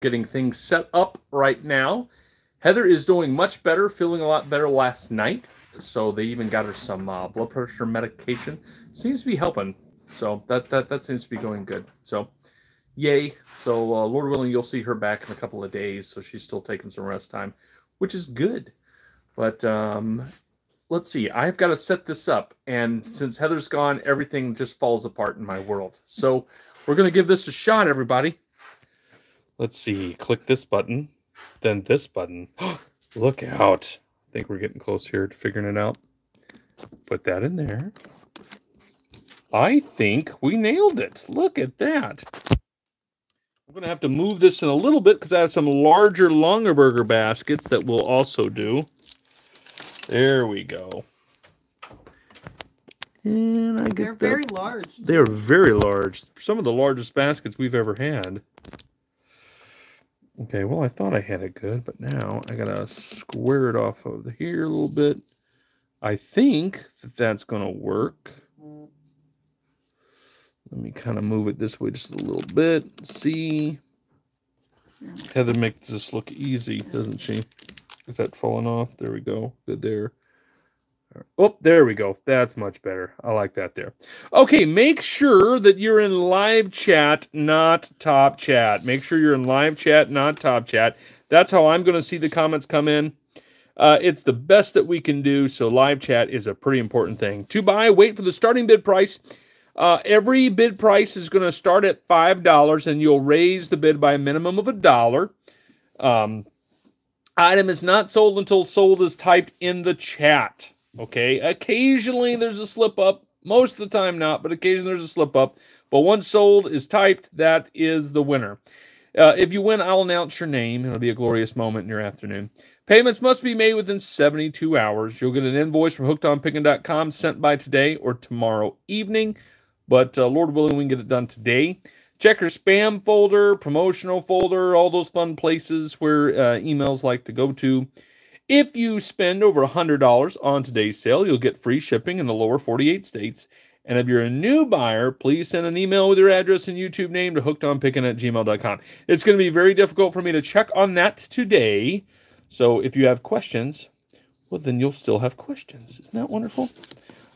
getting things set up right now. Heather is doing much better, feeling a lot better last night. So they even got her some uh, blood pressure medication. Seems to be helping. So that that that seems to be going good. So yay. So uh, Lord willing, you'll see her back in a couple of days. So she's still taking some rest time, which is good. But um, let's see. I've got to set this up, and since Heather's gone, everything just falls apart in my world. So we're gonna give this a shot, everybody. Let's see. Click this button, then this button. Look out. I think we're getting close here to figuring it out. Put that in there. I think we nailed it. Look at that. I'm going to have to move this in a little bit because I have some larger Longaberger baskets that we'll also do. There we go. And I get They're the- very large. they are very large. Some of the largest baskets we've ever had. Okay, well, I thought I had it good, but now I gotta square it off of here a little bit. I think that that's gonna work. Let me kind of move it this way just a little bit. See, Heather makes this look easy, doesn't she? Is that falling off? There we go. Good there. Oh, there we go. That's much better. I like that there. Okay, make sure that you're in live chat, not top chat. Make sure you're in live chat, not top chat. That's how I'm going to see the comments come in. Uh, it's the best that we can do, so live chat is a pretty important thing. To buy, wait for the starting bid price. Uh, every bid price is going to start at $5, and you'll raise the bid by a minimum of a dollar. Um, item is not sold until sold is typed in the chat. Okay. Occasionally there's a slip up. Most of the time not, but occasionally there's a slip up. But once sold is typed, that is the winner. Uh, if you win, I'll announce your name. It'll be a glorious moment in your afternoon. Payments must be made within 72 hours. You'll get an invoice from hookedonpickin.com sent by today or tomorrow evening. But uh, Lord willing, we can get it done today. Check your spam folder, promotional folder, all those fun places where uh, emails like to go to. If you spend over $100 on today's sale, you'll get free shipping in the lower 48 states. And if you're a new buyer, please send an email with your address and YouTube name to hookedonpickin at gmail.com. It's going to be very difficult for me to check on that today. So if you have questions, well, then you'll still have questions. Isn't that wonderful?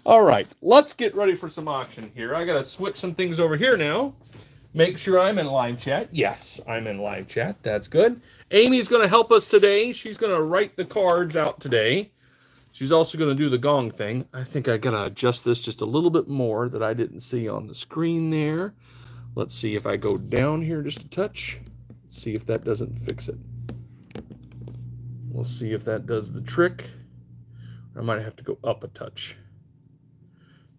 All right, let's get ready for some auction here. I got to switch some things over here now. Make sure I'm in live chat. Yes, I'm in live chat. That's good. Amy's going to help us today. She's going to write the cards out today. She's also going to do the gong thing. I think I got to adjust this just a little bit more that I didn't see on the screen there. Let's see if I go down here just a touch. Let's see if that doesn't fix it. We'll see if that does the trick. I might have to go up a touch.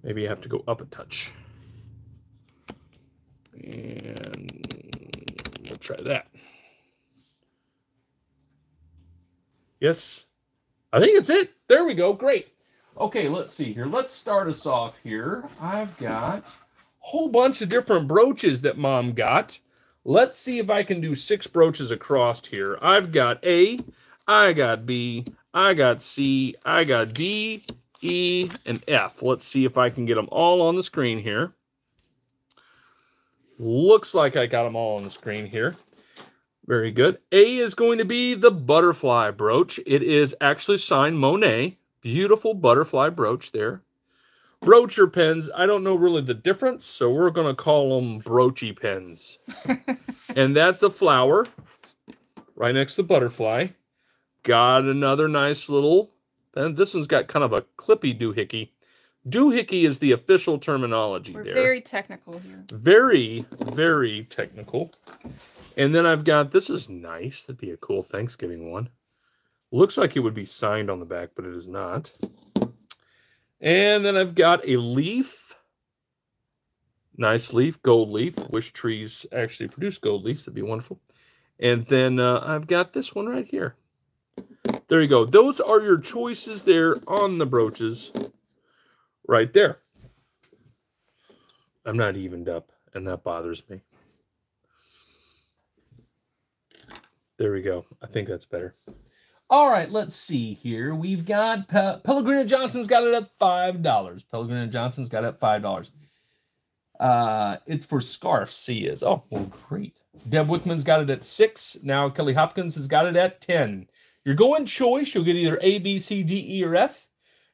Maybe I have to go up a touch. And we'll try that. Yes. I think it's it. There we go. Great. Okay, let's see here. Let's start us off here. I've got a whole bunch of different brooches that mom got. Let's see if I can do six brooches across here. I've got A, I got B, I got C, I got D, E, and F. Let's see if I can get them all on the screen here. Looks like I got them all on the screen here. Very good. A is going to be the butterfly brooch. It is actually signed Monet. Beautiful butterfly brooch there. Broacher pens, I don't know really the difference, so we're going to call them broachy pens. and that's a flower right next to the butterfly. Got another nice little, and this one's got kind of a clippy doohickey. Doohickey is the official terminology We're there. very technical here. Very, very technical. And then I've got this is nice. That'd be a cool Thanksgiving one. Looks like it would be signed on the back, but it is not. And then I've got a leaf. Nice leaf, gold leaf. Wish trees actually produce gold leaves. That'd be wonderful. And then uh, I've got this one right here. There you go. Those are your choices there on the brooches right there. I'm not evened up, and that bothers me. There we go. I think that's better. All right, let's see here. We've got Pe- Pellegrina Johnson's got it at five dollars. Pellegrina Johnson's got it at five dollars. Uh, it's for scarfs, C is. Oh, well, great. Deb Wickman's got it at six. Now Kelly Hopkins has got it at 10. You're going choice. You'll get either A, B, C, D, E, or F.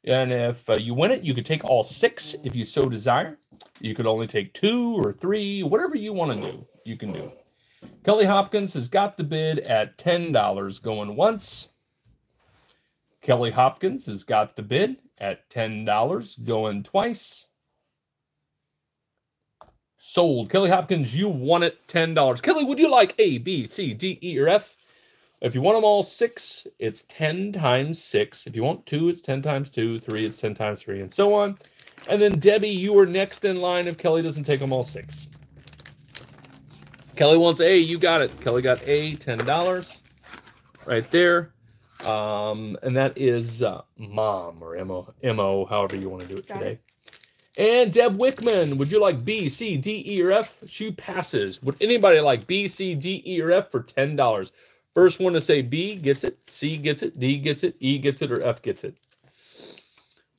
And if uh, you win it, you could take all six if you so desire. You could only take two or three, whatever you want to do, you can do. Kelly Hopkins has got the bid at $10 going once. Kelly Hopkins has got the bid at $10 going twice. Sold. Kelly Hopkins, you won it $10. Kelly, would you like A, B, C, D, E, or F? If you want them all six, it's 10 times six. If you want two, it's 10 times two. Three, it's 10 times three, and so on. And then Debbie, you are next in line if Kelly doesn't take them all six. Kelly wants A, you got it. Kelly got A, $10 right there. Um, and that is uh, mom or MO, MO, however you want to do it got today. It. And Deb Wickman, would you like B, C, D, E, or F? She passes. Would anybody like B, C, D, E, or F for $10? First one to say B gets it, C gets it, D gets it, E gets it, or F gets it.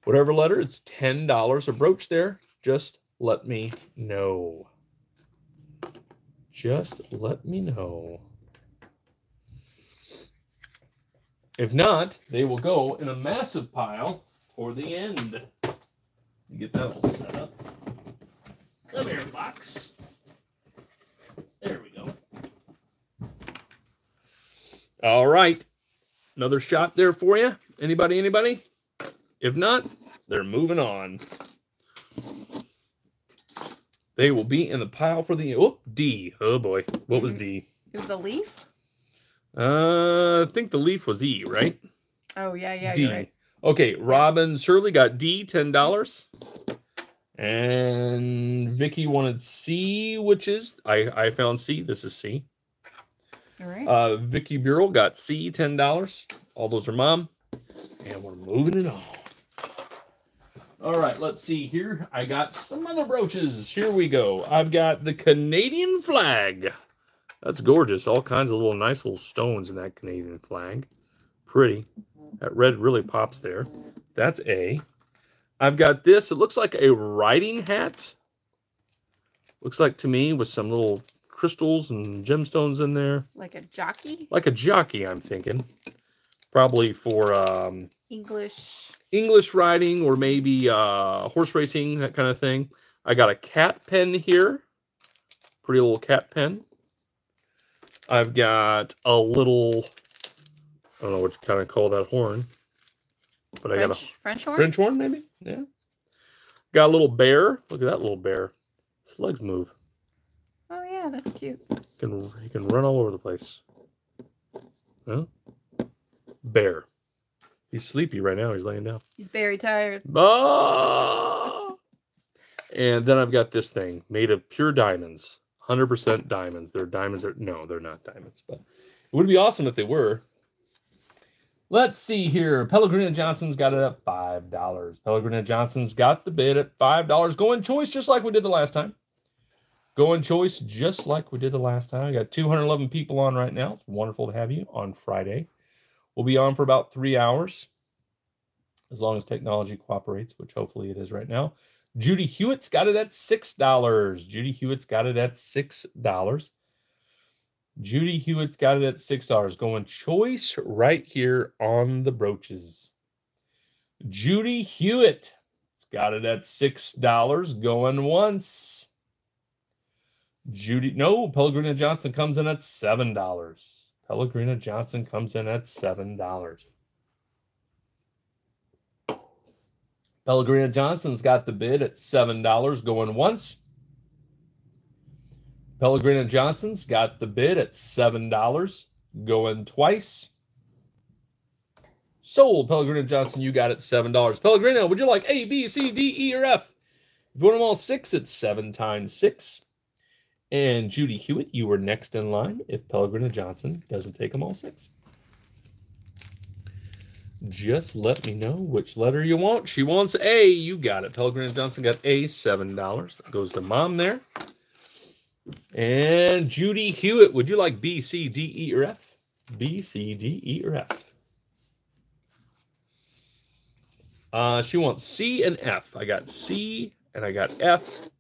Whatever letter, it's $10 a brooch there. Just let me know. Just let me know. If not, they will go in a massive pile for the end. Get that all set up. Come here, box. There we go. All right. Another shot there for you. Anybody, anybody? If not, they're moving on. They will be in the pile for the oh D. Oh boy, what was D? Is the leaf? Uh, I think the leaf was E, right? Oh yeah, yeah. D. Right. Okay, Robin Shirley got D, ten dollars, and Vicky wanted C, which is I I found C. This is C. All right. Uh, Vicky Bureau got C, ten dollars. All those are mom, and we're moving it on. All right, let's see here. I got some other brooches. Here we go. I've got the Canadian flag. That's gorgeous. All kinds of little nice little stones in that Canadian flag. Pretty. That red really pops there. That's A. I've got this. It looks like a riding hat. Looks like to me with some little crystals and gemstones in there. Like a jockey? Like a jockey, I'm thinking. Probably for um, English English riding or maybe uh, horse racing, that kind of thing. I got a cat pen here. Pretty little cat pen. I've got a little, I don't know what you kind of call that horn. But French, I got a French horn? French horn, maybe? Yeah. Got a little bear. Look at that little bear. His legs move. Oh, that's cute. He can, he can run all over the place. Huh? Bear. He's sleepy right now. He's laying down. He's very tired. Ah! and then I've got this thing made of pure diamonds. 100% diamonds. They're diamonds. Are, no, they're not diamonds, but it would be awesome if they were. Let's see here. Pellegrina Johnson's got it at $5. Pellegrina Johnson's got the bid at $5. Going choice just like we did the last time. Going choice just like we did the last time. I got 211 people on right now. It's wonderful to have you on Friday. We'll be on for about three hours, as long as technology cooperates, which hopefully it is right now. Judy Hewitt's got it at $6. Judy Hewitt's got it at $6. Judy Hewitt's got it at $6. Going choice right here on the brooches. Judy Hewitt has got it at $6. Going once. Judy, no, Pellegrina Johnson comes in at $7. Pellegrina Johnson comes in at $7. Pellegrina Johnson's got the bid at $7 going once. Pellegrina Johnson's got the bid at $7 going twice. Sold. Pellegrina Johnson, you got it $7. Pellegrina, would you like A, B, C, D, E, or F? If you want them all six, it's seven times six. And Judy Hewitt, you were next in line if Pellegrina Johnson doesn't take them all six. Just let me know which letter you want. She wants A. You got it. Pellegrina Johnson got A, $7. That goes to mom there. And Judy Hewitt, would you like B, C, D, E, or F? B, C, D, E, or F? Uh, she wants C and F. I got C and I got F.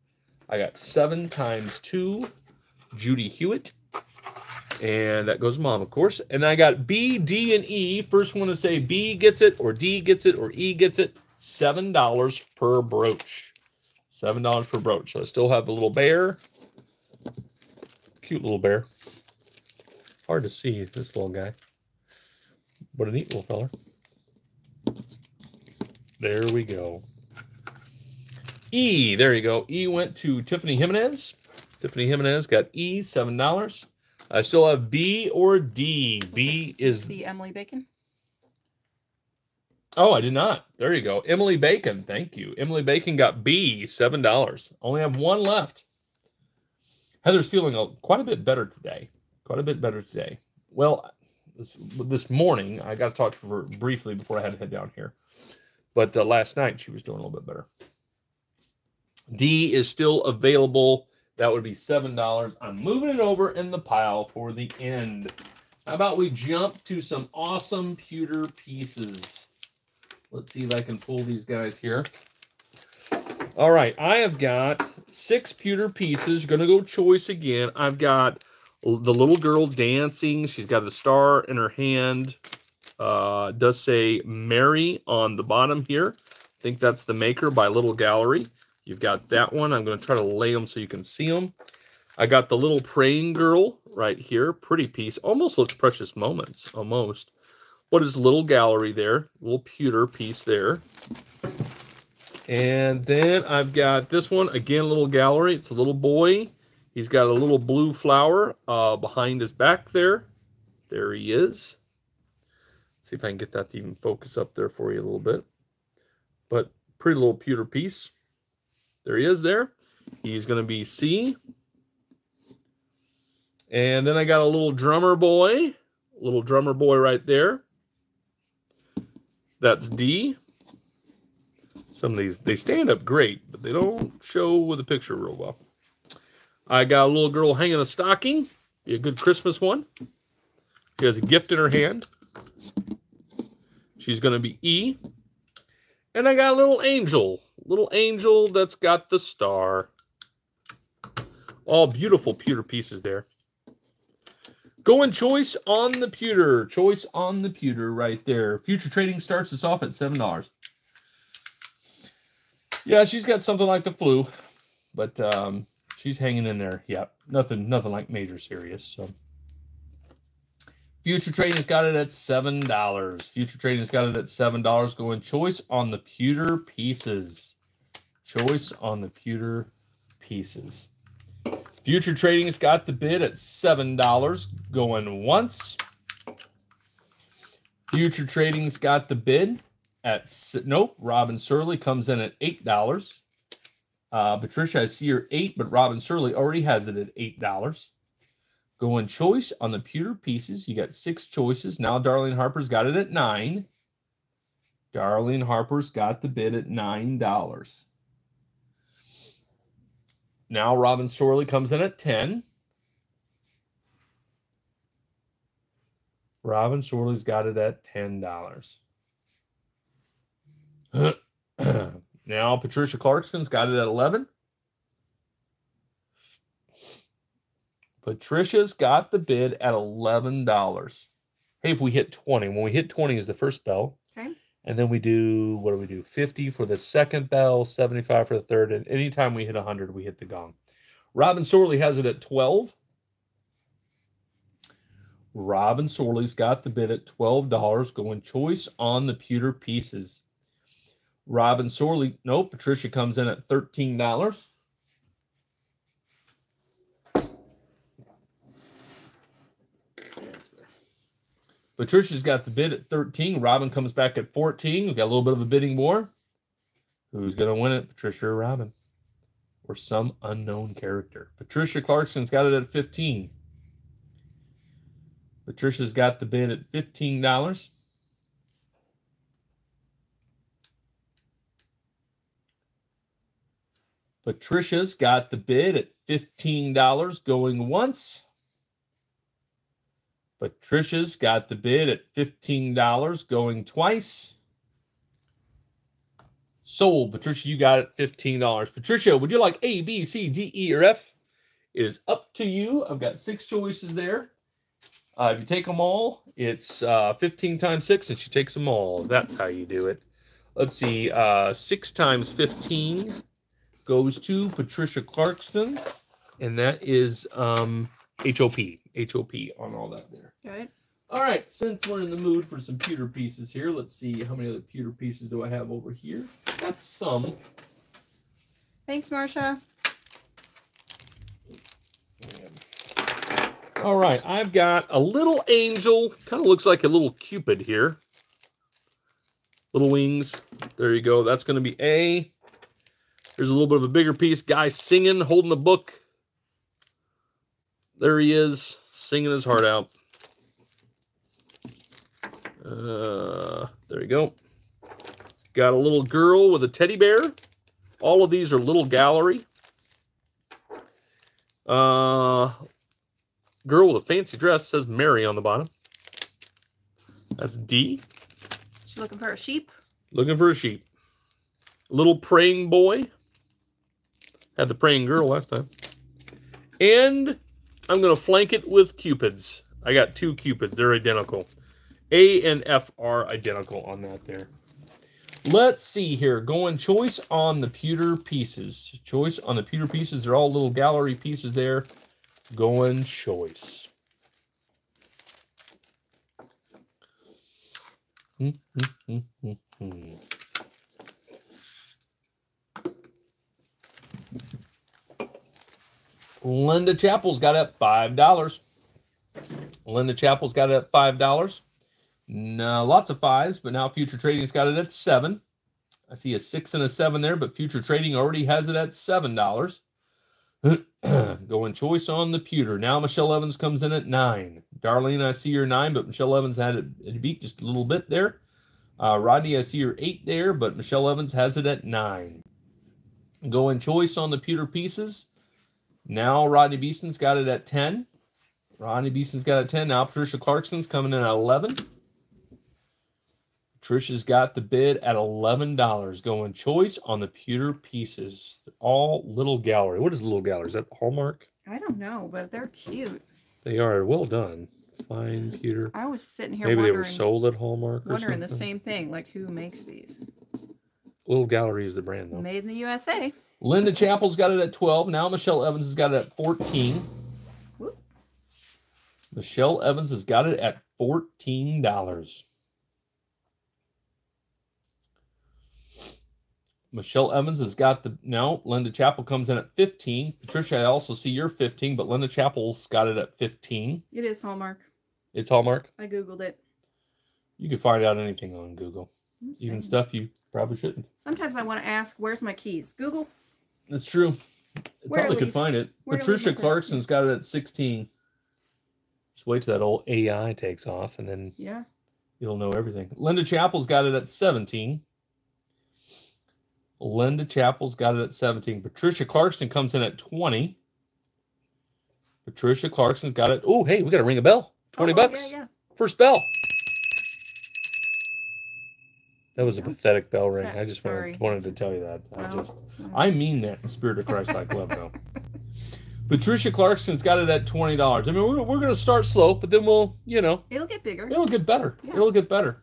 I got seven times two, Judy Hewitt. And that goes mom, of course. And I got B, D, and E. First one to say B gets it, or D gets it, or E gets it. $7 per brooch. $7 per brooch. So I still have the little bear. Cute little bear. Hard to see this little guy. What a neat little feller. There we go. E, there you go. E went to Tiffany Jimenez. Tiffany Jimenez got E, $7. I still have B or D. B is. See Emily Bacon? Oh, I did not. There you go. Emily Bacon. Thank you. Emily Bacon got B, $7. Only have one left. Heather's feeling a, quite a bit better today. Quite a bit better today. Well, this, this morning, I got to talk to her briefly before I had to head down here. But uh, last night, she was doing a little bit better. D is still available. That would be $7. I'm moving it over in the pile for the end. How about we jump to some awesome pewter pieces? Let's see if I can pull these guys here. All right, I have got six pewter pieces. To go choice again. I've got the little girl dancing. She's got a star in her hand. Uh, does say Mary on the bottom here. I think that's the maker by Little Gallery. You've got that one. I'm going to try to lay them so you can see them. I got the little praying girl right here. Pretty piece. Almost looks Precious Moments. Almost. What is little gallery there? Little pewter piece there. And then I've got this one. Again, little gallery. It's a little boy. He's got a little blue flower uh, behind his back there. There he is. Let's see if I can get that to even focus up there for you a little bit. But pretty little pewter piece. There he is there. He's going to be C. And then I got a little drummer boy. Little drummer boy right there. That's D. Some of these, they stand up great, but they don't show with a picture real well. I got a little girl hanging a stocking. Be a good Christmas one. She has a gift in her hand. She's going to be E. And I got a little angel little angel that's got the star. All beautiful pewter pieces there. Going choice on the pewter. Choice on the pewter right there. Future trading starts us off at $7. Yeah, she's got something like the flu, but um, she's hanging in there. Yeah, nothing, nothing like major serious. So, future trading's got it at seven dollars. Future trading's got it at seven dollars. Going choice on the pewter pieces. Choice on the pewter pieces. Future Trading's got the bid at $7 going once. Future Trading's got the bid at, nope, Robin Surley comes in at $8. Uh, Patricia, I see her 8 but Robin Surley already has it at $8. Going choice on the pewter pieces. You got six choices. Now Darlene Harper's got it at 9 Darlene Harper's got the bid at $9. Now Robin Sorley comes in at 10. Robin Sorley's got it at $10. now Patricia Clarkson's got it at 11. Patricia's got the bid at $11. Hey, if we hit 20, when we hit 20 is the first bell. Okay. And then we do, what do we do? 50 for the second bell, 75 for the third. And anytime we hit 100, we hit the gong. Robin Sorley has it at 12. Robin Sorley's got the bid at $12, going choice on the pewter pieces. Robin Sorley, nope, Patricia comes in at $13. Patricia's got the bid at 13. Robin comes back at 14. We've got a little bit of a bidding war. Who's going to win it, Patricia or Robin? Or some unknown character? Patricia Clarkson's got it at 15. Patricia's got the bid at $15. Patricia's got the bid at $15 going once. Patricia's got the bid at $15 going twice. Sold. Patricia, you got it. $15. Patricia, would you like A, B, C, D, E, or F? It is up to you. I've got six choices there. Uh, if you take them all, it's uh, 15 times 6, and she takes them all. That's how you do it. Let's see. Uh, 6 times 15 goes to Patricia Clarkson, and that is um, HOP. HOP on all that there. All right, since we're in the mood for some pewter pieces here, let's see how many other pewter pieces do I have over here. That's some. Thanks, Marcia. All right, I've got a little angel. Kind of looks like a little cupid here. Little wings. There you go. That's going to be A. There's a little bit of a bigger piece. Guy singing, holding a book. There he is, singing his heart out. Uh, there you go. Got a little girl with a teddy bear. All of these are little gallery. Uh, girl with a fancy dress says Mary on the bottom. That's D. She's looking for a sheep. Looking for a sheep. Little praying boy. Had the praying girl last time. And I'm going to flank it with cupids. I got two cupids. They're identical. A and F are identical on that there. Let's see here. Going choice on the pewter pieces. Choice on the pewter pieces. They're all little gallery pieces there. Going choice. Hmm, hmm, Linda Chapel's got at five dollars. Linda Chapel's got it at five dollars. No, lots of fives, but now future trading's got it at seven. I see a six and a seven there, but future trading already has it at seven dollars. Going choice on the pewter. Now Michelle Evans comes in at nine. Darlene, I see your nine, but Michelle Evans had it, it beat just a little bit there. Uh, Rodney, I see your eight there, but Michelle Evans has it at nine. Going choice on the pewter pieces. Now Rodney Beeson's got it at 10. Rodney Beeson's got it at 10. Now Patricia Clarkson's coming in at 11. Trisha's got the bid at $11. Going choice on the pewter pieces. All little gallery. What is little gallery? Is that Hallmark? I don't know, but they're cute. They are. Well done. Fine pewter. I was sitting here Maybe they were sold at Hallmark or wondering something. the same thing. Like, who makes these? Little Gallery is the brand, though. Made in the USA. Linda Chapel's got it at 12. Now Michelle Evans has got it at 14. Michelle Evans has got it at $14. Michelle Evans has got the no. Linda Chapel comes in at 15. Patricia, I also see you're 15, but Linda Chapel's got it at 15. It is Hallmark. It's Hallmark. I googled it. You can find out anything on Google, even stuff you probably shouldn't. Sometimes I want to ask, "Where's my keys?" Google. That's true. Where probably could find it. where Patricia? Clarkson's got it at 16. Just wait till that old AI takes off, and then Yeah. you'll know everything. Linda Chapel's got it at 17. Linda Chapel's got it at 17. Patricia Clarkson comes in at 20. Patricia Clarkson's got it. Oh, hey, we got to ring a bell. 20 Oh, bucks. Yeah, yeah. First bell. That was a pathetic bell ring. I just sorry. wanted, wanted to tell you that. I just. I mean that in spirit of Christ like love, though. Patricia Clarkson's got it at twenty dollars. I mean, we're, we're going to start slow, but then we'll, you know, It'll get bigger. it'll get better. Yeah. It'll get better.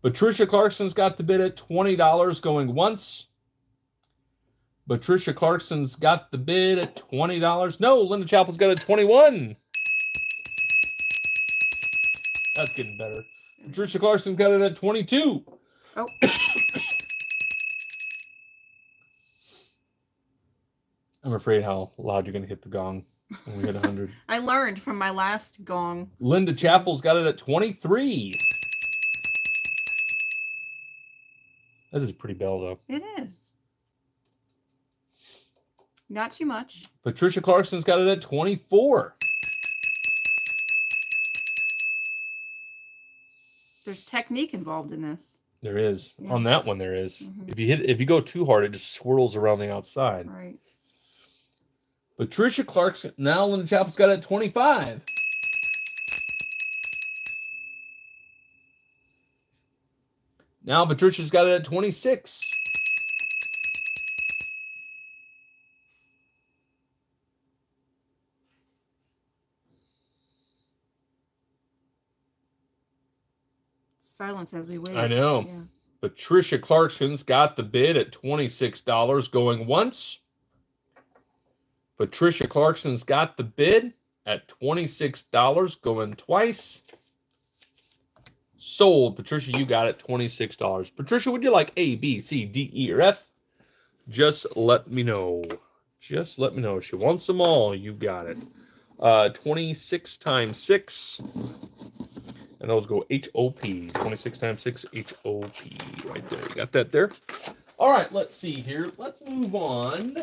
Patricia Clarkson's got the bid at twenty dollars going once. Patricia Clarkson's got the bid at twenty dollars. No, Linda Chapel's got it at twenty-one. That's getting better. Patricia Clarkson's got it at twenty-two. Oh, I'm afraid how loud you're going to hit the gong when we hit 100. I learned from my last gong. Linda Chapel's got it at 23. That is a pretty bell, though. It is. Not too much. Patricia Clarkson's got it at 24. There's technique involved in this. There is. Yeah. On that one, there is. Mhm. If you hit, if you go too hard, it just swirls around the outside. Right. Patricia Clarkson, now Linda Chapel's got it at 25. Now Patricia's got it at 26. Silence as we wait. I know. Yeah. Patricia Clarkson's got the bid at $26 going once. Patricia Clarkson's got the bid at $26 going twice. Sold. Patricia, you got it $26. Patricia, would you like A, B, C, D, E, or F? Just let me know. Just let me know. She wants them all. You got it. Uh, 26 times 6. And those go HOP. 26 times 6 HOP. Right there. You got that there? All right, let's see here. Let's move on.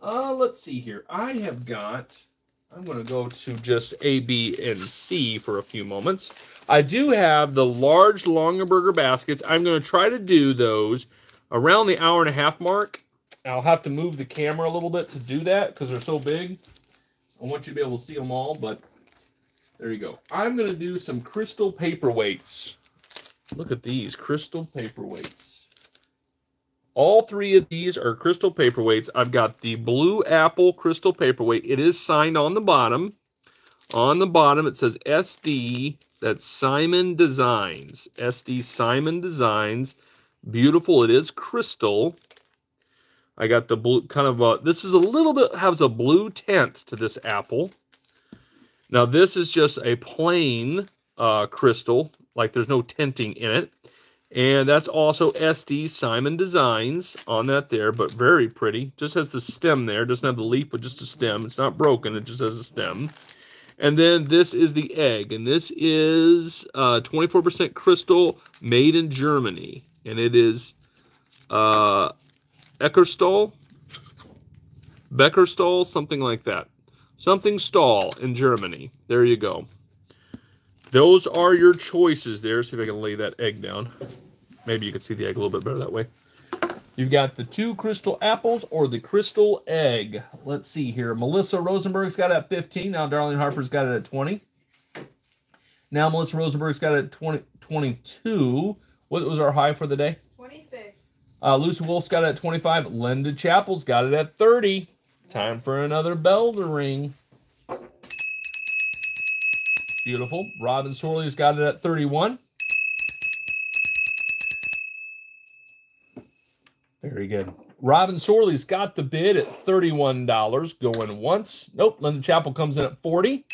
Uh, let's see here. I have got, I'm going to go to just A, B, and C for a few moments. I do have the large Longaberger baskets. I'm going to try to do those around the hour and a half mark. I'll have to move the camera a little bit to do that because they're so big. I want you to be able to see them all, but there you go. I'm going to do some crystal paperweights. Look at these crystal paperweights. All three of these are crystal paperweights. I've got the blue apple crystal paperweight. It is signed on the bottom. On the bottom, it says SD. That's Simon Designs. SD Simon Designs. Beautiful. It is crystal. I got the blue kind of a, this is a little bit, has a blue tint to this apple. Now this is just a plain uh, crystal, like there's no tinting in it. And that's also SD Simon Designs on that there, but very pretty. Just has the stem there. Doesn't have the leaf, but just a stem. It's not broken. It just has a stem. And then this is the egg. And this is 24% uh, crystal made in Germany. And it is uh, Eckerstall, Beckerstall, something like that. Something stall in Germany. There you go. Those are your choices there. See if I can lay that egg down. Maybe you can see the egg a little bit better that way. You've got the two crystal apples or the crystal egg. Let's see here. Melissa Rosenberg's got it at 15. Now Darlene Harper's got it at 20. Now Melissa Rosenberg's got it at 20, 22. What was our high for the day? 26. Uh, Lucy Wolf's got it at 25. Linda Chappell's got it at 30. Time for another bell to ring. Beautiful. Robin Sorley's got it at 31. Very good. Robin Sorley's got the bid at $31 going once. Nope, Linda Chappell comes in at 40.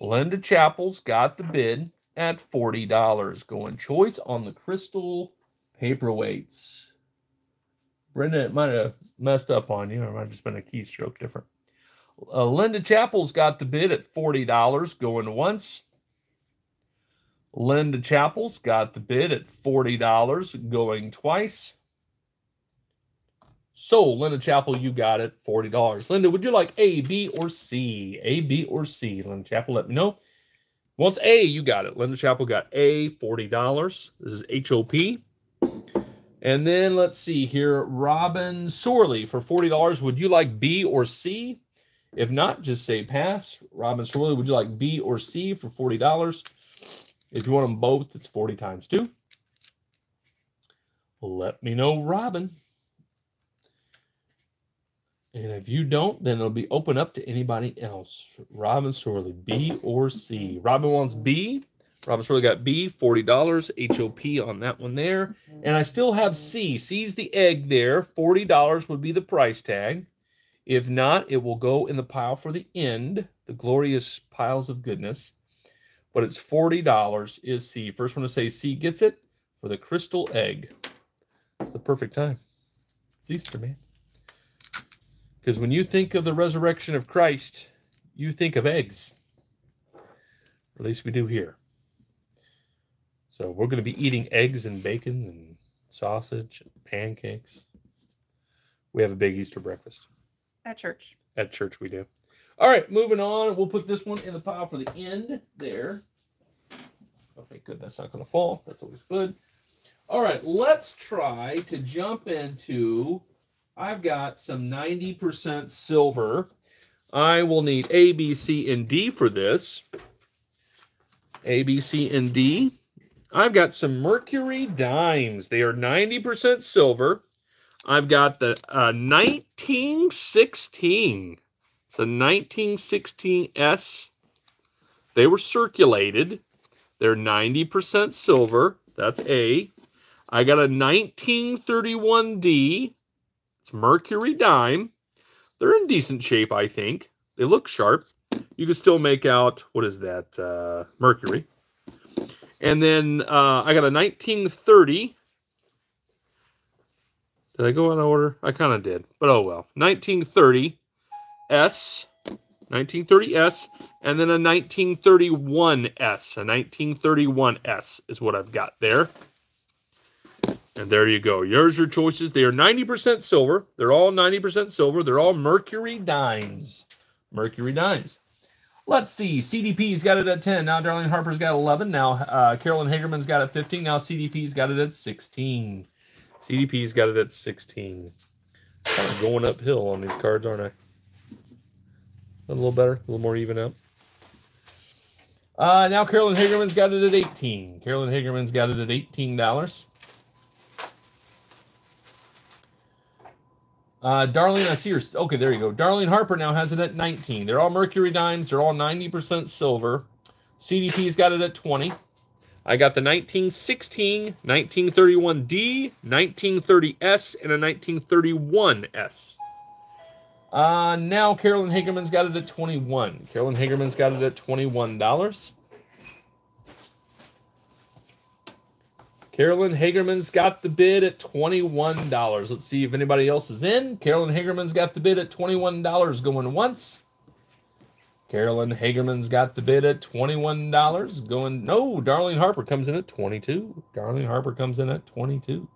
Linda Chappell's got the bid at $40 going choice on the crystal paperweights. Brenda, it might have messed up on you, it might have just been a keystroke different. Uh, Linda Chappell's got the bid at $40 going once. Linda Chappell's got the bid at $40 going twice. So, Linda Chappell, you got it $40. Linda, would you like A, B, or C? A, B, or C? Linda Chappell, let me know. Once A, you got it. Linda Chappell got A, $40. This is HOP. And then let's see here. Robin Sorley for $40. Would you like B or C? If not, just say pass. Robin Sorley, would you like B or C for $40? If you want them both, it's 40 times 2. Let me know, Robin. And if you don't, then it'll be open up to anybody else. Robin Sorley, B or C. Robin wants B. Robin Sorley got B, $40 HOP on that one there. And I still have C. C's the egg there. $40 would be the price tag. If not, it will go in the pile for the end, the glorious piles of goodness. But it's $40 is C. First one to say C gets it for the crystal egg. It's the perfect time. It's Easter, man. Because when you think of the resurrection of Christ, you think of eggs. At least we do here. So we're going to be eating eggs and bacon and sausage and pancakes. We have a big Easter breakfast. At church. At church, we do. All right, moving on. We'll put this one in the pile for the end there. Okay, good. That's not going to fall. That's always good. All right, let's try to jump into I've got some 90% silver. I will need A, B, C, and D for this. A, B, C, and D. I've got some Mercury dimes. They are 90% silver. I've got the uh, 1916. It's a 1916S They were circulated. They're 90% silver. That's A. I got a 1931D. It's Mercury dime. They're in decent shape, I think. They look sharp. You can still make out, what is that? Uh, Mercury. And then uh, I got a 1930. Did I go in order? I kind of did, but oh well. 1930 S, 1930S, and then a 1931S. A 1931S is what I've got there. And there you go. Here's your choices. They are 90% silver. They're all 90% silver. They're all Mercury dimes. Mercury dimes. Let's see. CDP's got it at 10. Now Darlene Harper's got 11. Now uh, Carolyn Hagerman's got it at 15. Now CDP's got it at 16. CDP's got it at 16. Kind of going uphill on these cards, aren't I? A little better, a little more even up. Uh, now Carolyn Hagerman's got it at 18. Carolyn Hagerman's got it at $18. Uh, Darlene, I see her. Okay, there you go. Darlene Harper now has it at 19. They're all Mercury dimes. They're all 90% silver. CDP's got it at 20. I got the 1916, 1931D, 1930S, and a 1931S. Uh, now Carolyn Hagerman's got it at 21. Carolyn Hagerman's got it at $21. Carolyn Hagerman's got the bid at $21. Let's see if anybody else is in. Carolyn Hagerman's got the bid at $21 going once. Carolyn Hagerman's got the bid at $21 going. No, Darlene Harper comes in at 22. Darlene Harper comes in at 22.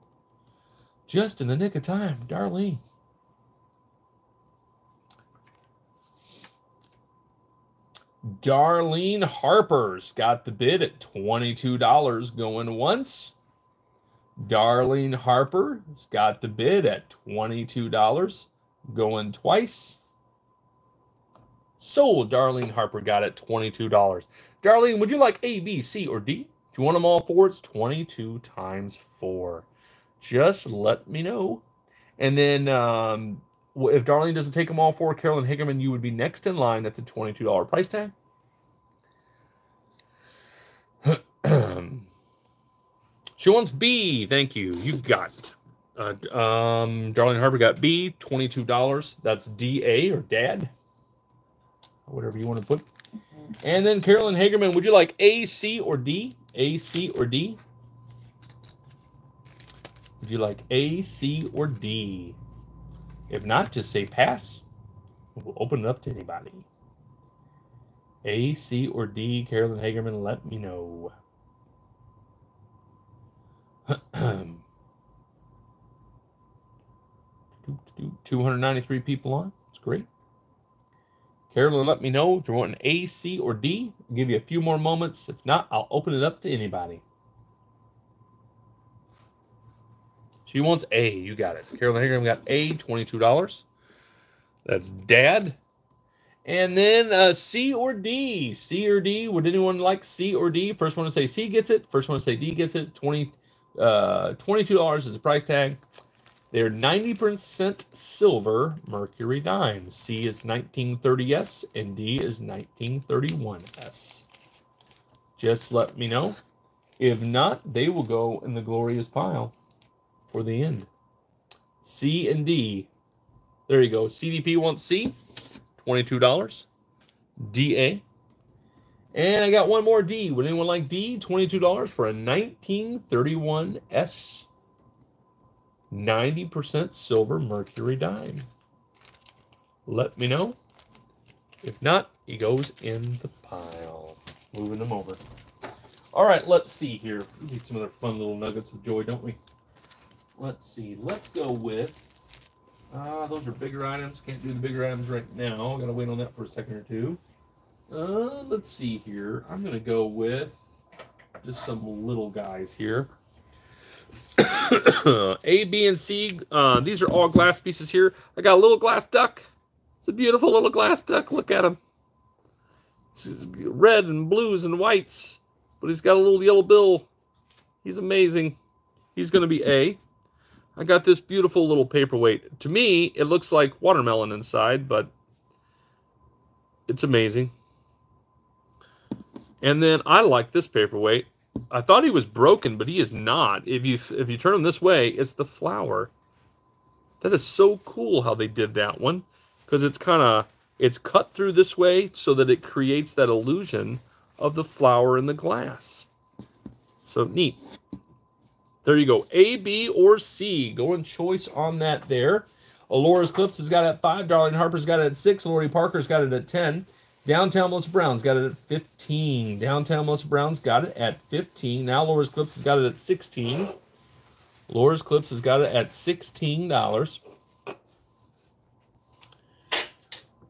Just in the nick of time, Darlene. Darlene Harper's got the bid at $22 going once. Darlene Harper's got the bid at $22 going twice. Sold. Darlene Harper got it $22. Darlene, would you like A, B, C, or D? If you want them all four, it's 22 times 4. Just let me know. And then um, if Darlene doesn't take them all four, Carolyn Hickerman, you would be next in line at the $22 price tag. she wants B. Thank you. You got. Uh, um, Darlene Harper got B, $22. That's DA or dad whatever you want to put. And then Carolyn Hagerman, would you like A, C, or D? A, C, or D? Would you like A, C, or D? If not, just say pass. We'll open it up to anybody. A, C, or D, Carolyn Hagerman, let me know. 293 people on. It's great. Carolyn, let me know if you want an A, C, or D. I'll give you a few more moments. If not, I'll open it up to anybody. She wants A. You got it. Carolyn Hagerman got A, $22. That's dad. And then uh, C or D. C or D. Would anyone like C or D? First one to say C gets it. First one to say D gets it. 20, uh, $22 is the price tag. They're 90% silver mercury dimes. C is 1930S and D is 1931S. Just let me know. If not, they will go in the glorious pile for the end. C and D. There you go. CDP wants C, $22. DA. And I got one more D. Would anyone like D? $22 for a 1931S 90% silver mercury dime. Let me know. If not, he goes in the pile. Moving them over. All right, let's see here. We need some other fun little nuggets of joy, don't we? Let's see. Let's go with. Ah, uh, those are bigger items. Can't do the bigger items right now. Gotta wait on that for a second or two. Uh, let's see here. I'm gonna go with just some little guys here. A, B, and C. Uh, these are all glass pieces here. I got a little glass duck. It's a beautiful little glass duck. Look at him. He's red and blues and whites, but he's got a little yellow bill. He's amazing. He's going to be A. I got this beautiful little paperweight. To me, it looks like watermelon inside, but it's amazing. And then I like this paperweight. I thought he was broken, but he is not. If you if you turn him this way, it's the flower. That is so cool how they did that one because it's kind of it's cut through this way so that it creates that illusion of the flower in the glass. So neat. There you go. A, B, or C. Going choice on that there. Alora's Clips has got it at 5. Darlene Harper's got it at 6. Lori Parker's got it at 10. Downtown Melissa Brown's got it at 15. Downtown Melissa Brown's got it at 15. Now Laura's Clips has got it at 16. Laura's Clips has got it at $16.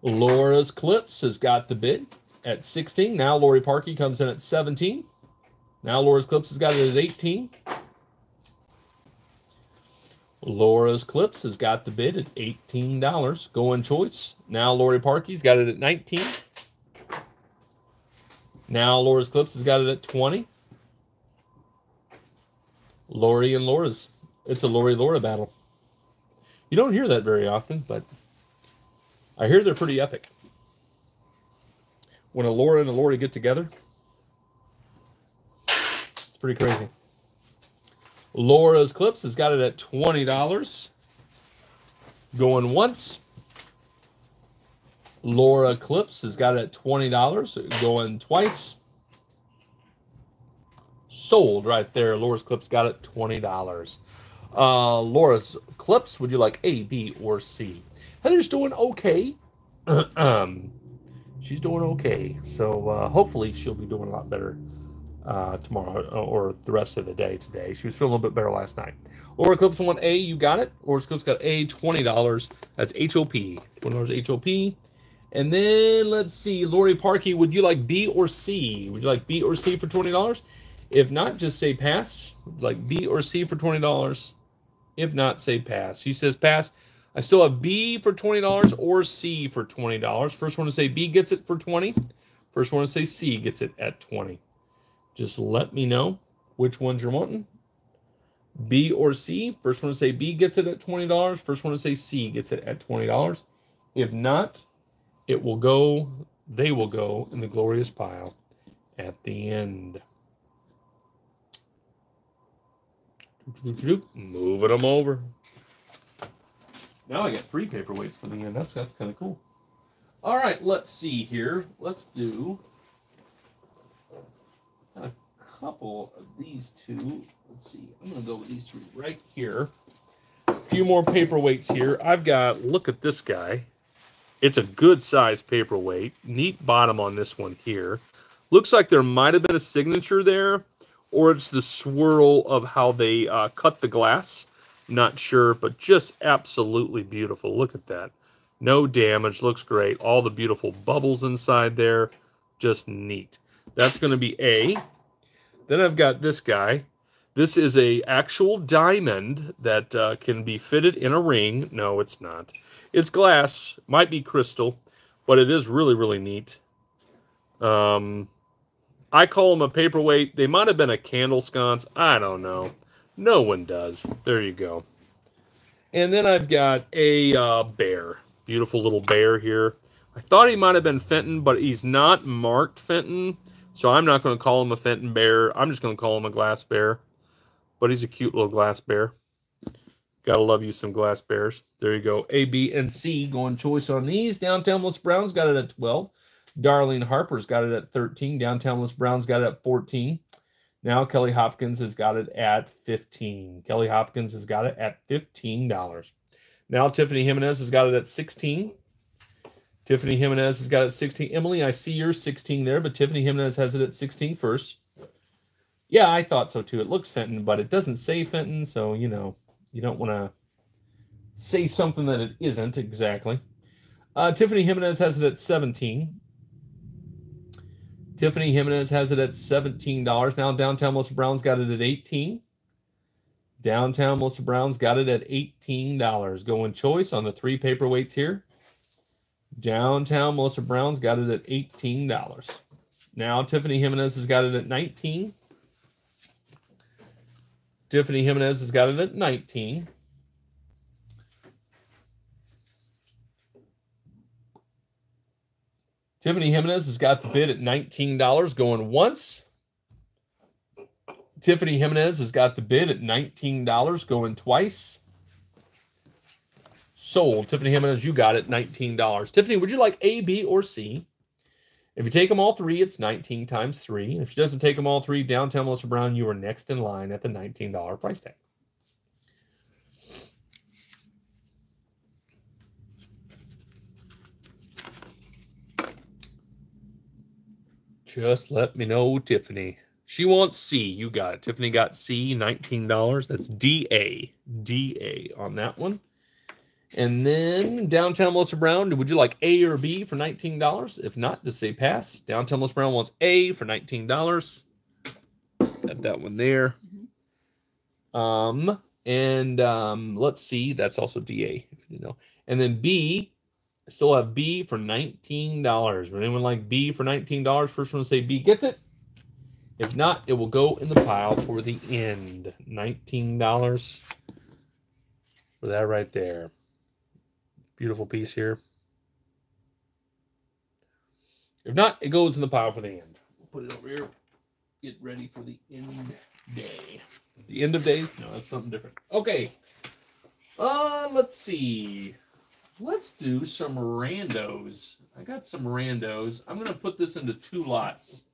Laura's Clips has got the bid at 16. Now Lori Parkey comes in at 17. Now Laura's Clips has got it at 18. Laura's Clips has got the bid at $18. Going choice. Now Lori Parkey's got it at 19. Now Laura's Clips has got it at 20. Lori and Laura's. It's a Lori Laura battle. You don't hear that very often, but I hear they're pretty epic. When a Laura and a Lori get together, it's pretty crazy. Laura's Clips has got it at $20. Going once. Laura Clips has got it at $20. Going twice. Sold right there. Laura's Clips got it $20. Uh, Laura's Clips, would you like A, B, or C? Heather's doing okay. um, she's doing okay. So uh, hopefully she'll be doing a lot better uh, tomorrow or the rest of the day today. She was feeling a little bit better last night. Laura Clips one A, you got it. Laura's Clips got A, $20. That's HOP. $20 HOP. And then let's see, Lori Parkey, would you like B or C? Would you like B or C for $20? If not, just say pass. Like B or C for $20. If not, say pass. She says pass. I still have B for $20 or C for $20. First one to say B gets it for 20. First one to say C gets it at 20. Just let me know which ones you're wanting. B or C. First one to say B gets it at $20. First one to say C gets it at $20. If not, it will go, they will go in the glorious pile at the end. Moving them over. Now I got three paperweights for the end. That's that's kind of cool. All right, let's see here. Let's do a couple of these two. Let's see. I'm gonna go with these two right here. A few more paperweights here. I've got. Look at this guy. It's a good size paperweight. Neat bottom on this one here. Looks like there might have been a signature there, or it's the swirl of how they uh, cut the glass. Not sure, but just absolutely beautiful. Look at that. No damage. Looks great. All the beautiful bubbles inside there. Just neat. That's going to be A. Then I've got this guy. This is a actual diamond that uh, can be fitted in a ring. No, it's not. It's glass. Might be crystal, but it is really, really neat. Um, I call them a paperweight. They might have been a candle sconce. I don't know. No one does. There you go. And then I've got a uh, bear. Beautiful little bear here. I thought he might have been Fenton, but he's not marked Fenton. So I'm not going to call him a Fenton bear. I'm just going to call him a glass bear. But he's a cute little glass bear. Gotta love you some glass bears. There you go. A, B, and C going choice on these. Downtown Melissa Brown's got it at 12. Darlene Harper's got it at 13. Downtown Melissa Brown's got it at 14. Now Kelly Hopkins has got it at 15. Kelly Hopkins has got it at $15. Now Tiffany Jimenez has got it at 16. Tiffany Jimenez has got it at 16. Emily, I see yours 16 there, but Tiffany Jimenez has it at 16 first. Yeah, I thought so too. It looks Fenton, but it doesn't say Fenton, so you know, you don't want to say something that it isn't exactly. Uh, Tiffany Jimenez has it at 17. Tiffany Jimenez has it at $17. Now downtown Melissa Brown's got it at 18. Downtown Melissa Brown's got it at $18. Going choice on the three paperweights here. Downtown Melissa Brown's got it at $18. Now Tiffany Jimenez has got it at 19. Tiffany Jimenez has got it at 19. Tiffany Jimenez has got the bid at $19 going once. Tiffany Jimenez has got the bid at $19 going twice. Sold. Tiffany Jimenez, you got it, $19. Tiffany, would you like A, B, or C? If you take them all three, it's 19 times 3. If she doesn't take them all three, downtown Melissa Brown, you are next in line at the $19 price tag. Just let me know, Tiffany. She wants C. You got it. Tiffany got C, $19. That's DA. DA on that one. And then downtown Melissa Brown, would you like A or B for $19? If not, just say pass. Downtown Melissa Brown wants A for $19. Got that one there. Um, and um, let's see, that's also DA, if you know. And then B, I still have B for $19. Would anyone like B for $19? First one to say B gets it. If not, it will go in the pile for the end. $19 for that right there. Beautiful piece here. If not, it goes in the pile for the end. Put it over here. Get ready for the end day. The end of days? No, that's something different. Okay. Uh, let's see. Let's do some randos. I got some randos. I'm going to put this into two lots.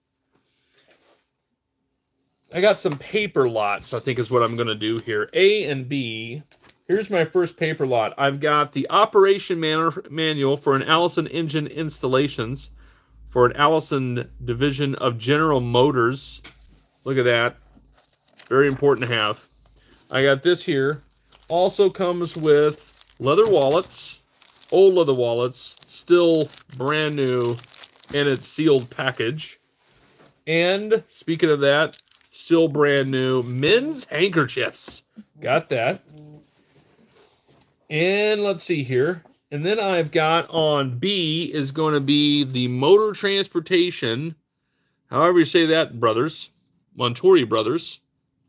I got some paper lots, I think is what I'm going to do here. A and B. Here's my first paper lot. I've got the operation man manual for an Allison engine installations for an Allison division of General Motors. Look at that. Very important to have. I got this here. Also comes with leather wallets, old leather wallets, still brand new in its sealed package. And speaking of that, still brand new men's handkerchiefs. Got that. And let's see here. And then I've got on B is going to be the motor transportation. However you say that, brothers. Montori brothers.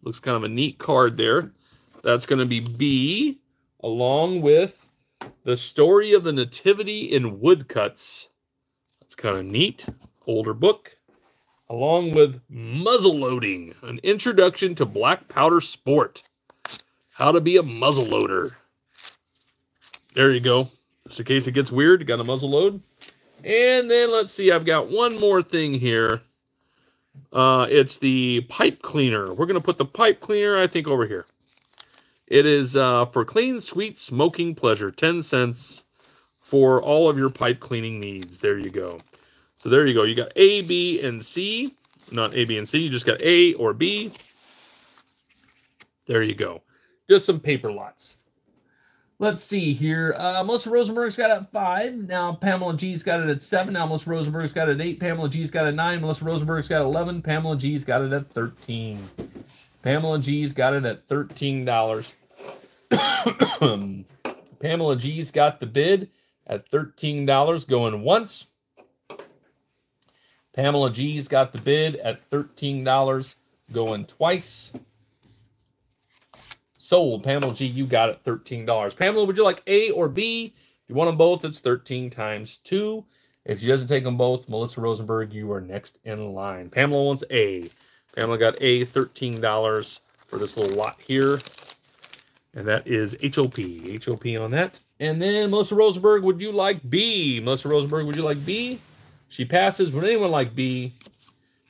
Looks kind of a neat card there. That's going to be B, along with the story of the nativity in woodcuts. That's kind of neat. Older book. Along with muzzle loading, an introduction to black powder sport. How to be a muzzle loader. There you go. Just in case it gets weird, got a muzzle load. And then let's see, I've got one more thing here. Uh, it's the pipe cleaner. We're going to put the pipe cleaner, I think, over here. It is uh, for clean, sweet, smoking pleasure. 10 cents for all of your pipe cleaning needs. There you go. So there you go. You got A, B, and C. Not A, B, and C. You just got A or B. There you go. Just some paper lots. Let's see here. Uh, Melissa Rosenberg's got it at five. Now Pamela G's got it at seven. Now Melissa Rosenberg's got it at eight. Pamela G's got it at nine. Melissa Rosenberg's got 11. Pamela G's got it at 13. Pamela G's got it at $13. Pamela G's got the bid at $13 going once. Pamela G's got the bid at $13 going twice. Sold. Pamela G, you got it $13. Pamela, would you like A or B? If you want them both, it's 13 times 2. If she doesn't take them both, Melissa Rosenberg, you are next in line. Pamela wants A. Pamela got A, $13 for this little lot here. And that is HOP. HOP on that. And then Melissa Rosenberg, would you like B? Melissa Rosenberg, would you like B? She passes. Would anyone like B?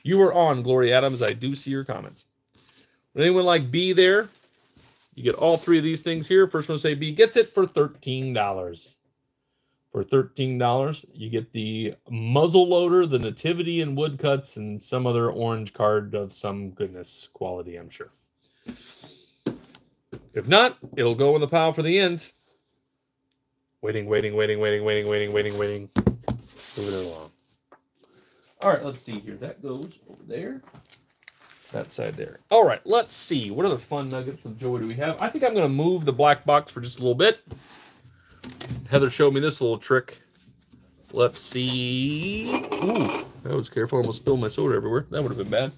You are on, Gloria Adams. I do see your comments. Would anyone like B there? You get all three of these things here. First one say B gets it for $13. For $13, you get the muzzle loader, the nativity and woodcuts, and some other orange card of some goodness quality, I'm sure. If not, it'll go in the pile for the end. Waiting, waiting, waiting, waiting, waiting, waiting, waiting, waiting. Moving it along. All right, let's see here. That goes over there that side there. All right, let's see. What other fun nuggets of joy do we have? I think I'm going to move the black box for just a little bit. Heather showed me this little trick. Let's see. Ooh, I was careful. I almost spilled my soda everywhere. That would have been bad.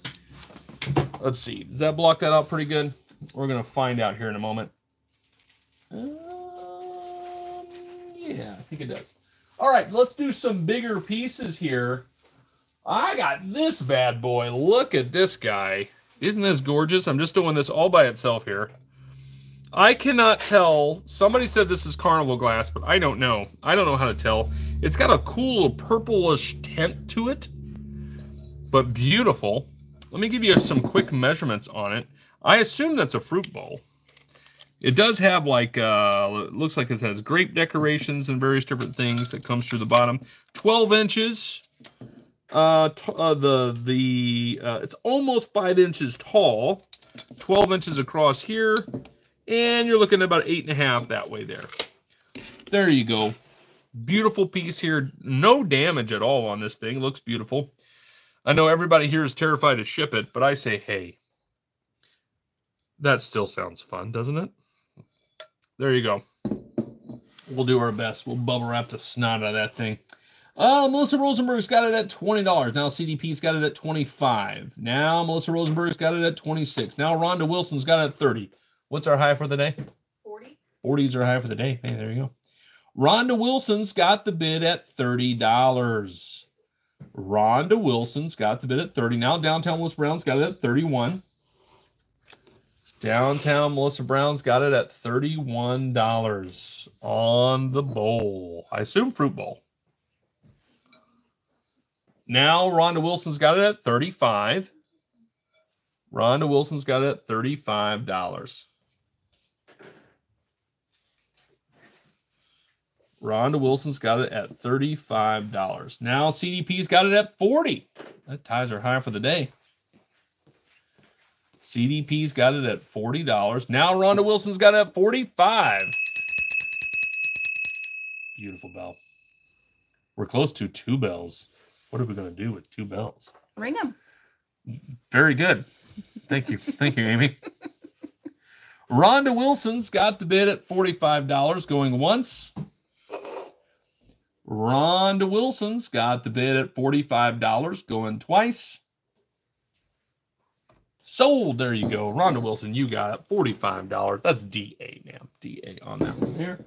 Let's see. Does that block that out pretty good? We're going to find out here in a moment. Um, yeah, I think it does. All right, let's do some bigger pieces here. I got this bad boy. Look at this guy. Isn't this gorgeous? I'm just doing this all by itself here. I cannot tell. Somebody said this is carnival glass, but I don't know. I don't know how to tell. It's got a cool purplish tint to it, but beautiful. Let me give you some quick measurements on it. I assume that's a fruit bowl. It does have like, uh, looks like it has grape decorations and various different things that comes through the bottom. 12 inches. Uh, uh the, the, uh, it's almost five inches tall. 12 inches across here. And you're looking at about eight and a half that way there. There you go. Beautiful piece here. No damage at all on this thing. Looks beautiful. I know everybody here is terrified to ship it, but I say, hey, that still sounds fun, doesn't it? There you go. We'll do our best. We'll bubble wrap the snot out of that thing. Uh, Melissa Rosenberg's got it at $20. Now CDP's got it at 25 Now Melissa Rosenberg's got it at 26 Now Rhonda Wilson's got it at 30 What's our high for the day? 40. 40s are high for the day. Hey, there you go. Rhonda Wilson's got the bid at $30. Rhonda Wilson's got the bid at 30 Now Downtown Melissa Brown's got it at 31 Downtown Melissa Brown's got it at $31 on the bowl. I assume fruit bowl. Now Rhonda Wilson's got it at 35. Rhonda Wilson's got it at $35. Rhonda Wilson's got it at $35. Now CDP's got it at 40. That ties are high for the day. CDP's got it at $40. Now Rhonda Wilson's got it at 45. Beautiful bell. We're close to two bells. What are we going to do with two bells? Ring them. Very good. Thank you. Thank you, Amy. Rhonda Wilson's got the bid at $45 going once. Rhonda Wilson's got the bid at $45 going twice. Sold. There you go. Rhonda Wilson, you got $45. That's DA now. DA on that one here.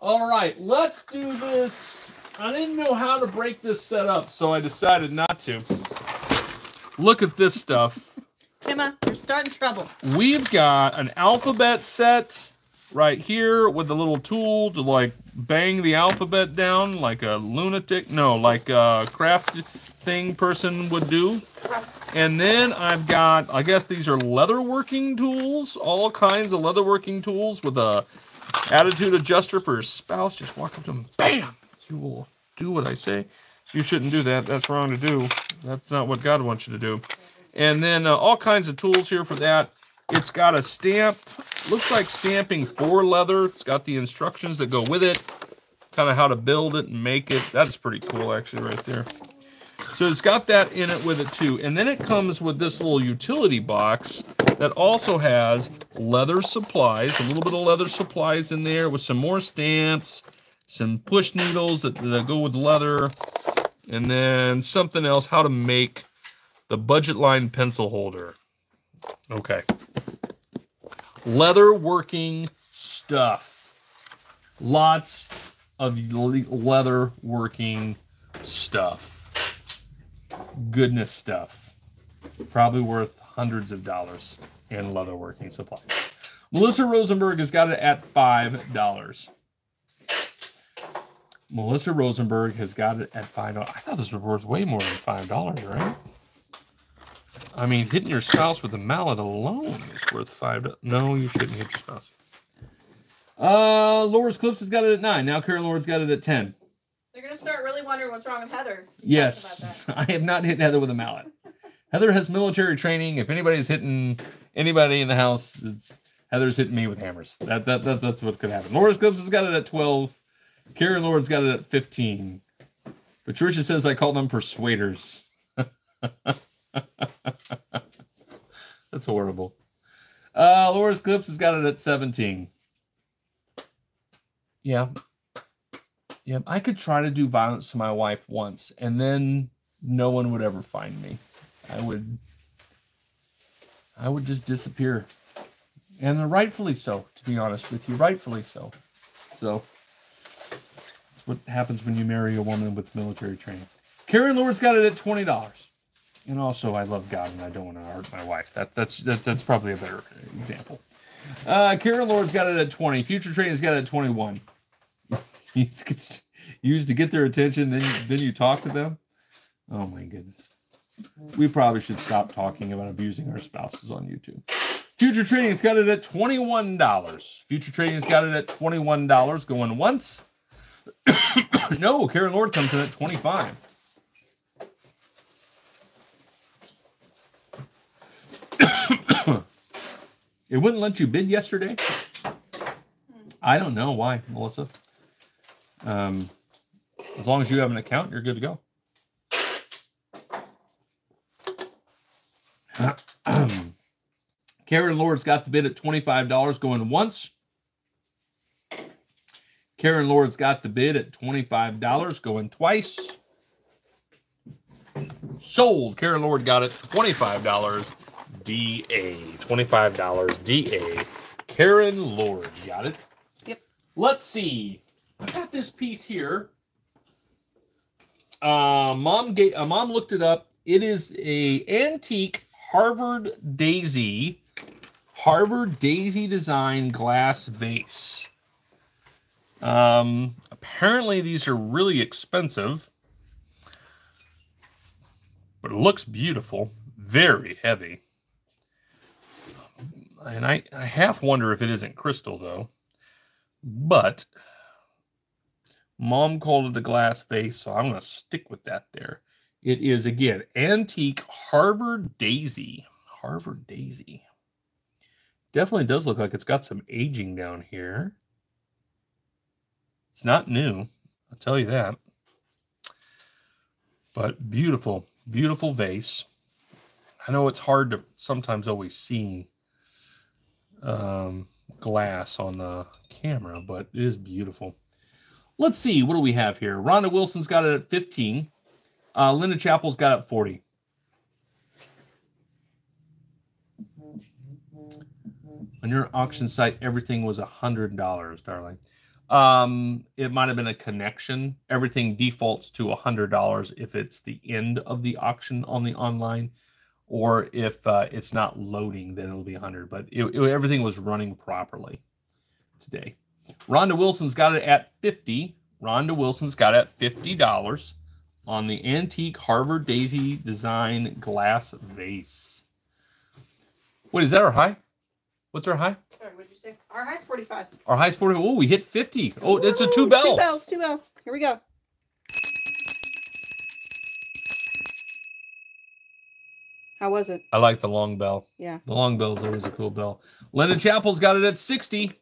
All right, let's do this. I didn't know how to break this set up, so I decided not to. Look at this stuff. Emma, you're starting trouble. We've got an alphabet set right here with a little tool to like bang the alphabet down like a lunatic. No, like a craft thing person would do. And then I've got, I guess these are leather working tools, all kinds of leather working tools with a attitude adjuster for your spouse. Just walk up to them, bam! You will do what I say. You shouldn't do that. That's wrong to do. That's not what God wants you to do. And then uh, all kinds of tools here for that. It's got a stamp. Looks like stamping for leather. It's got the instructions that go with it. Kind of how to build it and make it. That's pretty cool, actually, right there. So it's got that in it with it too. And then it comes with this little utility box that also has leather supplies, a little bit of leather supplies in there with some more stamps, some push needles that, that go with leather, and then something else, how to make the budget line pencil holder. Okay. Leather working stuff. Lots of leather working stuff goodness stuff. Probably worth hundreds of dollars in leather working supplies. Melissa Rosenberg has got it at $5. Melissa Rosenberg has got it at $5. I thought this was worth way more than $5, right? I mean, hitting your spouse with a mallet alone is worth $5. No, you shouldn't hit your spouse. Uh, Laura's Clips has got it at 9 Now Karen Lord's got it at 10 they're gonna start really wondering what's wrong with Heather. Yes, I have not hit Heather with a mallet. Heather has military training. If anybody's hitting anybody in the house, it's Heather's hitting me with hammers. That, that, that that's what could happen. Laura's Clips has got it at twelve. Karen Lord's got it at fifteen. Patricia says I call them persuaders. that's horrible. Uh, Laura's Clips has got it at seventeen. Yeah, yeah, I could try to do violence to my wife once, and then no one would ever find me. I would, I would just disappear, and rightfully so. To be honest with you, rightfully so. So What happens when you marry a woman with military training. Karen Lord's got it at twenty dollars. And also, I love God and I don't want to hurt my wife. That, that's that's that's probably a better example. Uh, Karen Lord's got it at twenty. Future Trading's got it at twenty-one. It's used to get their attention, then then you talk to them. Oh my goodness. We probably should stop talking about abusing our spouses on YouTube. Future Trading's got it at $21. Future Trading's got it at $21 going once. No, Karen Lord comes in at 25. it wouldn't let you bid yesterday. I don't know why, Melissa. Um, as long as you have an account, you're good to go. Karen Lord's got the bid at $25 going once. Karen Lord's got the bid at $25 going twice. Sold. Karen Lord got it $25 DA. $25 DA. Karen Lord got it. Yep. Let's see. I got this piece here. Uh, mom gave, uh, mom looked it up. It is a antique Harvard Daisy, Harvard Daisy design glass vase. Um, apparently these are really expensive, but it looks beautiful. Very heavy. And I, I half wonder if it isn't crystal though. But Mom called it a glass vase, so I'm going to stick with that there. It is, again, antique Harvard Daisy. Harvard Daisy. Definitely does look like it's got some aging down here. It's not new, I'll tell you that. But beautiful, beautiful vase. I know it's hard to sometimes always see um, glass on the camera, but it is beautiful. Let's see, what do we have here? Rhonda Wilson's got it at 15. Uh, Linda Chapel's got it at 40. On your auction site, everything was $100, darling. Um, it might have been a connection. Everything defaults to a $100 if it's the end of the auction on the online, or if uh, it's not loading, then it'll be a 100 But it, it, everything was running properly today. Rhonda Wilson's got it at 50. Rhonda Wilson's got it at $50 on the antique Harvard Daisy design glass vase. What is that our high? What's our high? Sorry, what did you say? Our high's 45. Our high's 40. Oh, we hit 50. Oh, it's a two bells. Two bells, two bells. Here we go. How was it? I like the long bell. Yeah. The long bell is always a cool bell. Lennon Chappell's got it at 60.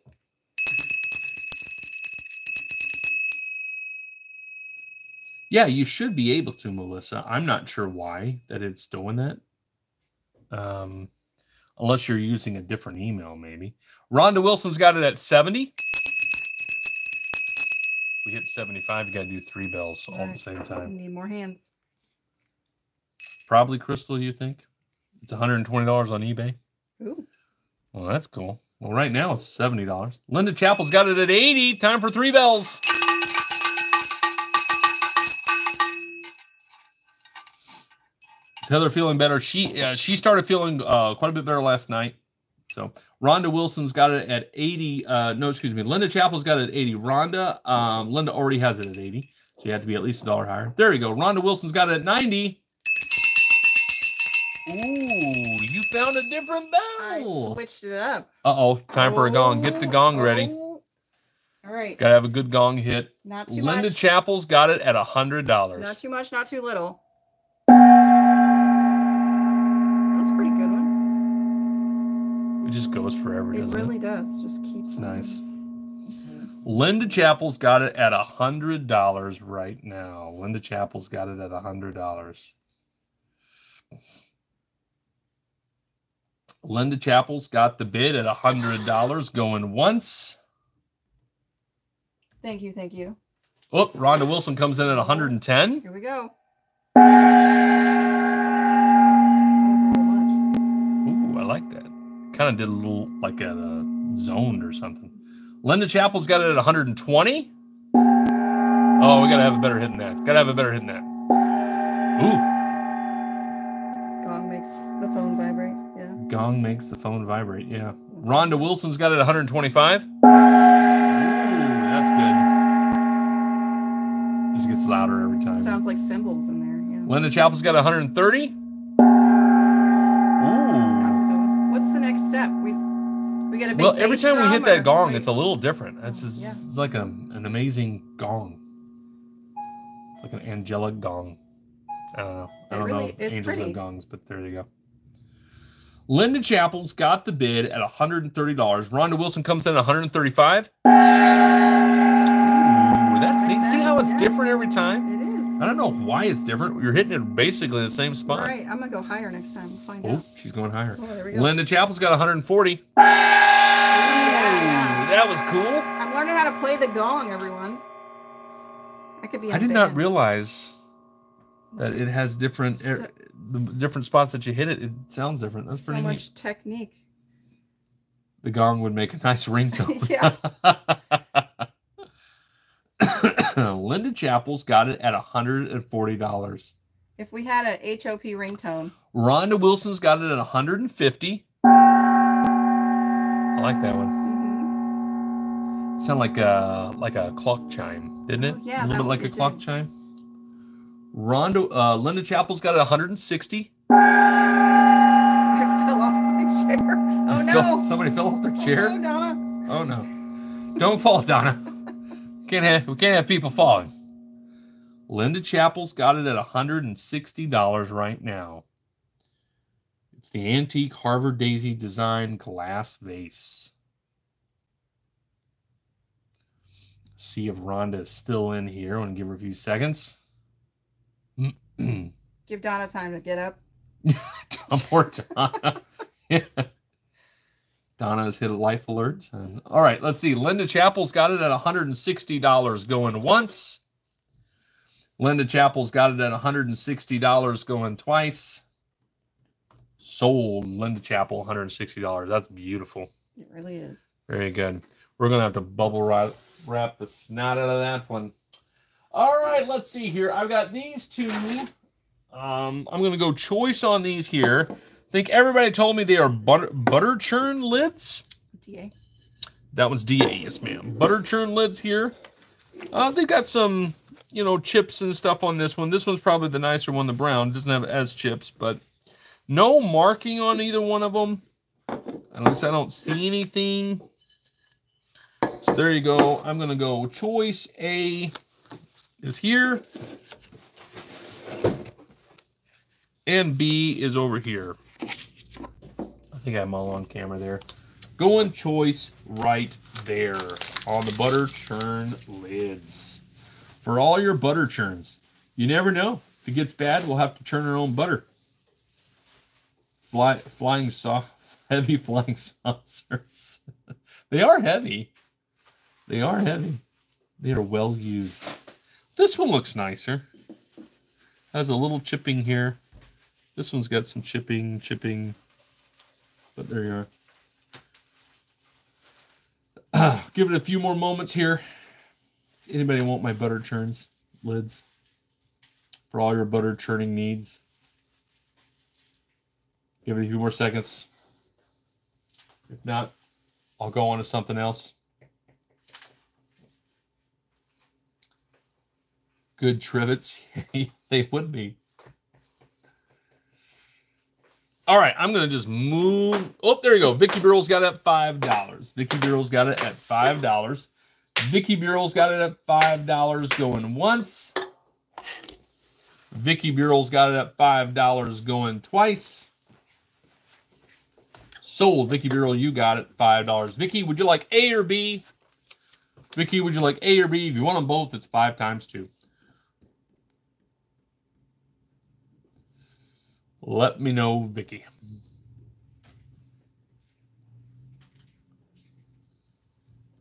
Yeah, you should be able to, Melissa. I'm not sure why that it's doing that. Um, unless you're using a different email, maybe. Rhonda Wilson's got it at 70. We hit 75. You got to do three bells all, all right. at the same time. need more hands. Probably Crystal, you think? It's $120 on eBay. Ooh. Well, that's cool. Well, right now it's $70. Linda Chappell's got it at 80. Time for three bells. Heather feeling better? She uh, she started feeling uh, quite a bit better last night. So Rhonda Wilson's got it at 80. Uh, no, excuse me. Linda Chappell's got it at 80. Rhonda, um, Linda already has it at 80. So you have to be at least a dollar higher. There you go. Rhonda Wilson's got it at 90. Ooh, you found a different bell. I switched it up. Uh oh, time for a gong. Get the gong ready. Oh. All right. Gotta have a good gong hit. Not too Linda much. Chappell's got it at a hundred dollars. Not too much, not too little. That's a pretty good one. It just goes forever, It doesn't really it? does. Just keeps It's going. nice. Linda Chappell's got it at a hundred dollars right now. Linda Chappell's got it at a hundred dollars. Linda Chappell's got the bid at a hundred dollars going once. Thank you, thank you. Oh, Rhonda Wilson comes in at 110. Here we go. That was a little much. Ooh, I like that. Kind of did a little like at a zoned or something. Linda Chapel's got it at 120. Oh, we gotta have a better hit than that. Gotta have a better hit than that. Ooh, Gong makes the phone vibrate. Yeah. gong makes the phone vibrate. Yeah. Rhonda Wilson's got it at 125. Ooh, that's good. Just gets louder every time. Sounds like cymbals in there. Yeah. Linda Chapel's got 130. Ooh. That was a good one. What's the next step? We we get a big Well, every time we hit that gong, it's a little different. It's, just, Yeah. it's like a, an amazing gong, like an angelic gong. Uh, I don't know. I don't know really- if angels pretty. have gongs, but there you go. Linda Chapel's got the bid at $130. Rhonda Wilson comes in at 135. Ooh, that's neat. See how it's different every time? I don't know why it's different. You're hitting it basically the same spot. All right, I'm gonna go higher next time. We'll find Oh, out. she's going higher. Oh, there we go. Linda Chapel's got 140. Yeah. that was cool. I'm learning how to play the gong, everyone. I could be. I did not realize that it has different er, So- the different spots that you hit it. It sounds different. That's so pretty much neat. technique. The gong would make a nice ringtone. Yeah. Linda Chapel's got it at hundred and forty dollars. If we had an HOP ringtone, Rhonda Wilson's got it at hundred and fifty. I like that one. mhm. Sound like a like a clock chime, didn't it? Oh, yeah, a little bit like a it clock chime. Rhonda, uh, Linda Chapel's got it 160. I fell off my chair. Oh no! somebody fell off their chair. Oh, Donna. Oh no! Don't fall, Donna. Can't have we can't have people falling. Linda Chapel's got it at $160 right now. It's the antique Harvard Daisy design glass vase. See if Rhonda is still in here. I want to give her a few seconds. Give Donna time to get up. Poor Donna. Donna has hit a life alert. And, all right, let's see. Linda Chapel's got it at $160 going once. Linda Chapel's got it at $160 going twice. Sold Linda Chapel $160. That's beautiful. It really is. Very good. We're gonna have to bubble wrap, wrap the snot out of that one. All right, let's see here. I've got these two. Um, I'm gonna go choice on these here. I think everybody told me they are butter, butter churn lids. DA. That one's DA, yes, ma'am. Butter churn lids here. Uh, they've got some, you know, chips and stuff on this one. This one's probably the nicer one, the brown. Doesn't have as chips, but no marking on either one of them. At least I don't see anything. So there you go. I'm gonna go choice A is here. And B is over here. I think I'm all on camera there. Going choice right there on the butter churn lids. For all your butter churns. You never know. If it gets bad, we'll have to churn our own butter. Fly, flying soft, heavy flying saucers. they are heavy. They are heavy. They are well used. This one looks nicer. Has a little chipping here. This one's got some chipping, chipping. But there you are. Give it a few more moments here. Does anybody want my butter churns lids for all your butter churning needs? Give it a few more seconds. If not, I'll go on to something else. Good trivets. they would be. All right, I'm gonna just move. Oh, there you go. Vicky Burrell's got it at five dollars. Vicky Burrell's got it at five dollars. Vicky Burrell's got it at five dollars going once. Vicky Burrell's got it at five dollars going twice. Sold, Vicky Burrell. You got it five dollars. Vicky, would you like A or B? Vicky, would you like A or B? If you want them both, it's five times two. Let me know, Vicky.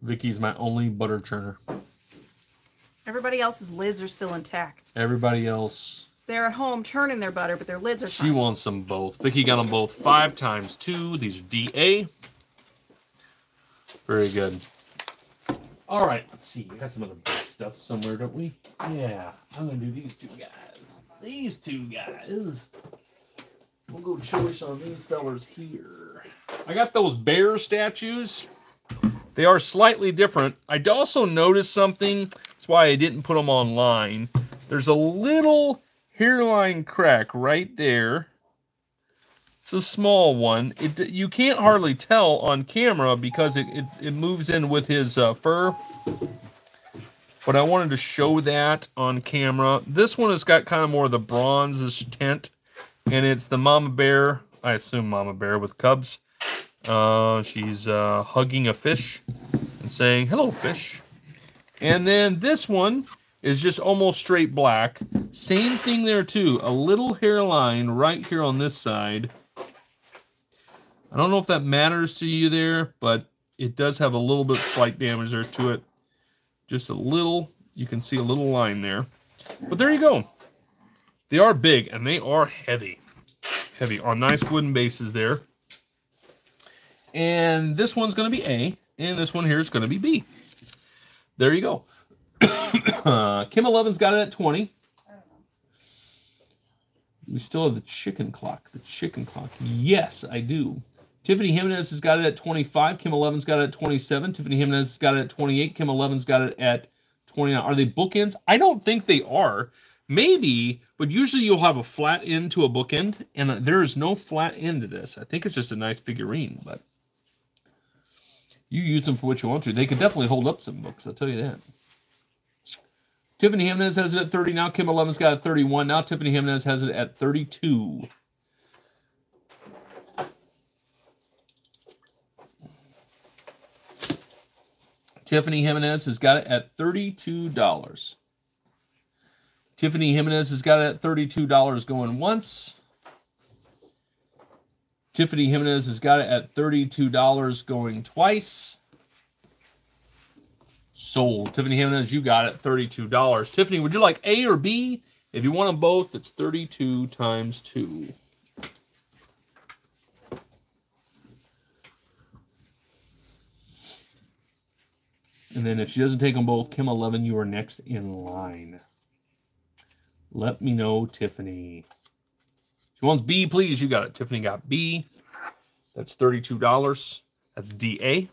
Vicky's my only butter churner. Everybody else's lids are still intact. Everybody else, They're at home churning their butter, but their lids are she fine. wants them both. Vicky got them both five times two. These are DA. Very good. All right, let's see. We got some other big stuff somewhere, don't we? Yeah, I'm gonna do these two guys. These two guys. We'll go choice on these fellers here. I got those bear statues. They are slightly different. I also noticed something. That's why I didn't put them online. There's a little hairline crack right there. It's a small one. It you can't hardly tell on camera because it, it, it moves in with his uh, fur. But I wanted to show that on camera. This one has got kind of more of the bronze tint. And it's the mama bear. I assume mama bear with cubs. Uh, she's uh, hugging a fish and saying, hello, fish. And then this one is just almost straight black. Same thing there, too. A little hairline right here on this side. I don't know if that matters to you there, but it does have a little bit slight damage there to it. Just a little. You can see a little line there. But there you go. They are big, and they are heavy. Heavy on nice wooden bases there. And this one's going to be A, and this one here is going to be B. There you go. uh, Kim 11's got it at 20. We still have the chicken clock. The chicken clock. Yes, I do. Tiffany Jimenez has got it at 25. Kim 11's got it at 27. Tiffany Jimenez has got it at 28. Kim 11's got it at 29. Are they bookends? I don't think they are. Maybe, but usually you'll have a flat end to a bookend, and uh, there is no flat end to this. I think it's just a nice figurine, but you use them for what you want to. They could definitely hold up some books, I'll tell you that. Tiffany Jimenez has it at 30 now. Kim 11's got it at 31. Now Tiffany Jimenez has it at 32. Tiffany Jimenez has got it at $32. Tiffany Jimenez has got it at $32 going once. Tiffany Jimenez has got it at $32 going twice. Sold. Tiffany Jimenez, you got it $32. Tiffany, would you like A or B? If you want them both, it's 32 times 2. And then if she doesn't take them both, Kim 11, you are next in line. Let me know, Tiffany. She wants B, please. You got it. Tiffany got B. That's $32. That's DA.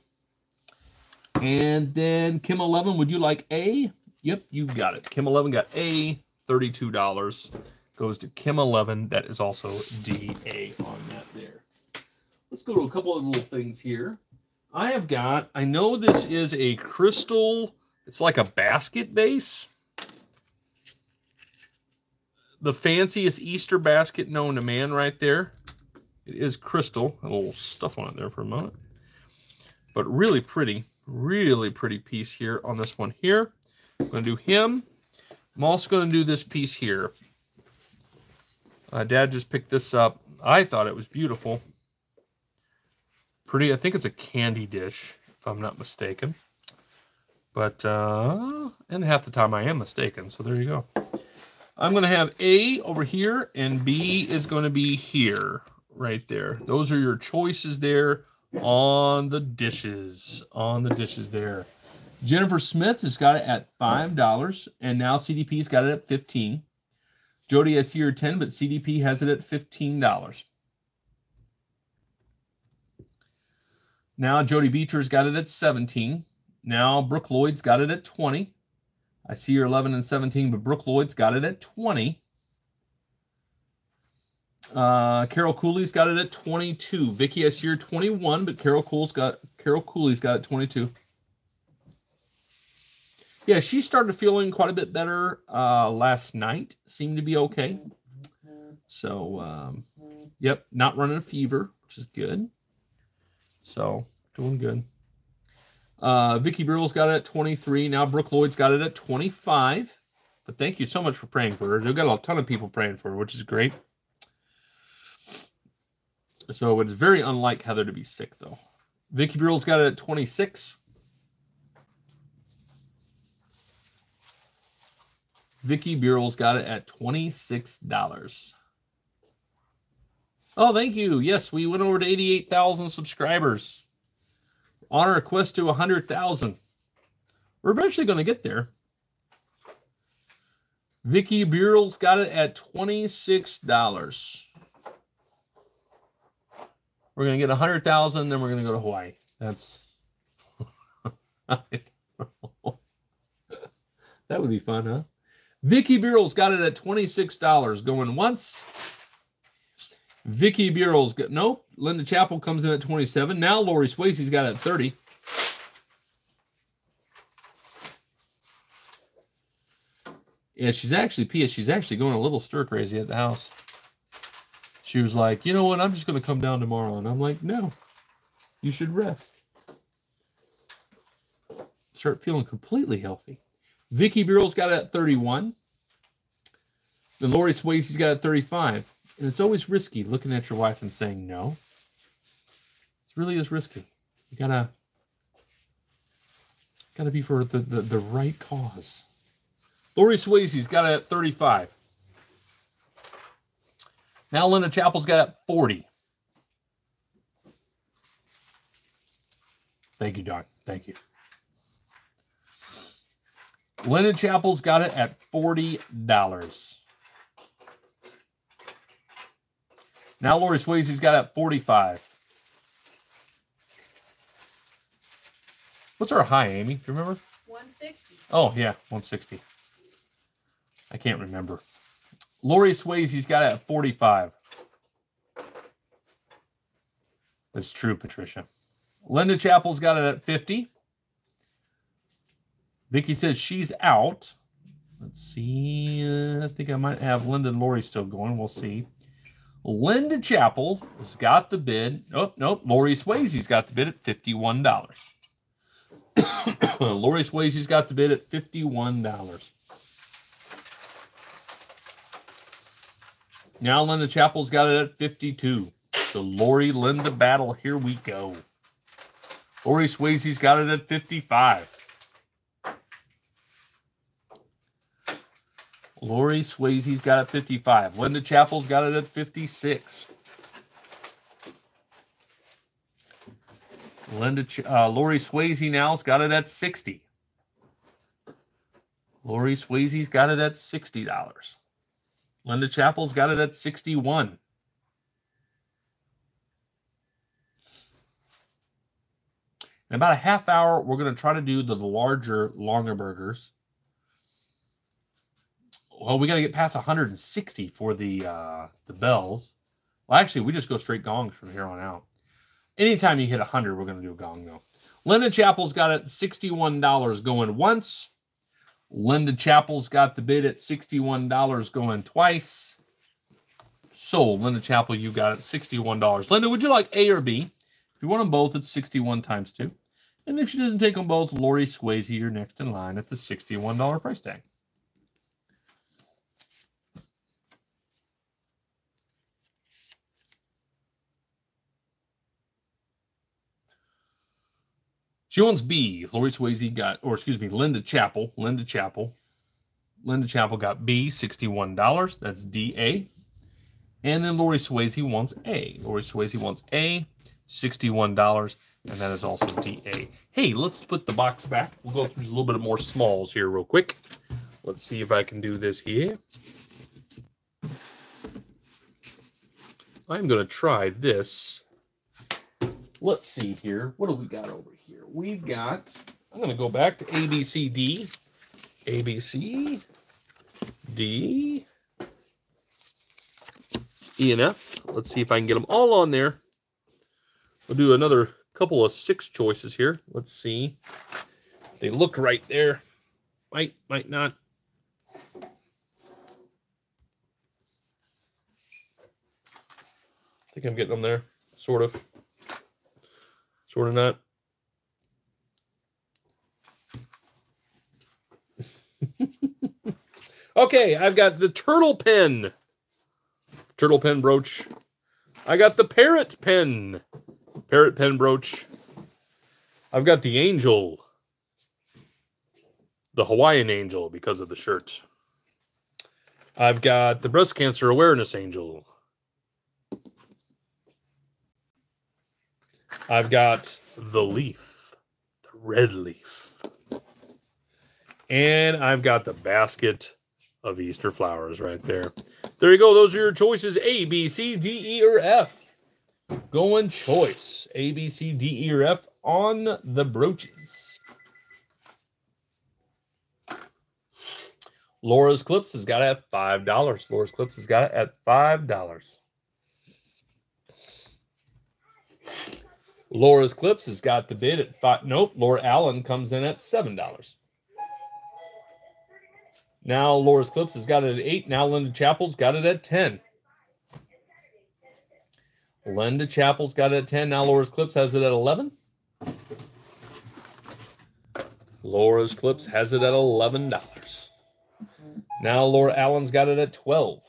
And then Kim 11, would you like A? Yep, you got it. Kim 11 got A, $32. Goes to Kim 11. That is also DA on that there. Let's go to a couple of little things here. I have got, I know this is a crystal, it's like a basket base. The fanciest Easter basket known to man right there. It is crystal. A little stuff on it there for a moment. But really pretty, really pretty piece here on this one here. I'm going to do him. I'm also going to do this piece here. Uh, Dad just picked this up. I thought it was beautiful. Pretty, I think it's a candy dish, if I'm not mistaken. But, uh, and half the time I am mistaken, so there you go. I'm going to have A over here, and B is going to be here, right there. Those are your choices there on the dishes, on the dishes there. Jennifer Smith has got it at $5, and now CDP's got it at 15 Jody has here 10 but CDP has it at $15. Now Jody Beecher's got it at 17. Now Brooke Lloyd's got it at 20. I see your 11 and 17, but Brooke Lloyd's got it at 20. Uh, Carol Cooley's got it at 22. Vicky, I see your 21, but Carol Cool's got Carol Cooley's got it 22. Yeah, she started feeling quite a bit better uh, last night. Seemed to be okay. So, um, yep, not running a fever, which is good. So doing good. Uh, Vicky Burrell's got it at 23. Now Brooke Lloyd's got it at 25. But thank you so much for praying for her. We've got a ton of people praying for her, which is great. So it's very unlike Heather to be sick, though. Vicky Burrell's got it at 26. Vicky Burrell's got it at $26. Oh, thank you. Yes, we went over to 88,000 subscribers. On our quest to 100,000. We're eventually going to get there. Vicky Burrell's got it at $26. We're going to get 100,000 then we're going to go to Hawaii. That's That would be fun, huh? Vicky Burrell's got it at $26 going once. Vicky Burrell's got nope. Linda Chapel comes in at 27. Now Lori Swayze's got at 30. Yeah, she's actually Pia. She's actually going a little stir crazy at the house. She was like, you know what? I'm just going to come down tomorrow, and I'm like, no, you should rest. Start feeling completely healthy. Vicky Burrell's got it at 31. Then Lori Swayze's got it at 35. And it's always risky looking at your wife and saying no. It really is risky. You gotta gotta be for the, the, the right cause. Lori Swayze's got it at 35. Now Linda Chapel's got it at 40. Thank you, Don. Thank you. Linda Chapel's got it at $40. Now Lori Swayze's got it at 45. What's our high, Amy? Do you remember? 160. Oh, yeah, 160. I can't remember. Lori Swayze's got it at 45. That's true, Patricia. Linda Chapel's got it at 50. Vicky says she's out. Let's see. I think I might have Linda and Lori still going. We'll see. Linda Chapel has got the bid. Nope, nope. Lori Swayze's got the bid at $51. Lori Swayze's got the bid at $51. Now Linda Chapel's got it at 52. The Lori Linda battle. Here we go. Lori Swayze's got it at 55. Lori Swayze's got it at 55. Linda Chapel's got it at 56. Linda, uh, Lori Swayze now's got it at 60. Lori Swayze's got it at $60. Linda Chapel's got it at 61. In about a half hour, we're going to try to do the larger, Longabergers. Well, we got to get past 160 for the uh, the bells. Well, actually, we just go straight gongs from here on out. Anytime you hit 100, we're going to do a gong, though. Linda Chapel's got it $61 going once. Linda Chapel's got the bid at $61 going twice. So, Linda Chapel, you got it $61. Linda, would you like A or B? If you want them both, it's 61 times 2. And if she doesn't take them both, Lori Swayze, you're next in line at the $61 price tag. She wants B. Lori Swayze got, or excuse me, Linda Chapel. Linda Chapel. Linda Chapel got B, $61. That's DA. And then Lori Swayze wants A. Lori Swayze wants A, $61. And that is also DA. Hey, let's put the box back. We'll go through a little bit of more smalls here real quick. Let's see if I can do this here. I'm going to try this. Let's see here. What do we got over here? We've got, I'm going to go back to ABCD. ABC, D, E, and F. Let's see if I can get them all on there. We'll do another couple of six choices here. Let's see. They look right there. Might, might not. I think I'm getting them there. Sort of. Sort of not. okay, I've got the turtle pen. Turtle pen brooch. I got the parrot pen. Parrot pen brooch. I've got the angel. The Hawaiian angel because of the shirt. I've got the breast cancer awareness angel. I've got the leaf, the red leaf. And I've got the basket of Easter flowers right there. There you go. Those are your choices A, B, C, D, E, or F. Going choice A, B, C, D, E, or F on the brooches. Laura's Clips has got it at $5. Laura's Clips has got it at $5. Laura's Clips has got the bid at five. Nope. Laura Allen comes in at seven dollars. Now Laura's Clips has got it at eight. Now Linda Chapel's got it at ten. Linda Chapel's got it at ten. Now Laura's Clips has it at eleven. Laura's Clips has it at eleven dollars. Now Laura Allen's got it at twelve.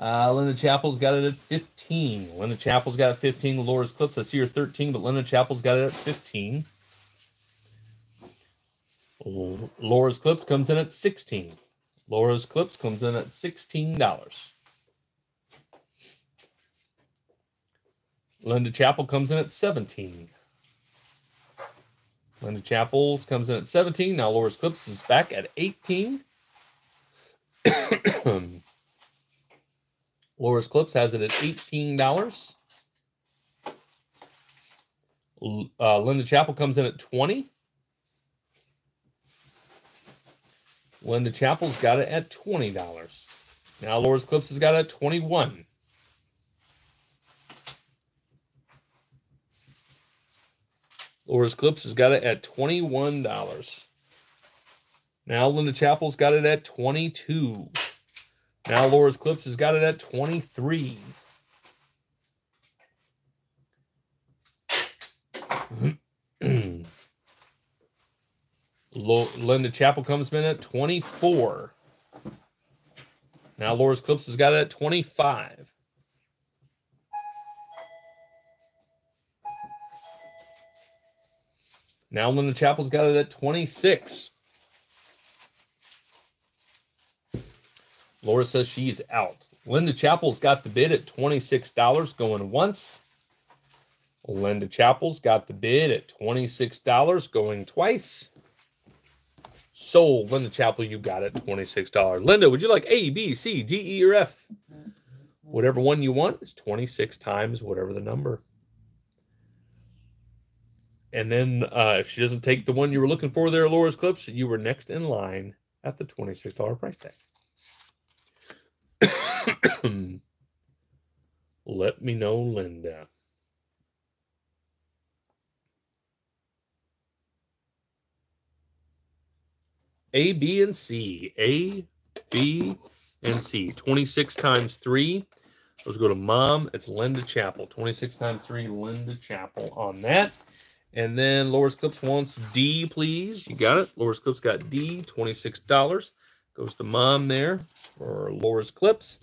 Uh, Linda Chapel's got it at 15. Linda Chapel's got it at 15. Laura's Clips, I see her 13, but Linda Chapel's got it at 15. Laura's Clips comes in at 16. Laura's Clips comes in at $16. Linda Chapel comes in at 17. Linda Chapels comes in at 17. Now Laura's Clips is back at 18. Laura's Clips has it at $18. Uh, Linda Chapel comes in at 20. Linda Chapel's got it at $20. Now Laura's Clips has got it at 21. Laura's Clips has got it at $21. Now Linda Chapel's got it at 22. Now Laura's Clips has got it at 23. Linda Chapel comes in at 24. Now Laura's Clips has got it at 25. Now Linda Chapel's got it at 26. Laura says she's out. Linda Chapel's got the bid at $26 going once. Linda Chapel's got the bid at $26 going twice. Sold. Linda Chapel, you got it $26. Linda, would you like A, B, C, D, E, or F? Whatever one you want is 26 times whatever the number. And then uh, if she doesn't take the one you were looking for there, Laura's Clips, you were next in line at the $26 price tag. Let me know, Linda. A, B, and C. A, B, and C. 26 times 3. Let's go to mom. It's Linda Chapel. 26 times 3, Linda Chapel on that. And then Laura's Clips wants D, please. You got it. Laura's Clips got D, $26. Goes to mom there for Laura's Clips.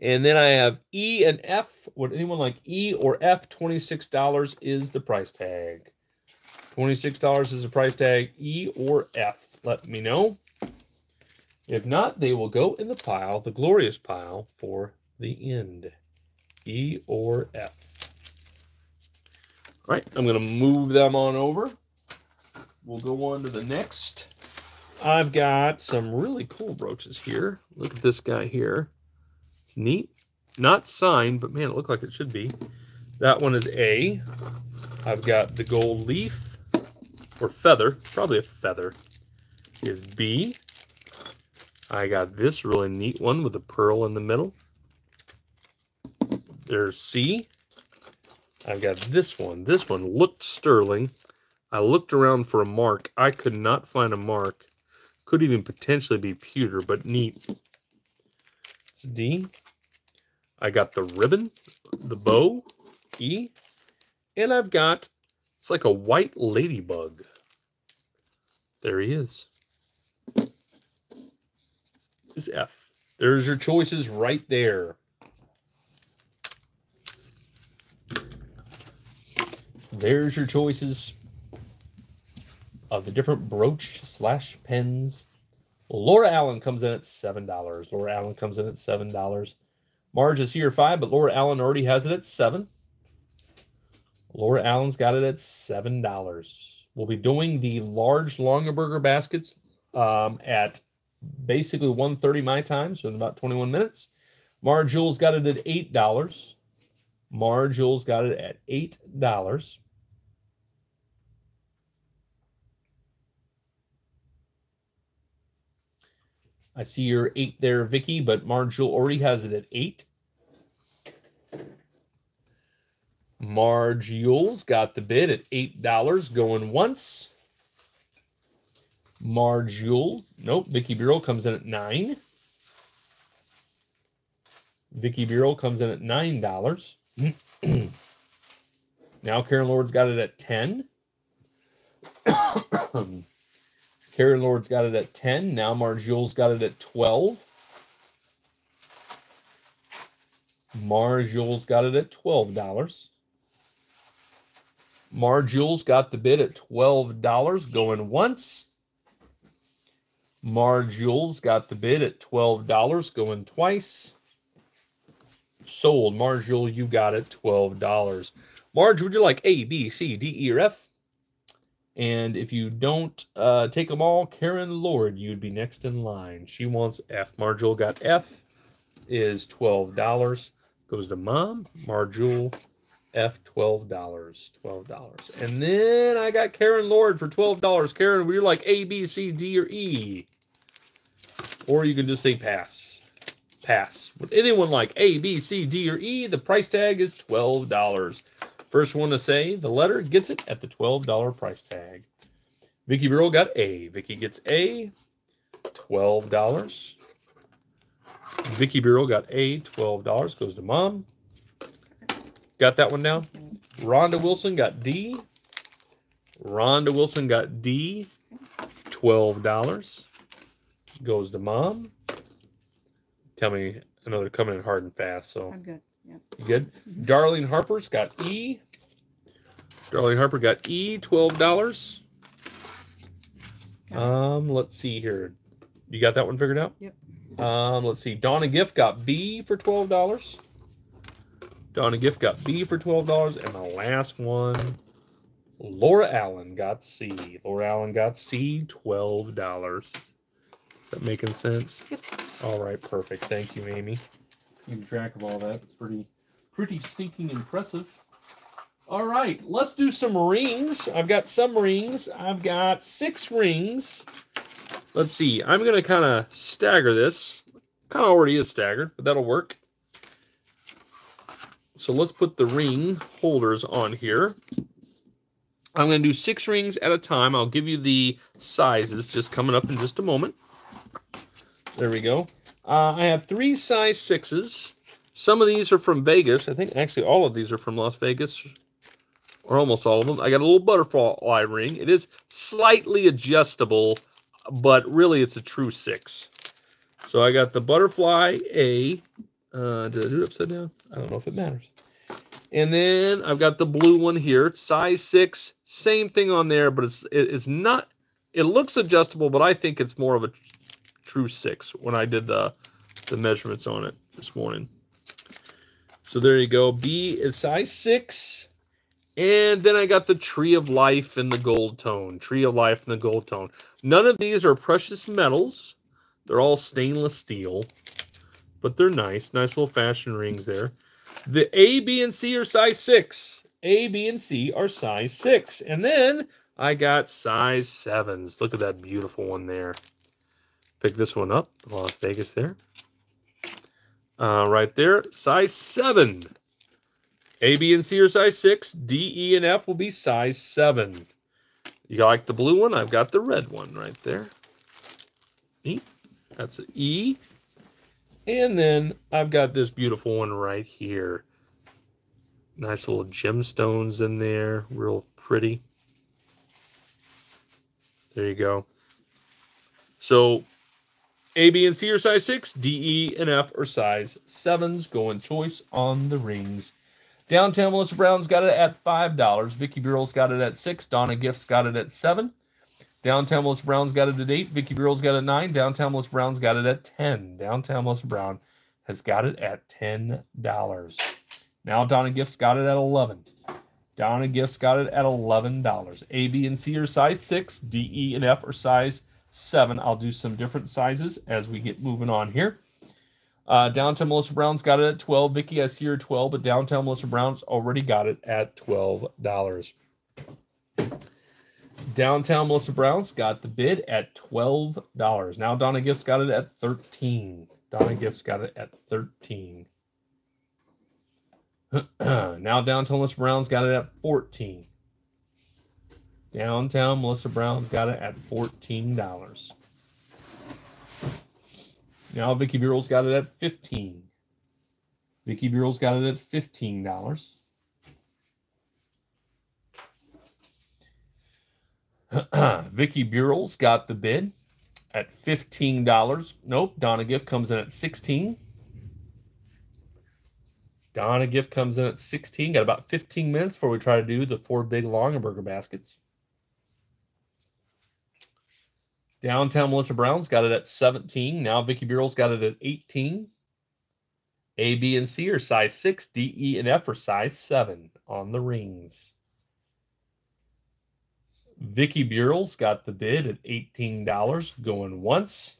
And then I have E and F. Would anyone like E or F? $26 is the price tag. $26 is the price tag. E or F. Let me know. If not, they will go in the pile, the glorious pile, for the end. E or F. All right, I'm going to move them on over. We'll go on to the next. I've got some really cool brooches here. Look at this guy here. It's neat. Not signed, but man, it looked like it should be. That one is A. I've got the gold leaf or feather, probably a feather, is B. I got this really neat one with a pearl in the middle. There's C. I've got this one. This one looked sterling. I looked around for a mark. I could not find a mark. Could even potentially be pewter, but neat. It's D. I got the ribbon, the bow, E. And I've got, it's like a white ladybug. There he is. Is F. There's your choices right there. There's your choices of the different brooch slash pens. Laura Allen comes in at seven dollars. Laura Allen comes in at seven dollars. Marge is here five, but Laura Allen already has it at seven. Laura Allen's got it at seven dollars. We'll be doing the large Longaberger baskets um, at basically 1.30 my time, so in about 21 minutes. Mar Jules got it at eight dollars. Mar Jules got it at eight dollars. I see your eight there, Vicky, but Marjul already has it at eight. Marjules got the bid at eight dollars going once. Marjule, nope. Vicky Bureau comes in at nine. Vicky Bureau comes in at nine dollars. now Karen Lord's got it at ten. Karen Lord's got it at 10. Now Marjule's got it at 12. Marjule's got it at $12. Marjule's got the bid at $12 going once. Marjule's got the bid at $12 going twice. Sold. Marjule, you got it $12. Marge, would you like A, B, C, D, E, or F? And if you don't uh, take them all, Karen Lord, you'd be next in line. She wants F. Marjule got F, is $12. Goes to mom. Marjule, F, $12. $12. And then I got Karen Lord for $12. Karen, we're like A, B, C, D, or E. Or you can just say pass. Pass. Would anyone like A, B, C, D, or E? The price tag is $12. First one to say the letter gets it at the $12 price tag. Vicky Burrow got A. Vicky gets A, $12. Vicky Burrow got A, $12. Goes to mom. Got that one down? Rhonda Wilson got D. Rhonda Wilson got D, $12. Goes to mom. Tell me, I know they're coming in hard and fast, so. I'm good. Yep. You good? Darlene Harper's got E. Darlene Harper got E, twelve dollars. Um, let's see here. You got that one figured out? Yep. Um, let's see. Donna Gift got B for twelve dollars. Donna Gift got B for twelve dollars, and the last one, Laura Allen got C. Laura Allen got C, twelve dollars. Is that making sense? Yep. All right, perfect. Thank you, Amy keeping track of all that. It's pretty, pretty stinking impressive. All right, let's do some rings. I've got some rings. I've got six rings. Let's see. I'm going to kind of stagger this. Kind of already is staggered, but that'll work. So let's put the ring holders on here. I'm going to do six rings at a time. I'll give you the sizes just coming up in just a moment. There we go. Uh, I have three size sixes. Some of these are from Vegas. I think actually all of these are from Las Vegas, or almost all of them. I got a little butterfly ring. It is slightly adjustable, but really it's a true six. So I got the butterfly A. Uh, did I do it upside down? I don't know if it matters. And then I've got the blue one here. It's size six. Same thing on there, but it's it, it's not. It looks adjustable, but I think it's more of a true six when I did the the measurements on it this morning. So there you go. B is size six. And then I got the Tree of Life in the gold tone. Tree of Life in the gold tone. None of these are precious metals. They're all stainless steel. But they're nice. Nice little fashion rings there. The A, B, and C are size 6. A, B, and C are size 6. And then I got size 7s. Look at that beautiful one there. Pick this one up. Las Vegas there. Uh, right there. Size 7. A, B, and C are size 6. D, E, and F will be size 7. You like the blue one? I've got the red one right there. E. That's an E. And then I've got this beautiful one right here. Nice little gemstones in there. Real pretty. There you go. So A, B, and C are size 6. D, E, and F are size 7s. Going choice on the rings. Downtown Melissa Brown's got it at $5. Vicky Burrell's got it at 6 Donna Gift's got it at 7 Downtown Melissa Brown's got it at 8 Vicky Burrell's got it at 9 Downtown Melissa Brown's got it at 10 Downtown Melissa Brown has got it at $10. Now Donna Gift's got it at 11 Donna Gifts got it at $11. A, B, and C are size 6. D, E, and F are size 7. I'll do some different sizes as we get moving on here. Uh, Downtown Melissa Brown's got it at 12. Vicky, I see her 12, but Downtown Melissa Brown's already got it at $12. Downtown Melissa Brown's got the bid at $12. Now Donna Gifts got it at 13. Donna Gifts got it at 13. now downtown Melissa Brown's got it at 14. Downtown Melissa Brown's got it at $14. Now Vicky Burrell's got it at 15. Vicky Burrell's got it at $15. Vicky Burrell's got the bid at $15. Nope, Donna Gift comes in at 16. Donna Gift comes in at 16. Got about 15 minutes before we try to do the four big Longaberger baskets. Downtown Melissa Brown's got it at 17. Now Vicky Burrell's got it at 18. A, B, and C are size 6. D, E, and F are size 7 on the rings. Vicky Burrell's got the bid at $18 going once.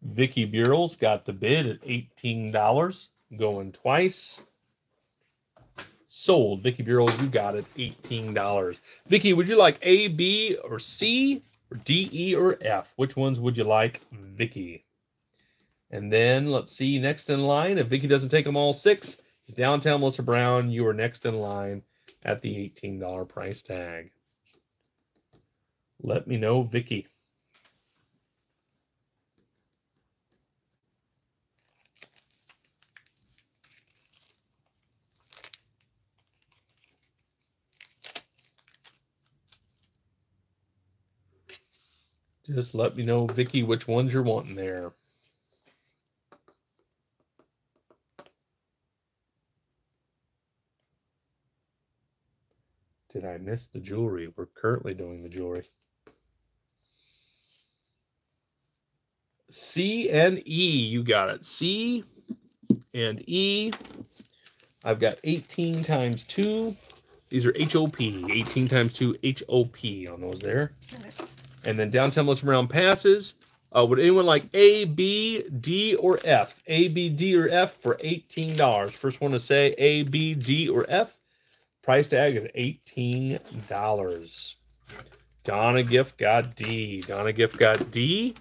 Vicky Burrell's got the bid at $18 going twice. Sold. Vicky Burrell, you got it. $18. Vicky, would you like A, B, or C, or D, E, or F? Which ones would you like, Vicky? And then let's see next in line. If Vicky doesn't take them all six, it's downtown Melissa Brown. You are next in line at the $18 price tag. Let me know, Vicky. Just let me know, Vicky, which ones you're wanting there. Did I miss the jewelry? We're currently doing the jewelry. C and E, you got it. C and E. I've got 18 times 2. These are HOP. 18 times 2 HOP on those there. And then downtown Melissa Brown passes. Uh, would anyone like A, B, D, or F? A, B, D, or F for $18. First one to say A, B, D, or F. Price tag is $18. Donna Gift got D. Donna Gift got D.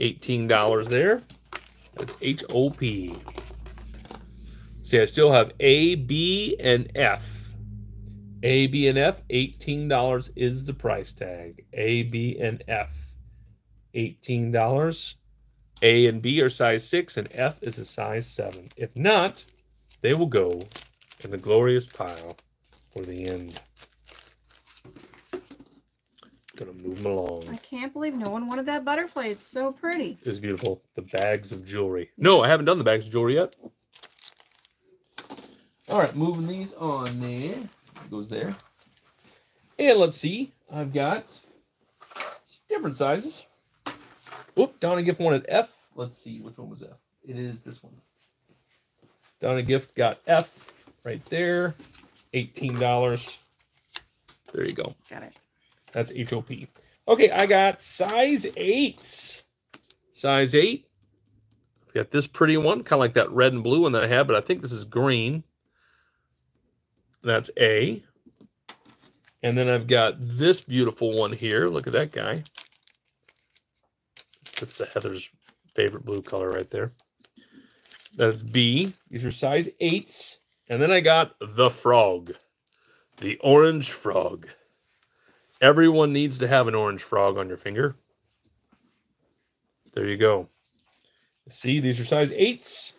$18 there. That's HOP. See, I still have A, B, and F. A, B, and F, $18 is the price tag. A, B, and F, $18. A and B are size 6, and F is a size 7. If not, they will go in the glorious pile for the end. Gonna move them along. I can't believe no one wanted that butterfly. It's so pretty. It's beautiful. The bags of jewelry. No, I haven't done the bags of jewelry yet. All right, moving these on there. Goes there. And let's see. I've got different sizes. Whoop, Donna Gift wanted F. Let's see, which one was F? It is this one. Donna Gift got F right there. $18. There you go. Got it. That's HOP. Okay, I got size eights. Size eight. Got this pretty one, kind of like that red and blue one that I had, but I think this is green. That's A. And then I've got this beautiful one here. Look at that guy. That's the Heather's favorite blue color right there. That's B. These are size eights. And then I got the frog, the orange frog. Everyone needs to have an orange frog on your finger. There you go. See, these are size eights.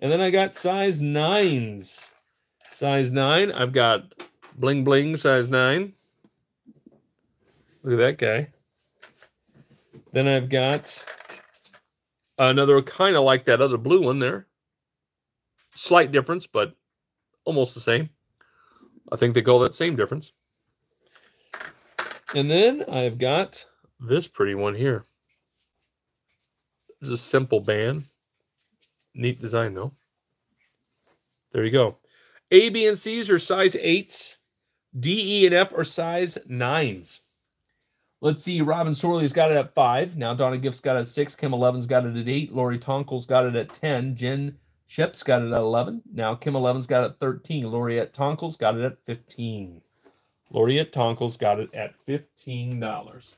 And then I got size nines. Size nine, I've got bling bling size nine. Look at that guy. Then I've got another kind of like that other blue one there. Slight difference, but almost the same. I think they call that same difference. And then I've got this pretty one here. This is a simple band. Neat design though. There you go. A, B, and C's are size eights. D, E, and F are size nines. Let's see. Robin Sorley's got it at five. Now Donna Gift's got it at six. Kim Eleven's got it at eight. Lori Tonkel's got it at 10. Jen Ship's got it at 11. Now Kim Eleven's got it at 13. Laureate Tonkel's got it at 15. Laureate Tonkel's got it at $15.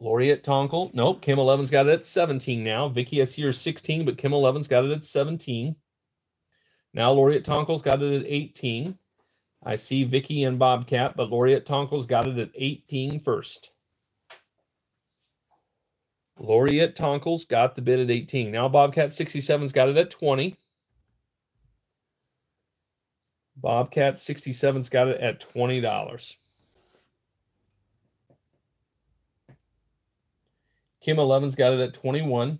Laureate Tonkel. Nope. Kim 11's got it at 17 now. Vicky S here is 16, but Kim 11's got it at 17. Now Laureate Tonkel's got it at 18. I see Vicky and Bobcat, but Laureate Tonkel's got it at 18 first. Laureate Tonkel's got the bid at 18. Now Bobcat 67's got it at 20. Bobcat 67's got it at $20. Kim 11's got it at 21.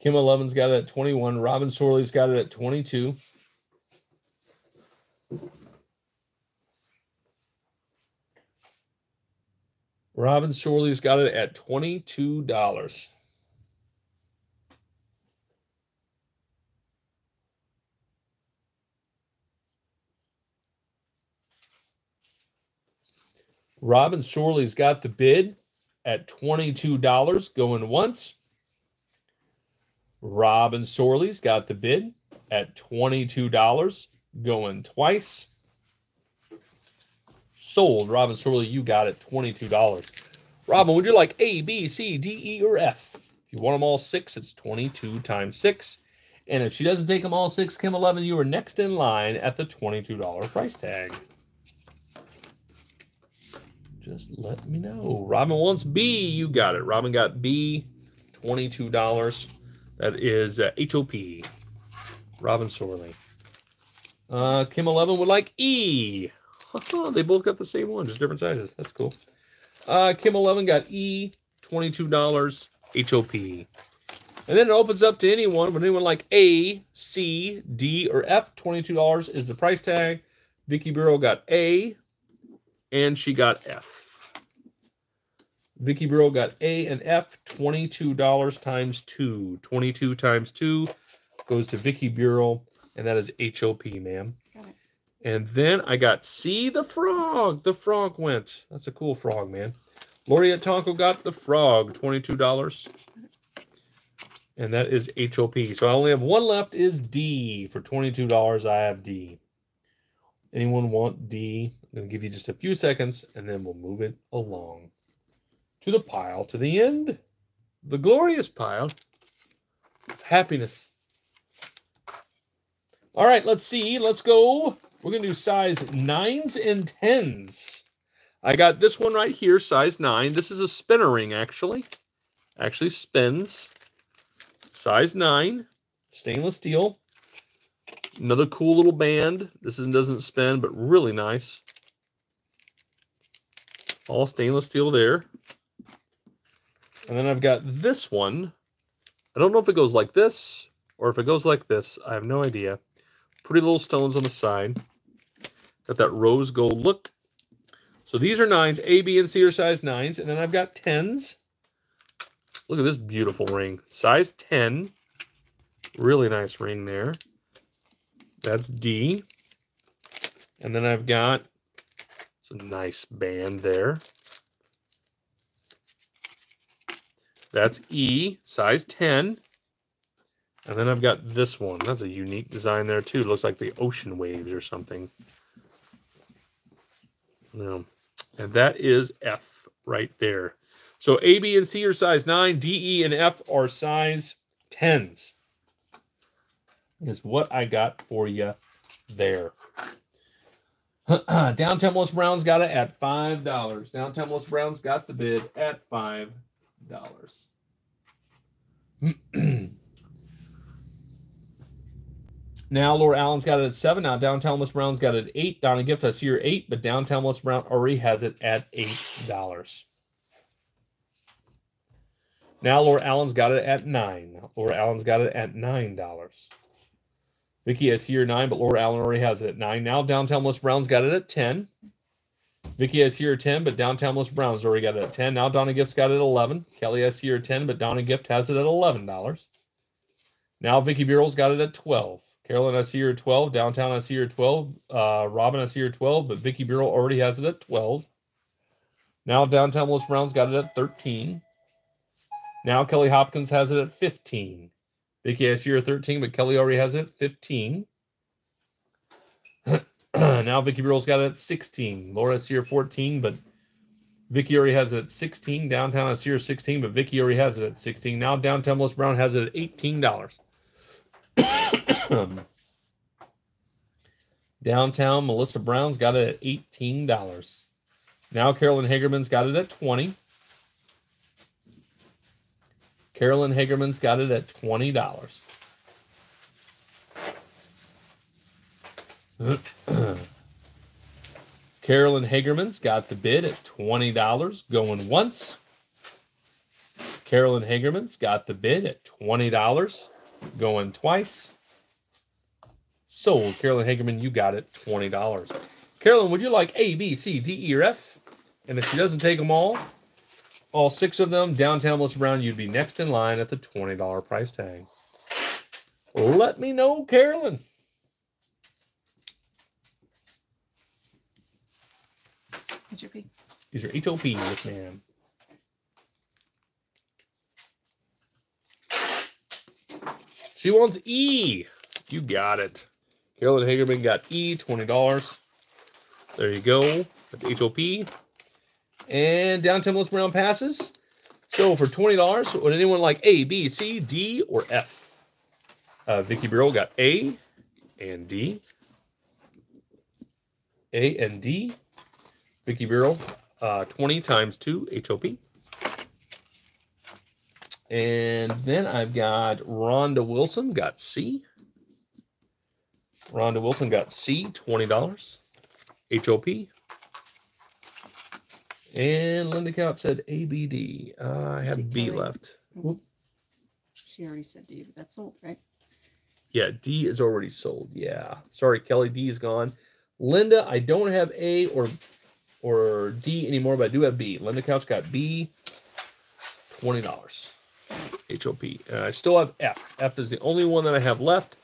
Kim 11's got it at 21. Robin Sorley's got it at 22. Robin Sorley's got it at $22. Robin Sorley's got the bid at $22 going once. Robin Sorley's got the bid at $22 going twice. Sold. Robin Sorley, you got it $22. Robin, would you like A, B, C, D, E, or F? If you want them all six, it's 22 times six. And if she doesn't take them all six, Kim 11, you are next in line at the $22 price tag just let me know. Robin wants B. You got it. Robin got B, $22. That is uh, HOP. Robin Sorley. Uh, Kim 11 would like E. they both got the same one, just different sizes. That's cool. Uh, Kim 11 got E, $22, HOP. And then it opens up to anyone. Would anyone like A, C, D, or F? $22 is the price tag. Vicky Bureau got A, and she got F. Vicky Burrow got A and F, $22 times 2. 22 times 2 goes to Vicky Bureau, and that is HOP, ma'am. And then I got C, the frog. The frog went. That's a cool frog, man. Laureate Tonko got the frog, $22. And that is HOP. So I only have one left is D. For $22, I have D. Anyone want D? I'm going to give you just a few seconds and then we'll move it along to the pile to the end. The glorious pile of happiness. All right, let's see. Let's go. We're going to do size nines and tens. I got this one right here, size nine. This is a spinner ring, actually. Actually spins. Size nine, stainless steel. Another cool little band. This doesn't spin, but really nice. All stainless steel there. And then I've got this one. I don't know if it goes like this or if it goes like this. I have no idea. Pretty little stones on the side. Got that rose gold look. So these are nines. A, B, and C are size nines. And then I've got tens. Look at this beautiful ring. Size 10. Really nice ring there. That's D. And then I've got a nice band there. That's E, size 10. And then I've got this one. That's a unique design there too. Looks like the ocean waves or something. No. And that is F right there. So A, B, and C are size 9. D, E, and F are size 10s is what I got for you there. Downtown West Brown's got it at $5. Downtown West Brown's got the bid at $5. now Laura Allen's got it at seven. Now Downtown Melissa Brown's got it at eight. Donna Gift has here eight, but Downtown Melissa Brown already has it at eight dollars. Now Laura Allen's got it at nine. Laura Allen's got it at nine dollars. Vicky has here nine, but Laura Allen already has it at nine. Now downtown Melissa Brown's got it at 10. Vicky has here 10, but downtown Melissa Brown's already got it at 10. Now Donna Gift's got it at 11. Kelly has here 10, but Donna Gift has it at $11. Now Vicky Burrell's got it at 12. Carolyn has here 12. Downtown has here 12. Uh, Robin has here 12, but Vicky Burrell already has it at 12. Now downtown Willis Brown's got it at 13. Now Kelly Hopkins has it at 15. Vicky has here 13, but Kelly already has it at 15. now Vicky Burrell's got it at 16. Laura has here 14, but Vicky already has it at 16. Downtown has here 16, but Vicky already has it at 16. Now downtown Willis Brown has it at $18. downtown Melissa Brown's got it at $18. Now Carolyn Hagerman's got it at 20. Carolyn Hagerman's got it at $20. Carolyn Hagerman's got the bid at $20 going once. Carolyn Hagerman's got the bid at $20 going twice. Sold. Carolyn Hagerman, you got it $20. Carolyn, would you like A, B, C, D, E, or F? And if she doesn't take them all, all six of them, downtown Melissa Brown, you'd be next in line at the $20 price tag. Let me know, Carolyn. HOP. These are HOP, yes, ma'am. She wants E. You got it. Carolyn Hagerman got E, $20. There you go. That's HOP. And downtown Melissa Brown passes. So for $20, would anyone like A, B, C, D, or F? Uh, Vicky Burrell got A and D. A and D. Vicky Burrell, uh, 20 times 2 HOP. And then I've got Rhonda Wilson, got C. Rhonda Wilson got C, $20. HOP. And Linda Couch said ABD. Uh, I have B Kelly. left. Whoop. She already said D, but that's sold, right? Yeah, D is already sold. Yeah. Sorry, Kelly. D is gone. Linda, I don't have A or or D anymore, but I do have B. Linda Couch got B, twenty dollars. HOP. And uh, I still have F. F is the only one that I have left.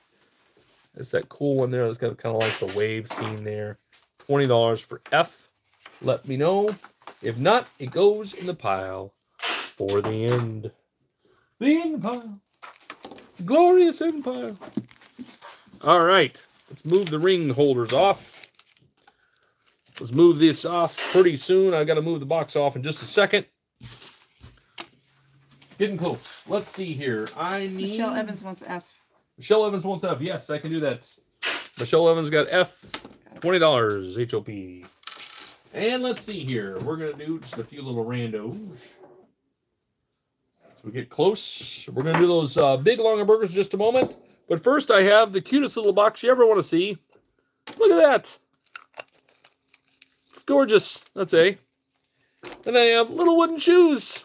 It's that cool one there that's got kind of like the wave scene there. Twenty dollars for F. Let me know. If not, it goes in the pile for the end. The end pile. Glorious end pile. All right. Let's move the ring holders off. Let's move this off pretty soon. I've got to move the box off in just a second. Getting close. Let's see here. I need Michelle Evans wants F. Michelle Evans wants F. Yes, I can do that. Michelle Evans got F. Twenty dollars HOP. And let's see here. We're gonna do just a few little randos. So we get close. We're gonna do those uh, big Longabergers in just a moment. But first, I have the cutest little box you ever want to see. Look at that. It's gorgeous. That's A. And I have little wooden shoes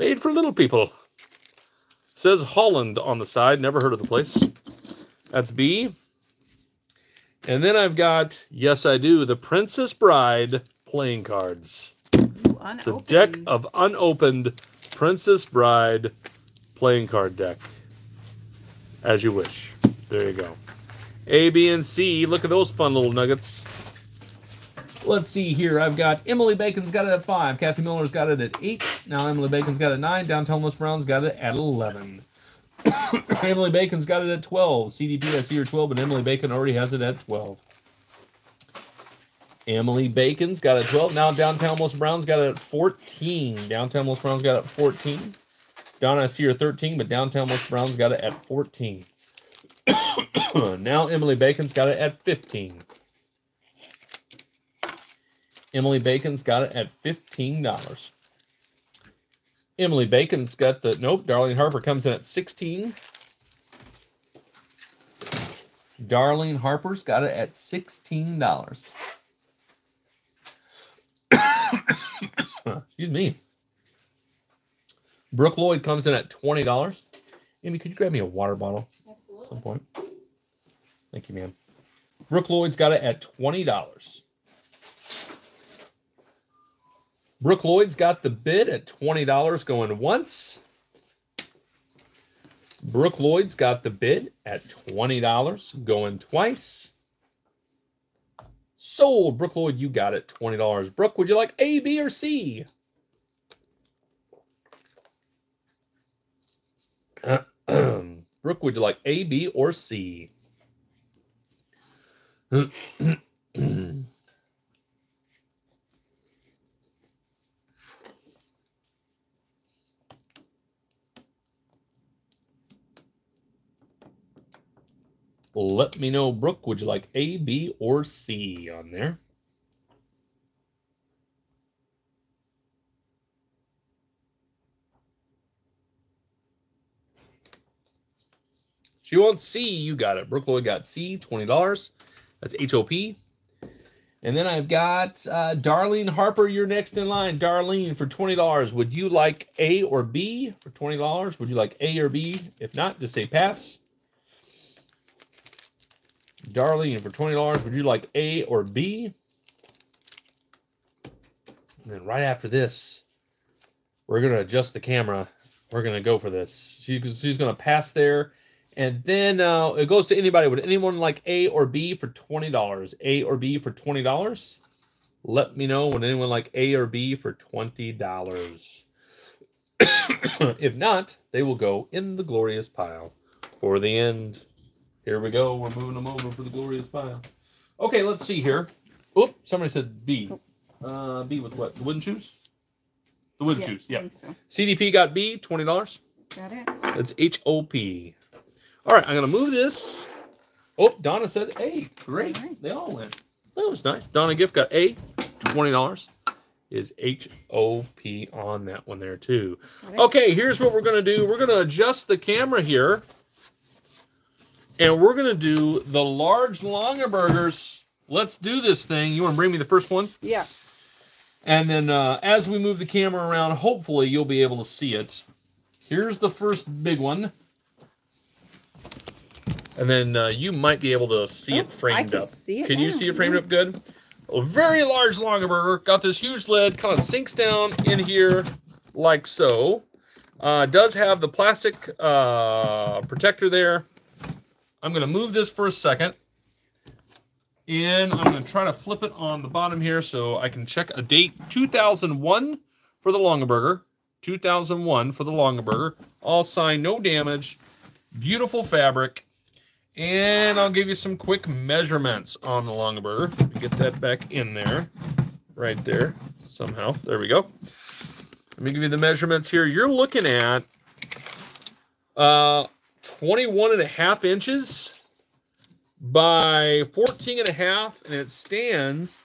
made for little people. Says Holland on the side. Never heard of the place. That's B. And then I've got, yes, I do, the Princess Bride playing cards. Ooh, It's a deck of unopened Princess Bride playing card deck. As you wish. There you go. A, B, and C. Look at those fun little nuggets. Let's see here. I've got Emily Bacon's got it at five. Kathy Miller's got it at eight. Now Emily Bacon's got it at nine. Downtown West Brown's got it at eleven. Emily Bacon's got it at twelve. CDP has here twelve, but Emily Bacon already has it at twelve. Emily Bacon's got it at 12. Now downtown Melissa Brown's got it at 14. Downtown Melissa Brown's got it at 14. Donna has here 13, but downtown Melissa Brown's got it at 14. now Emily Bacon's got it at 15. Emily Bacon's got it at $15. Emily Bacon's got the, nope, Darlene Harper comes in at 16. Darlene Harper's got it at $16. Excuse me. Brooke Lloyd comes in at $20. Amy, could you grab me a water bottle Absolutely. at some point? Thank you, ma'am. Brooke Lloyd's got it at $20. Brooke Lloyd's got the bid at $20 going once. Brooke Lloyd's got the bid at $20 going twice. Sold. Brooke Lloyd, you got it. $20. Brooke, would you like A, B, or C? Brooke, would you like A, B, or C? Let me know, Brooke, would you like A, B, or C on there? She wants C. You got it. Brooke Lloyd got C, $20. That's HOP. And then I've got uh, Darlene Harper. You're next in line. Darlene for $20. Would you like A or B for $20? Would you like A or B? If not, just say pass. Darlene for $20. Would you like A or B? And then right after this, we're going to adjust the camera. We're going to go for this. She, she's going to pass there. And then uh, it goes to anybody. Would anyone like A or B for $20? A or B for $20? Let me know. Would anyone like A or B for $20? if not, they will go in the glorious pile for the end. Here we go. We're moving them over for the glorious pile. Okay, let's see here. Oop, somebody said B. Uh, B with what? The wooden shoes? The wooden Yeah, shoes, yeah. so. CDP got B, $20. Got it. That's H O P. All right, I'm going to move this. Oh, Donna said A. Great. All right. They all went. That was nice. Donna Gift got A, $20. Is H O P on that one there, too. Okay, here's what we're going to do. We're going to adjust the camera here. And we're going to do the large Longabergers. Let's do this thing. You want to bring me the first one? Yeah. And then uh, as we move the camera around, hopefully you'll be able to see it. Here's the first big one. And then uh, you might be able to see Oh, it framed I can up. see it can you see it framed yeah. up good? A very large Longaberger. Got this huge lid. Kind of sinks down in here like so. Uh, does have the plastic uh, protector there. I'm going to move this for a second. And I'm going to try to flip it on the bottom here so I can check a date 2001 for the Longaberger. 2001 for the Longaberger. All signed, no damage. Beautiful fabric. And I'll give you some quick measurements on the me Get that back in there. Right there. Somehow. There we go. Let me give you the measurements here. You're looking at uh, 21 and a half inches by 14 and a half, and it stands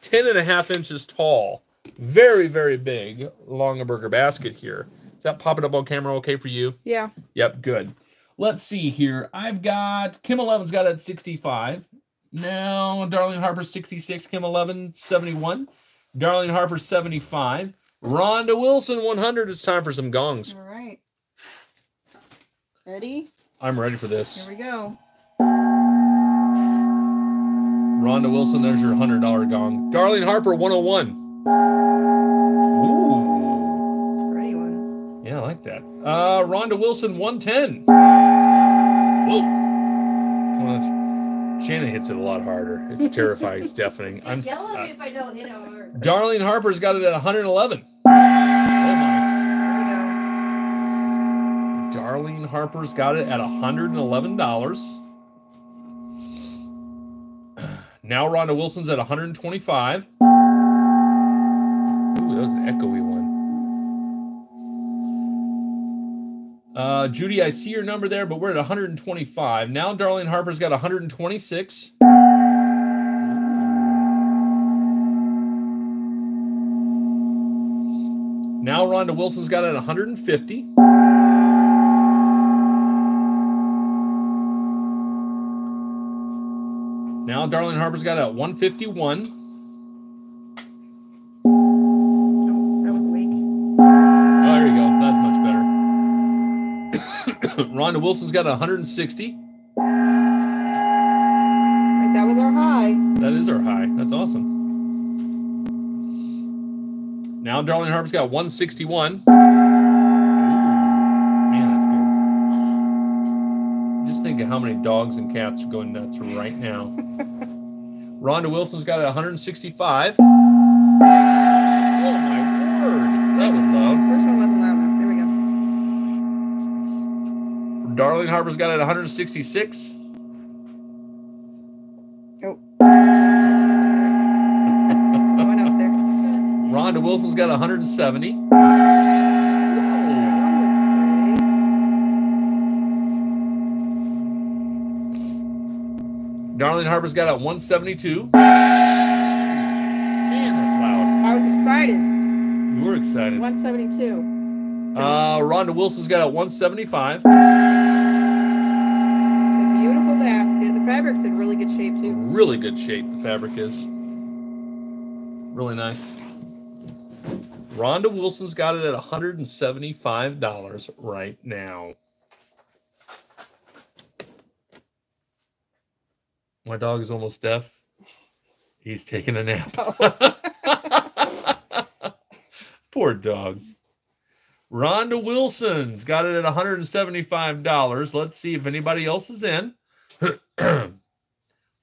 10 and a half inches tall. Very, very big Longaberger basket here. Is that popping up on camera okay for you? Yeah. Yep, good. Let's see here. I've got Kim 11's got it at 65. Now, Darlene Harper 66, Kim 11 71. Darlene Harper 75. Rhonda Wilson 100. It's time for some gongs. All right. Ready? I'm ready for this. Here we go. Rhonda Wilson, there's your $100 gong. Darlene Harper 101. Ooh. It's a pretty one. Yeah, I like that. Uh, Rhonda Wilson 110. Whoa. Come. Shannon hits it a lot harder. It's terrifying. it's deafening. I'm Yell at me if I don't hit it hard. Darlene Harper's got it at 111. Oh my. Here Darlene Harper's got it at $111. Now Rhonda Wilson's at 125. Ooh, that was an echoey one. Uh, Judy, I see your number there, but we're at 125. Now Darlene Harper's got 126. Now Rhonda Wilson's got it at 150. Now Darlene Harper's got a 151. Oh, that was weak. Oh, there you go. That's much better. Rhonda Wilson's got 160. Right, that was our high. That is our high. That's awesome. Now Darlene Harper's got 161. Ooh, man, that's good. Just think of how many dogs and cats are going nuts right now. Rhonda Wilson's got it 165. Oh my word. That was loud. First one wasn't loud enough. There we go. Darlene Harper's got it 166. Oh. Going up there. Rhonda Wilson's got 170. Whoa. That was great. Darlene Harper's got it 172. Man, that's loud. I was excited. You were excited. 172. Uh, Rhonda Wilson's got it 175. It's a beautiful basket. The fabric's in really good shape too. Really good shape, the fabric is. Really nice. Rhonda Wilson's got it at $175 right now. My dog is almost deaf. He's taking a nap. Oh. Poor dog. Rhonda Wilson's got it at $175. Let's see if anybody else is in.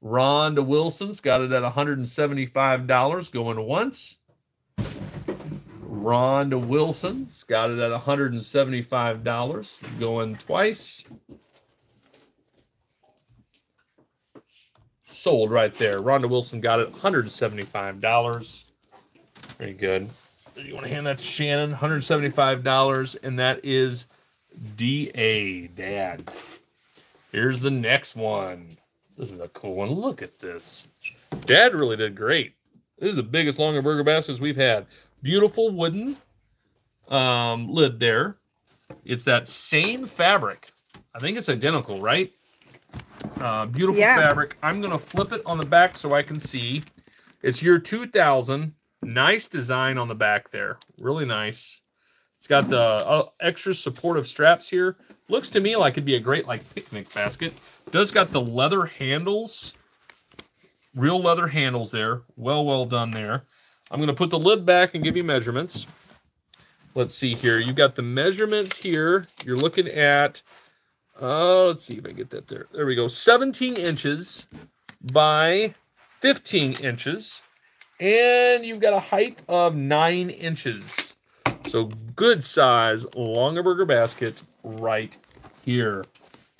Rhonda Wilson's got it at $175 going once. Rhonda Wilson's got it at $175 going twice. Sold right there. Rhonda Wilson got it $175. Very good. You want to hand that to Shannon? $175, and that is DA, Dad. Here's the next one. This is a cool one. Look at this. Dad really did great. This is the biggest Longaberger baskets we've had. Beautiful wooden um, lid there. It's that same fabric. I think it's identical, right? Uh, beautiful Yeah. fabric. I'm going to flip it on the back so I can see. It's year 2000. Nice design on the back there. Really nice. It's got the uh, extra supportive straps here. Looks to me like it'd be a great like picnic basket. Does got the leather handles. Real leather handles there. Well, well done there. I'm going to put the lid back and give you measurements. Let's see here. You've got the measurements here. You're looking at, uh, let's see if I can get that there. There we go. 17 inches by 15 inches. And you've got a height of 9 inches. So good size Longaberger basket right here.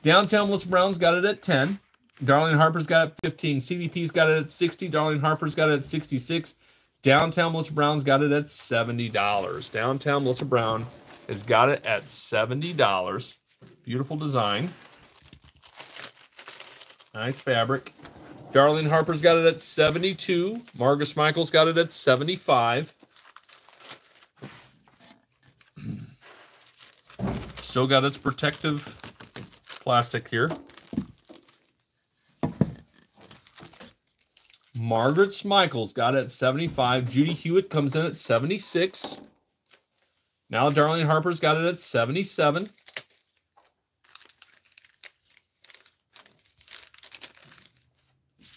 Downtown Melissa Brown's got it at 10. Darlene Harper's got it at 15. CDP's got it at 60. Darlene Harper's got it at 66. Downtown Melissa Brown's got it at $70. Downtown Melissa Brown has got it at $70. Beautiful design. Nice fabric. Darlene Harper's got it at 72. Margus Michaels got it at 75. Still got its protective plastic here. Margaret Smichaels got it at 75. Judy Hewitt comes in at 76. Now Darlene Harper's got it at 77.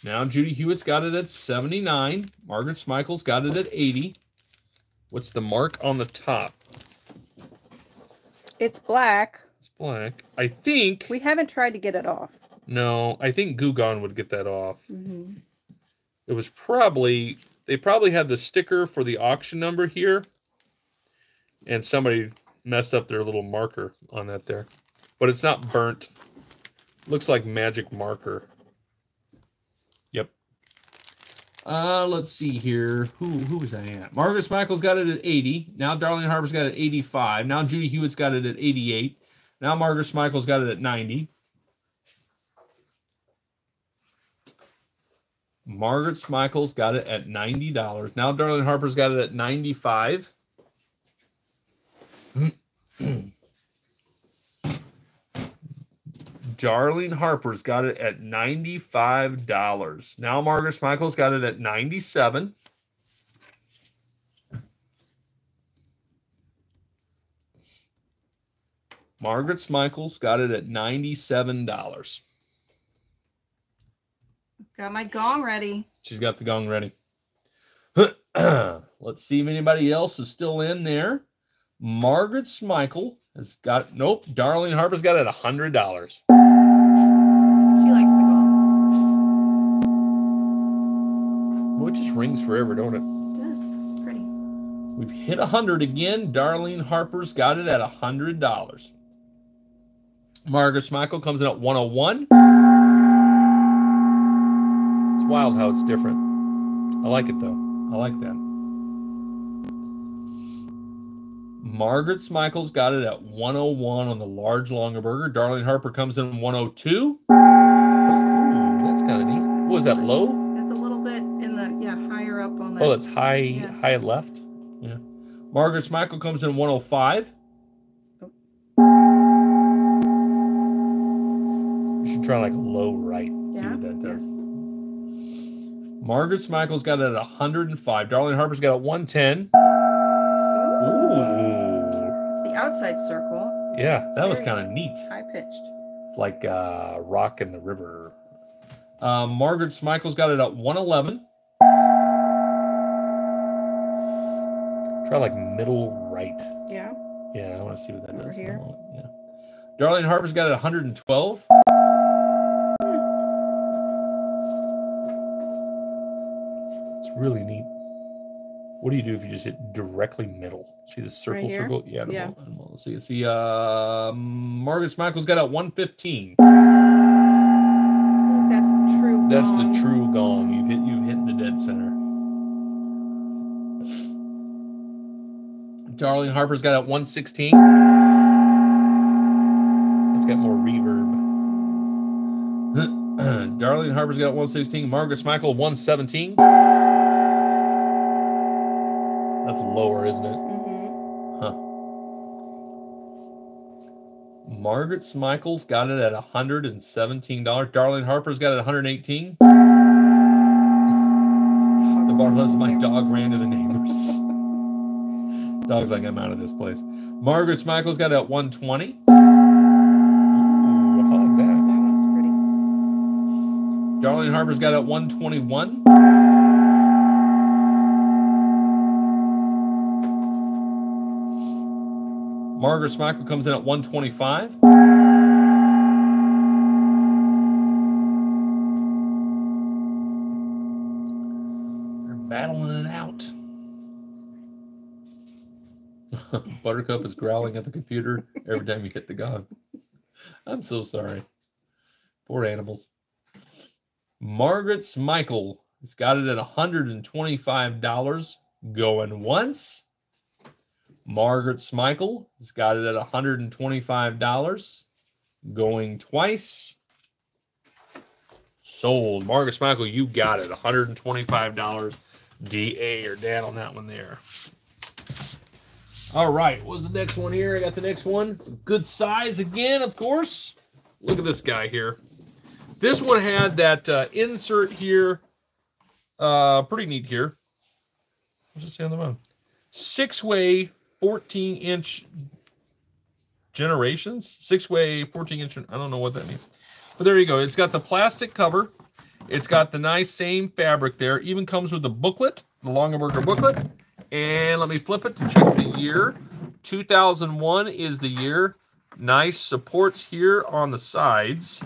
Now Judy Hewitt's got it at 79. Margaret Smichaels got it at 80. What's the mark on the top? It's black. It's black. I think We haven't tried to get it off. no, I think Goo Gone would get that off. Mhm. It was probably they probably had the sticker for the auction number here, and somebody messed up their little marker on that there, but it's not burnt. Looks like magic marker. Yep. Uh, let's see here. Who who was I at? Margaret Michaels got it at 80. Now Darlene Harper's got it at 85. Now Judy Hewitt's got it at 88. Now Margaret Michaels got it at 90. Margaret Smichaels got it at ninety dollars. Now Darlene Harper's got it at ninety-five. Darlene Harper's got it at ninety-five dollars. Now Margaret Smichaels got it at ninety-seven. Margaret Smichaels got it at ninety-seven dollars. Got my gong ready. She's got the gong ready. Let's see if anybody else is still in there. Margaret Smikle has got nope. Darlene Harper's got it a hundred dollars. She likes the gong. Well, it just rings forever, don't it? It does. It's pretty. We've hit a hundred again. Darlene Harper's got it at a hundred dollars. Margaret Smikle comes in at 101. It's wild how it's different. I like it though. I like that. Margaret Smikle's got it at 101 on the large Longaberger. Darlene Harper comes in 102. Ooh, that's kind of neat. What was that low? It's bit in the yeah higher up on the. Oh, that's high, Yeah. high left. Yeah. Margaret Smikle comes in 105. Oh. You should try like low right. See Yeah, what that yeah. does. Margaret Smikle's got it at 105. Darlene Harper's got it at 110. Ooh. Ooh. It's the outside circle. Yeah, that was kind of neat. High pitched. It's like uh, rock in the river. Um, Margaret Smikle's got it at 111. Try like middle right. Yeah. Yeah, I want to see what that Over does. in here? Yeah. Darlene Harper's got it at 112. It's really neat. What do you do if you just hit directly middle? See the circle, here? circle? Yeah. Yeah. middle, middle. Let's see. See, uh, Margaret Smikle's got it at 115. That's the true. That's gong. the true gong. You've hit you've hit the dead center. Darlene Harper's got at 116. It's got more reverb. Darlene Harper's got 116. Margaret Smikle 117. That's lower, isn't it? Margaret Smikle's got it at $117. Darlene Harper's got it at 118. The bar loves my dog ran to the neighbors. Dog's like, I'm out of this place. Margaret Smikle's got it at 120. Ooh, I like that. That one's pretty. Darlene Harper's got it at 121. Margaret Smikle comes in at 125. They're battling it out. Buttercup is growling at the computer every time you hit the gong. I'm so sorry. Poor animals. Margaret Smikle has got it at $125 going once. Margaret Smikle has got it at $125 going twice. Sold. Margaret Smikle, you got it. $125 DA or dad on that one there. All right, what's the next one here? I got the next one. It's a good size again, of course. Look at this guy here. This one had that uh, insert here. Uh, pretty neat here. What's it say on the bottom? Six way, 14 inch generations. Six way, 14 inch. I don't know what that means. But there you go. It's got the plastic cover. It's got the nice same fabric there. Even comes with the booklet, the Longaberger booklet. And let me flip it to check the year. 2001 is the year. Nice supports here on the sides.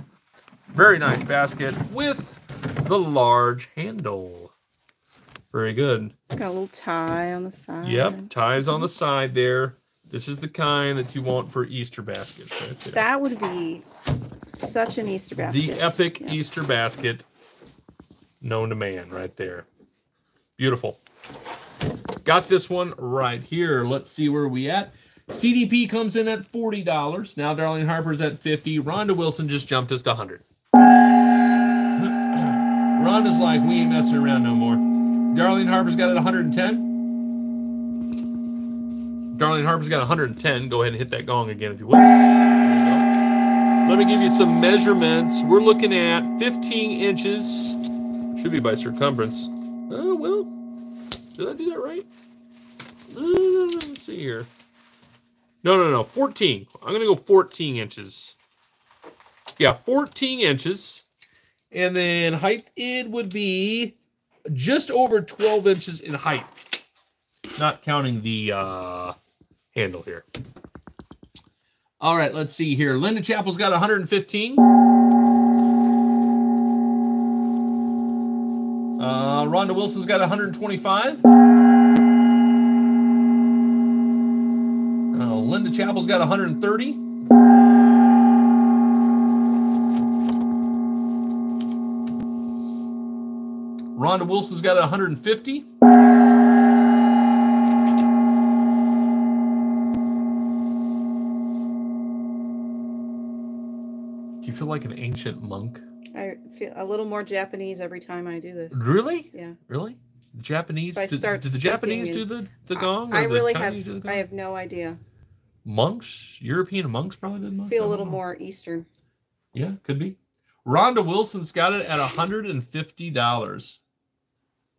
Very nice basket with the large handle. Very good. Got a little tie on the side. Yep, ties on the side there. This is the kind that you want for Easter baskets right there. That would be such an Easter basket. the epic Yeah. Easter basket known to man right there. Beautiful. Got this one right here. Let's see where we at. CDP comes in at $40. Now Darlene Harper's at 50. Rhonda Wilson just jumped us to 100. Rhonda's like, we ain't messing around no more. Darlene Harper's got it 110. Darlene Harper's got 110. Go ahead and hit that gong again if you would. Let me give you some measurements. We're looking at 15 inches. Should be by circumference. Oh, well. Did I do that right? Uh, let's see here. No, no, no. 14. I'm going to go 14 inches. Yeah, 14 inches. And then height, it would be just over 12 inches in height. not counting the uh, handle here. All right, let's see here. Linda Chapel's got 115. Uh, Rhonda Wilson's got 125. Uh, Linda Chapel's got 130. Rhonda Wilson's got 150. Do you feel like an ancient monk? I feel a little more Japanese every time I do this. Really? Yeah. Really? Japanese? If I start did the Japanese do the, the gong? I the really Chinese have. I have no idea. monks, European monks probably did monks. Feel a little know. more Eastern. Yeah, could be. Rhonda Wilson's got it at $150.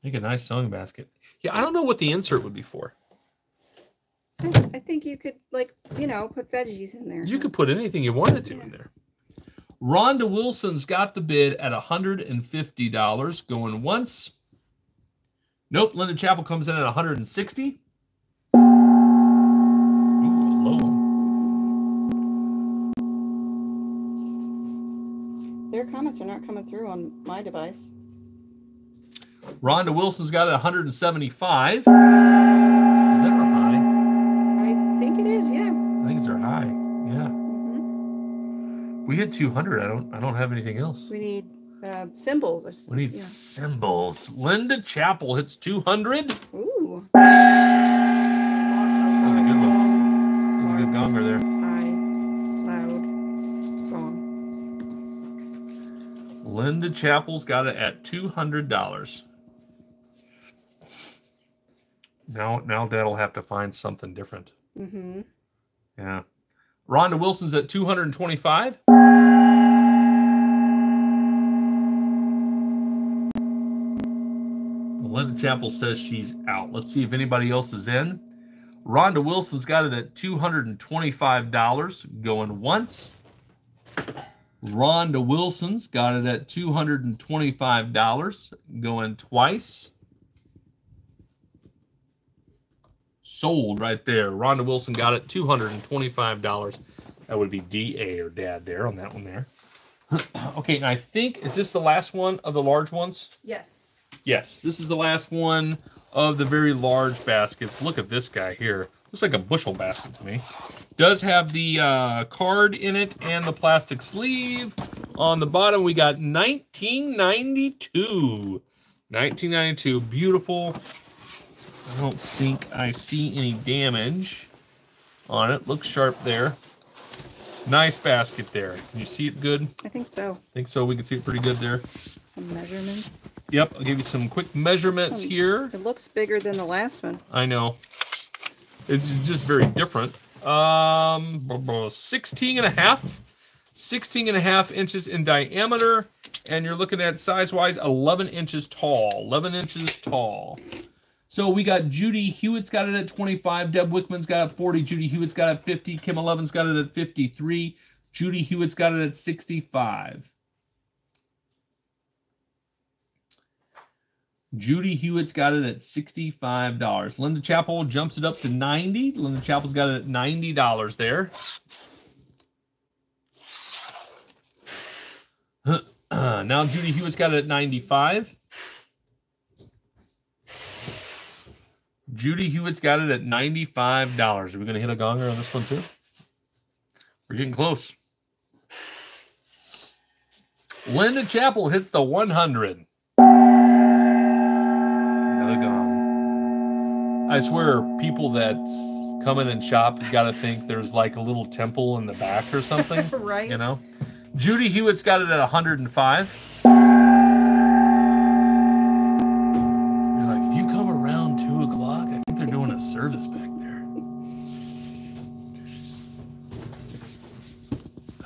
Make a nice sewing basket. Yeah, I don't know what the insert would be for. I, I think you could like you know put veggies in there. You could put anything you wanted to in there. Rhonda Wilson's got the bid at $150 going once. Nope, Linda Chapel comes in at 160. Ooh, a low one. Their comments are not coming through on my device. Rhonda Wilson's got it 175. Is that her high? I think it is. Yeah. I think it's her high. Yeah. hmm We hit 200. I don't I don't have anything else. We need uh, cymbals. or We need yeah. cymbals. Linda Chapel hits 200. Ooh. That was a good one. That's a good gonger there. High, loud, gong. Linda Chapel's got it at $200. Now now Dad'll have to find something different. Mm-hmm. Yeah. Rhonda Wilson's at 225. Linda Chapel says she's out. Let's see if anybody else is in. Rhonda Wilson's got it at $225 going once. Rhonda Wilson's got it at $225 going twice. Sold right there. Rhonda Wilson got it $225. That would be DA or dad there on that one there. okay, and I think, is this the last one of the large ones? Yes. Yes, this is the last one of the very large baskets. Look at this guy here. Looks like a bushel basket to me. Does have the uh, card in it and the plastic sleeve. On the bottom, we got 1992. 1992. Beautiful. I don't think I see any damage on it. Looks sharp there. Nice basket there. Can you see it good? I think so. I think so. We can see it pretty good there. Some measurements. Yep, I'll give you some quick measurements here. It looks bigger than the last one. I know. It's just very different. Um, blah, blah, 16 and a half. 16 and a half inches in diameter. And you're looking at size-wise 11 inches tall. 11 inches tall. So we got Judy Hewitt's got it at 25. Deb Wickman's got it at 40. Judy Hewitt's got it at 50. Kim Eleven's got it at 53. Judy Hewitt's got it at 65. Judy Hewitt's got it at $65. Linda Chapel jumps it up to 90. Linda Chapel's got it at $90 there. now Judy Hewitt's got it at 95. Judy Hewitt's got it at $95. Are we going to hit a gonger on this one too? We're getting close. Linda Chapel hits the 100. Another gong. I swear, people that come in and shop got to think there's like a little temple in the back or something. right. You know? Judy Hewitt's got it at 105. Think they're doing a service back there.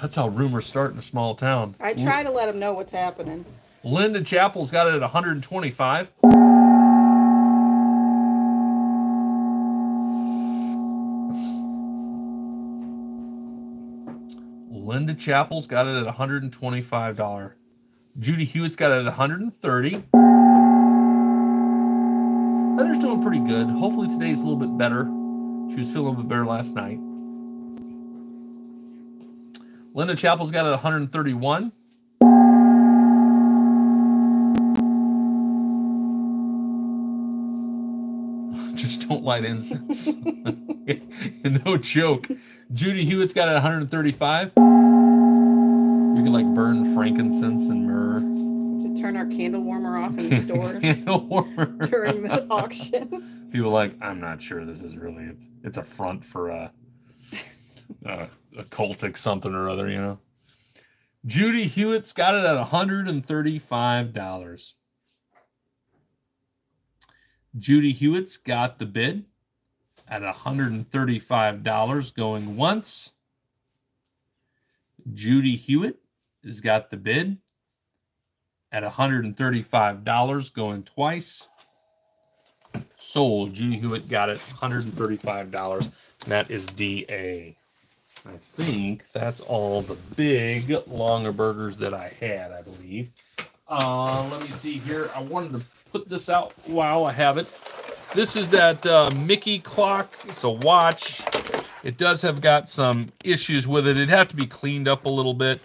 That's how rumors start in a small town. I try to let them know what's happening. Linda Chapel's got it at 125. Linda Chapel's got it at $125. Judy Hewitt's got it at 130. Heather's doing pretty good. Hopefully today's a little bit better. She was feeling a bit better last night. Linda Chapel's got it at 131. Just don't light incense. no joke. Judy Hewitt's got it at 135. You can like burn frankincense and myrrh. To turn our candle warmer off in the store during the auction. People are like, I'm not sure this is really it's it's a front for a a, a cultic something or other, you know. Judy Hewitt's got it at $135. Judy Hewitt's got the bid at $135 going once. Judy Hewitt has got the bid at $135 going twice. Sold. Judy Hewitt got it $135. And that is DA. I think that's all the big Longabergers that I had, I believe. Uh, let me see here. I wanted to put this out while I have it. This is that uh, Mickey clock. It's a watch. It does have got some issues with it. It'd have to be cleaned up a little bit.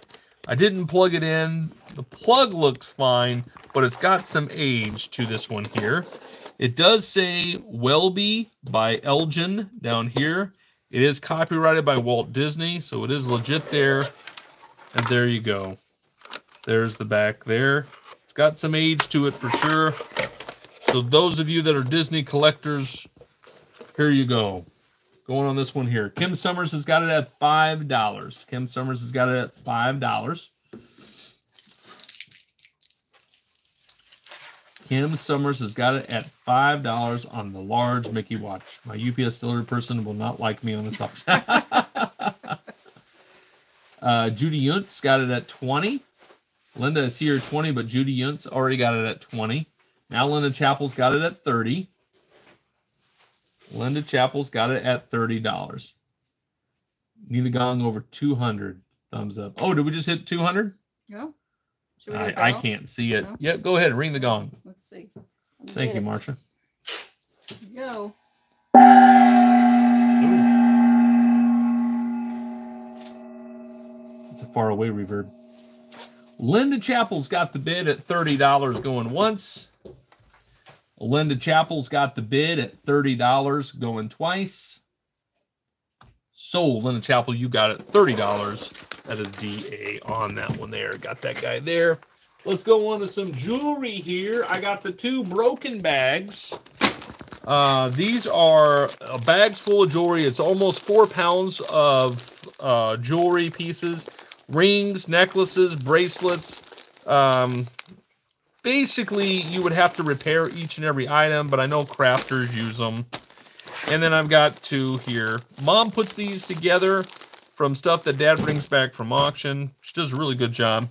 I didn't plug it in. The plug looks fine, but it's got some age to this one here. It does say Welby by Elgin down here. It is copyrighted by Walt Disney, so it is legit there. And there you go. There's the back there. It's got some age to it for sure. So those of you that are Disney collectors, here you go. Going on this one here. Kim Summers has got it at $5. Kim Summers has got it at $5. Kim Summers has got it at five dollars on the large Mickey watch. My UPS delivery person will not like me on this option. uh, Judy Yuntz got it at twenty. Linda is here at twenty, but Judy Yuntz already got it at twenty. Now Linda Chapel's got it at thirty. Linda Chapel's got it at thirty dollars. Need a gong over two hundred. Thumbs up. Oh, did we just hit two hundred? No. Should we do I, a I bell? can't see it. No? Yep, go ahead. Ring the gong. Let's see. Thank you, Marcia. Go. It's a far away reverb. Linda Chapel's got the bid at $30 going once. Linda Chapel's got the bid at $30 going twice. Sold. Linda Chapel, you got it $30. That is DA on that one there. Got that guy there. Let's go on to some jewelry here. I got the two broken bags. Uh, these are uh, bags full of jewelry. It's almost four pounds of uh, jewelry pieces, rings, necklaces, bracelets. Um, basically, you would have to repair each and every item, but I know crafters use them. And then I've got two here. Mom puts these together from stuff that Dad brings back from auction. She does a really good job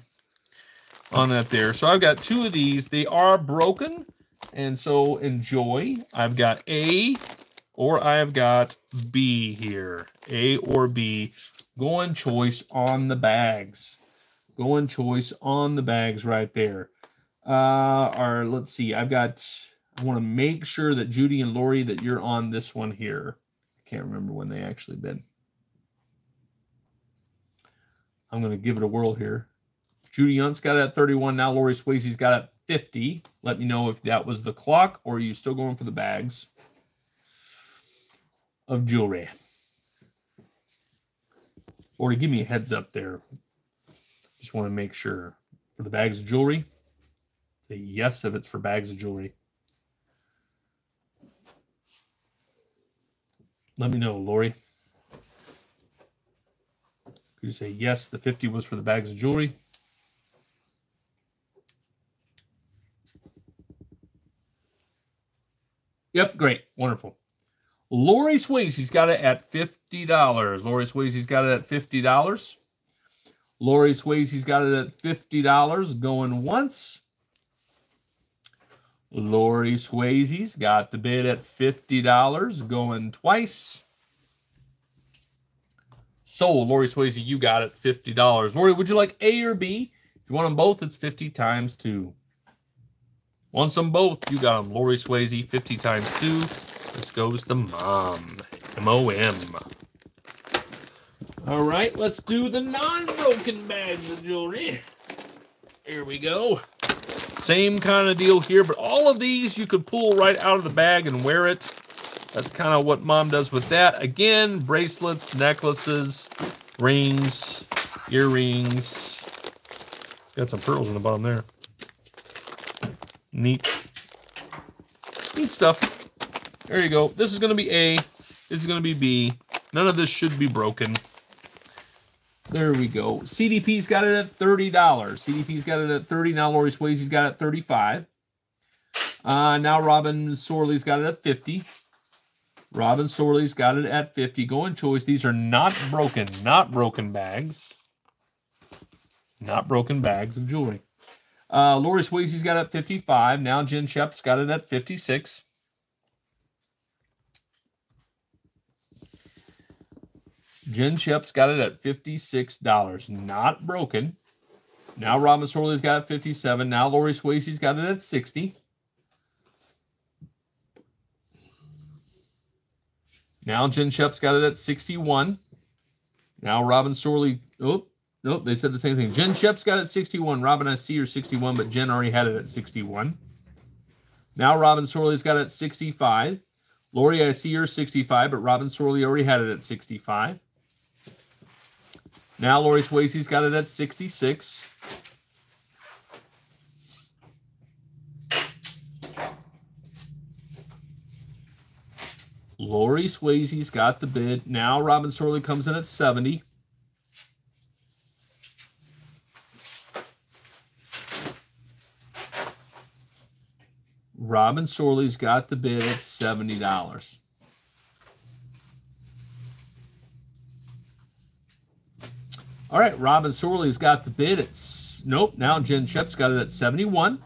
on that there. So I've got two of these. They are broken. And so enjoy. I've got A or I've got B here. A or B. Going choice on the bags. Going choice on the bags right there. Uh, or let's see. I've got, I want to make sure that Judy and Lori that you're on this one here. I can't remember when they actually bid. I'm going to give it a whirl here. Judy Yunt's got it at 31. Now Lori Swayze's got it at 50. Let me know if that was the clock or are you still going for the bags of jewelry. Or to give me a heads up there. Just want to make sure. For the bags of jewelry, say yes if it's for bags of jewelry. Let me know, Lori. Could you say yes, the 50 was for the bags of jewelry? Yep, great. Wonderful. Lori He's got it at $50. Lori He's got it at $50. Lori He's got it at $50 going once. Lori Swayze's got the bid at $50 going twice. Sold. Lori Swayze, you got it $50. Lori, would you like A or B? If you want them both, it's 50 times 2. Want some both? You got them. Lori Swayze, 50 times 2. This goes to mom. M O M. All right, let's do the non broken bags of jewelry. Here we go. Same kind of deal here, but all of these you could pull right out of the bag and wear it. That's kind of what mom does with that. Again, bracelets, necklaces, rings, earrings. Got some pearls in the bottom there. Neat. Neat stuff. There you go. This is going to be A. This is going to be B. None of this should be broken. There we go. CDP's got it at $30. CDP's got it at 30 Now Lori Swayze's got it at 35 uh, Now Robin Sorley's got it at 50 Robin Sorley's got it at 50 Going choice. These are not broken. Not broken bags. Not broken bags of jewelry. Uh, Lori Swayze's got it at 55. Now Jen Shep's got it at 56. Jen Shep's got it at $56. Not broken. Now Robin Sorley's got it at 57. Now Lori Swayze's got it at 60. Now Jen Shep's got it at 61. Now Robin Sorley. Oh, nope. They said the same thing. Jen Shep's got it at 61. Robin I see you're 61, but Jen already had it at 61. Now Robin Sorley's got it at 65. Lori I see you're 65, but Robin Sorley already had it at 65. Now Lori Swayze's got it at 66. Lori Swayze's got the bid. Now Robin Sorley comes in at 70. Robin Sorley's got the bid at $70. All right, Robin Sorley's got the bid. It's nope. Now Jen Shep's got it at 71.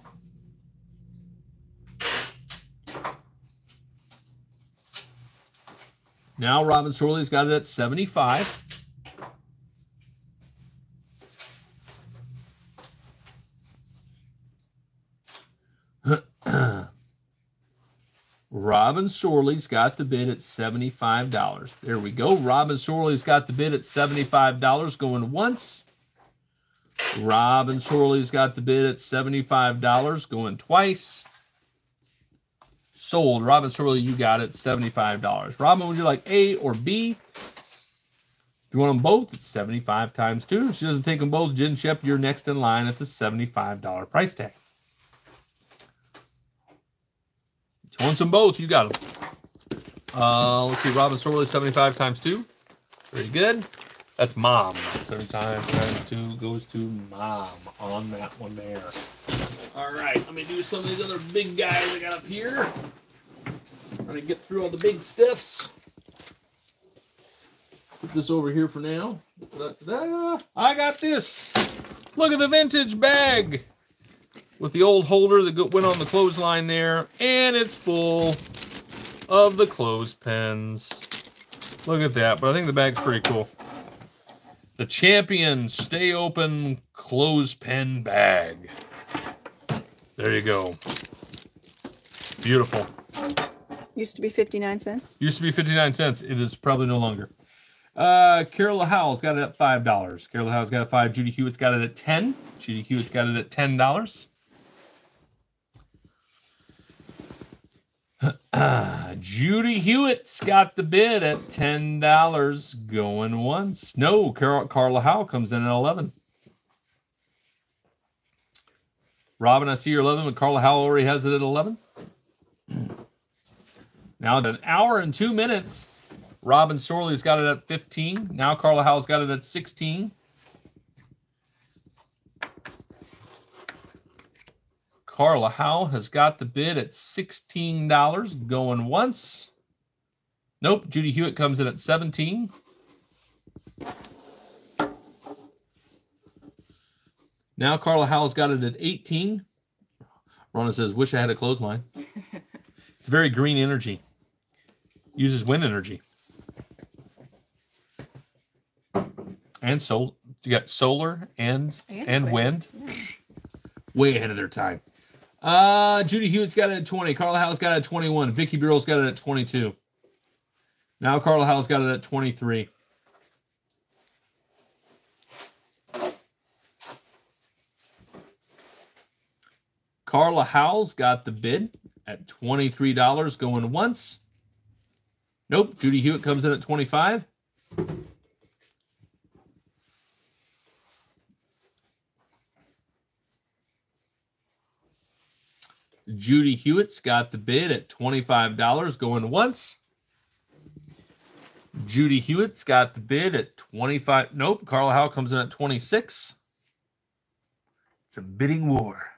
Now Robin Sorley's got it at 75. Robin Sorley's got the bid at $75. There we go. Robin Sorley's got the bid at $75 going once. Robin Sorley's got the bid at $75 going twice. Sold. Robin Sorley, you got it. $75. Robin, would you like A or B? If you want them both, it's 75 times 2. If she doesn't take them both, Jen Shep, you're next in line at the $75 price tag. Want them both? You got them. Uh, let's see. Robin Sorley, 75 times 2. Very good. That's mom. 75 times 2 goes to mom on that one there. All right. Let me do some of these other big guys I got up here. Trying to get through all the big stuffs. Put this over here for now. Da-da-da. I got this. Look at the vintage bag with the old holder that went on the clothesline there, and it's full of the clothespins. Look at that, but I think the bag's pretty cool. The Champion Stay Open Clothespin Bag. There you go. Beautiful. Used to be 59 cents. Used to be 59 cents. It is probably no longer. Uh, Carol Howell's got it at $5. Carol Howell's got it at 5 Judy Hewitt's got it at 10 Judy Hewitt's got it at $10. Judy Hewitt's got the bid at ten dollars going once. No, Carol, Carla Howe comes in at eleven. Robin, I see you're eleven, but Carla Howe already has it at eleven. Now at an hour and two minutes, Robin Sorley's got it at fifteen. Now Carla Howe's got it at sixteen. Carla Howell has got the bid at $16 going once. Nope, Judy Hewitt comes in at 17. Now Carla Howell's got it at 18. Rona says, wish I had a clothesline. it's very green energy. Uses wind energy. And sol you got solar and and, and wind. wind. Yeah. Way ahead of their time. Uh, Judy Hewitt's got it at 20. Carla Howe's got it at 21. Vicky Burrell's got it at 22. Now Carla Howe's got it at 23. Carla Howell's got the bid at $23 going once. Nope. Judy Hewitt comes in at 25. Judy Hewitt's got the bid at $25 going once. Judy Hewitt's got the bid at 25. Nope. Carla Howell comes in at 26. It's a bidding war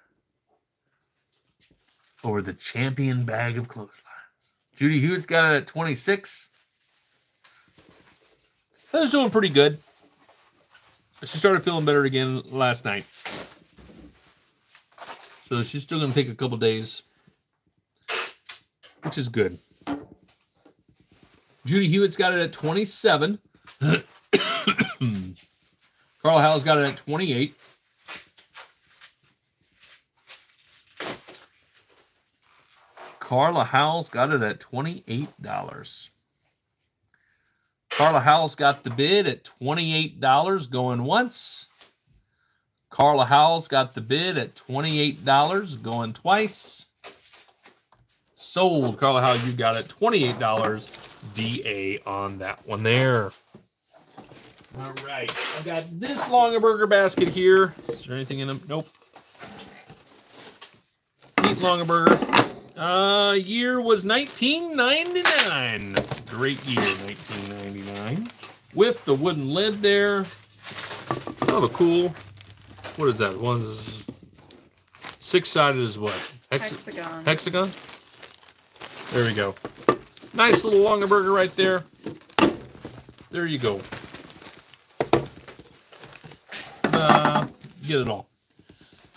over the champion bag of clotheslines. Judy Hewitt's got it at 26. That's doing pretty good. She started feeling better again last night. So she's still going to take a couple days, which is good. Judy Hewitt's got it at 27. Carl Howell's got it at 28. Carla Howell's got it at $28. Carla Howell's got the bid at $28 going once. Carla Howell's got the bid at $28 going twice. Sold. Carla Howell, you got it $28 DA on that one there. All right. I've got this Longaberger basket here. Is there anything in them? Nope. Neat Longaberger. Uh, year was 1999. That's a great year, 1999. With the wooden lid there. Oh, a cool. What is that? One's six sided is what? Hex- Hexagon. Hexagon. There we go. Nice little Longaberger right there. There you go. Uh, get it all.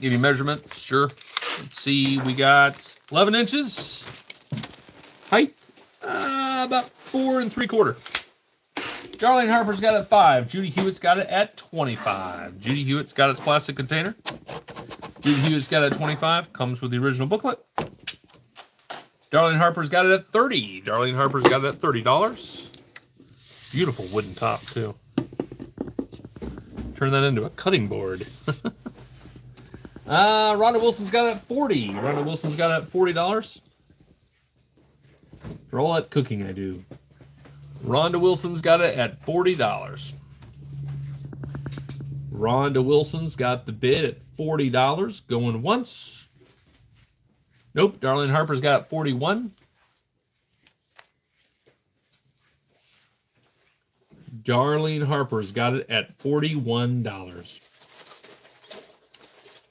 Give you measurements, sure. Let's see, we got 11 inches. Height, uh, about four and three quarter. Darlene Harper's got it at five. Judy Hewitt's got it at 25. Judy Hewitt's got its plastic container. Judy Hewitt's got it at 25. Comes with the original booklet. Darlene Harper's got it at 30. Darlene Harper's got it at $30. Beautiful wooden top, too. Turn that into a cutting board. uh, Rhonda Wilson's got it at 40. Rhonda Wilson's got it at $40. For all that cooking I do. Rhonda Wilson's got it at $40. Rhonda Wilson's got the bid at $40 going once. Nope, Darlene Harper's got it 41. Darlene Harper's got it at $41.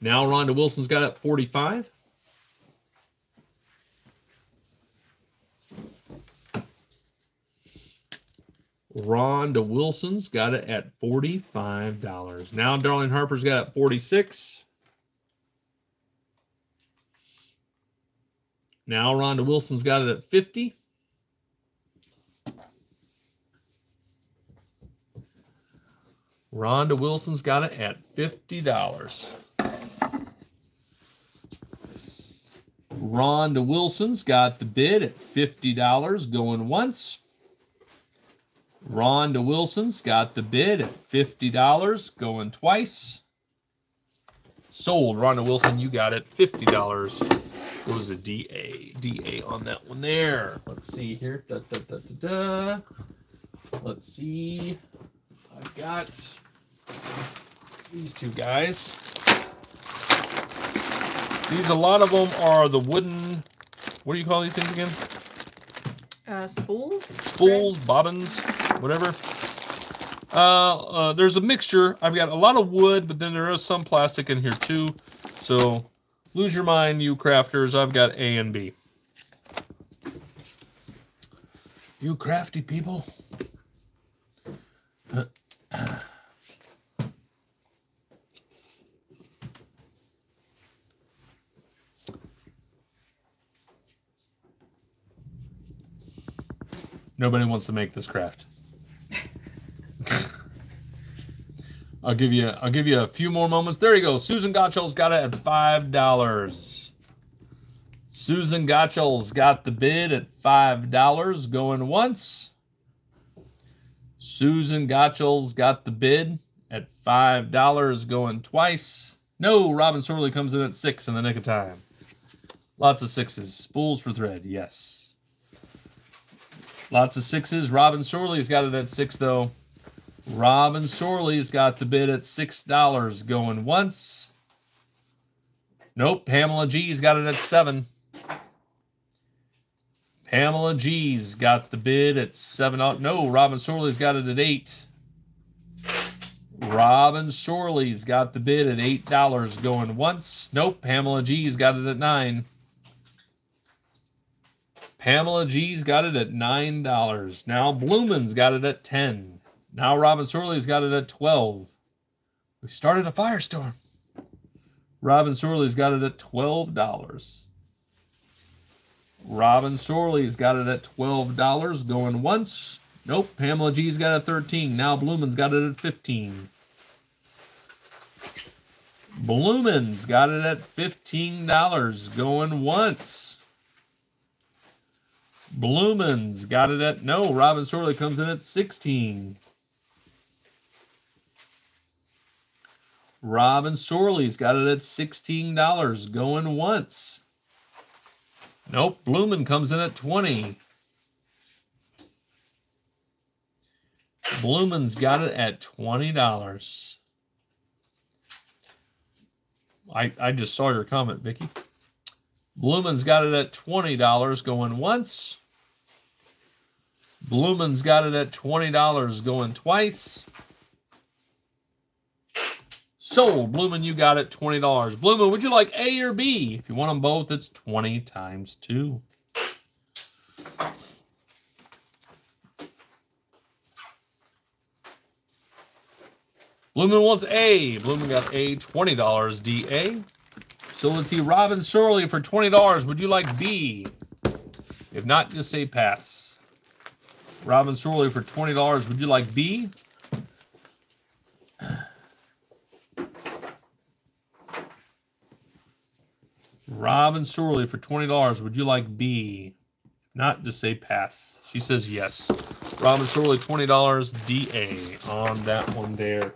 Now Rhonda Wilson's got it at 45. Rhonda Wilson's got it at $45. Now Darlene Harper's got it at 46. Now Rhonda Wilson's got it at 50. Rhonda Wilson's got it at $50. Rhonda Wilson's got the bid at $50 going once. Rhonda Wilson's got the bid at $50 going twice. Sold. Rhonda Wilson, you got it. $50 what was the DA? DA on that one there. Let's see here. Da, da, da, da, da. Let's see. I've got these two guys. These, a lot of them are the wooden, what do you call these things again? Uh, spools. Spools, bobbins, whatever. Uh, uh, there's a mixture. I've got a lot of wood, but then there is some plastic in here too. So lose your mind, you crafters. I've got A and B. You crafty people. Nobody wants to make this craft. I'll give you I'll give you a few more moments. There you go. Susan Gottschall's got it at five dollars. Susan Gottschall's got the bid at five dollars going once. Susan Gottschall's got the bid at five dollars going twice. No, Robin Sorley comes in at six in the nick of time. Lots of sixes. Spools for thread, yes. Lots of sixes. Robin Sorley's got it at six though. Robin Sorley's got the bid at six dollars going once. Nope, Pamela G's got it at seven. Pamela G's got the bid at seven. Oh, no, Robin Sorley's got it at eight. Robin Sorley's got the bid at eight dollars going once. Nope, Pamela G's got it at nine. Pamela G's got it at nine dollars. Now Bloomin's got it at ten. Now Robin Sorley's got it at twelve. We started a firestorm. Robin Sorley's got it at twelve dollars. Robin Sorley's got it at twelve dollars going once. Nope, Pamela G's got it at thirteen. Now Bloomin's got it at fifteen. Bloomin's got it at fifteen dollars going once. Bloomin's got it at no. Robin Sorley comes in at 16. Robin Sorley's got it at $16 going once. Nope, Bloomin comes in at 20. Bloomin's got it at $20. I, I just saw your comment, Vicky. Bloomin's got it at $20 going once. Bloomin's got it at $20 going twice. Sold. Blumen, you got it $20. Blumen, would you like A or B? If you want them both, it's 20 times 2. Blumen wants A. Blumen got A, $20 DA. So let's see, Robin Sorley for $20. Would you like B? If not, just say pass. Robin Sorley for $20. Would you like B? Robin Sorley for $20. Would you like B? Not, just say pass. She says yes. Robin Sorley, $20 DA on that one there.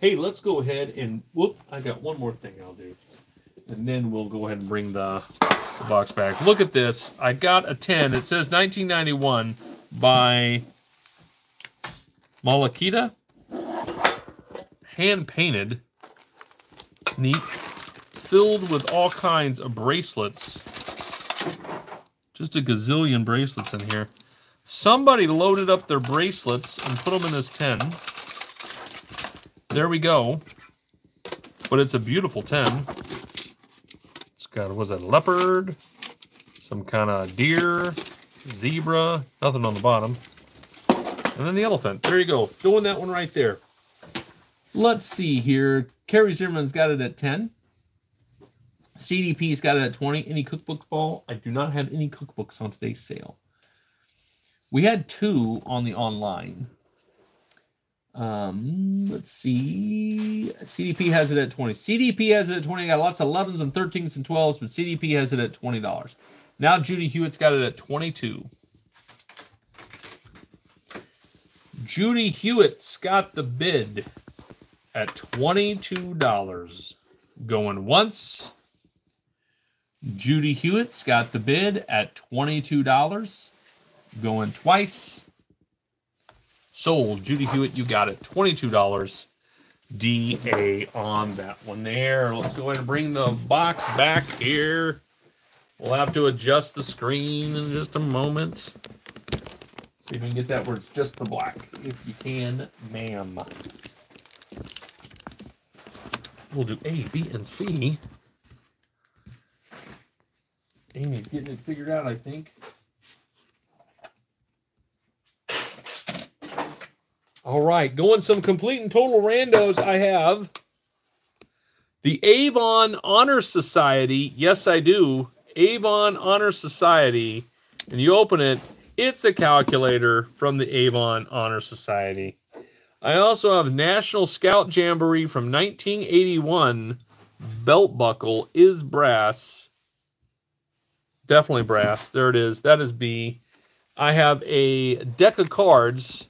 Hey, let's go ahead and whoop, I got one more thing I'll do. And then we'll go ahead and bring the, the box back. Look at this. I got a 10. It says 1991 by Malakita. Hand painted. Neat. Filled with all kinds of bracelets. Just a gazillion bracelets in here. Somebody loaded up their bracelets and put them in this tin. There we go. But it's a beautiful tin. It's got, was it leopard? Some kind of deer, zebra, nothing on the bottom. And then the elephant. There you go. In that one right there. Let's see here. Kerry Zimmerman's got it at 10. CDP's got it at 20. Any cookbooks fall? I do not have any cookbooks on today's sale. We had two on the online. Um, let's see. CDP has it at 20. CDP has it at 20. I Got lots of 11s and 13s and 12s, but CDP has it at $20. Now Judy Hewitt's got it at 22. Judy Hewitt's got the bid at $22. Going once. Judy Hewitt's got the bid at $22. Going twice. Sold. Judy Hewitt, you got it. $22. DA on that one there. Let's go ahead and bring the box back here. We'll have to adjust the screen in just a moment. See if we can get that where it's just the black. If you can, ma'am. We'll do A, B, and C. Amy's getting it figured out, I think. All right, going some complete and total randos. I have the Avon Honor Society. Yes, I do. Avon Honor Society. And you open it, it's a calculator from the Avon Honor Society. I also have National Scout Jamboree from 1981. Belt buckle is brass. Definitely brass. There it is. That is B. I have a deck of cards.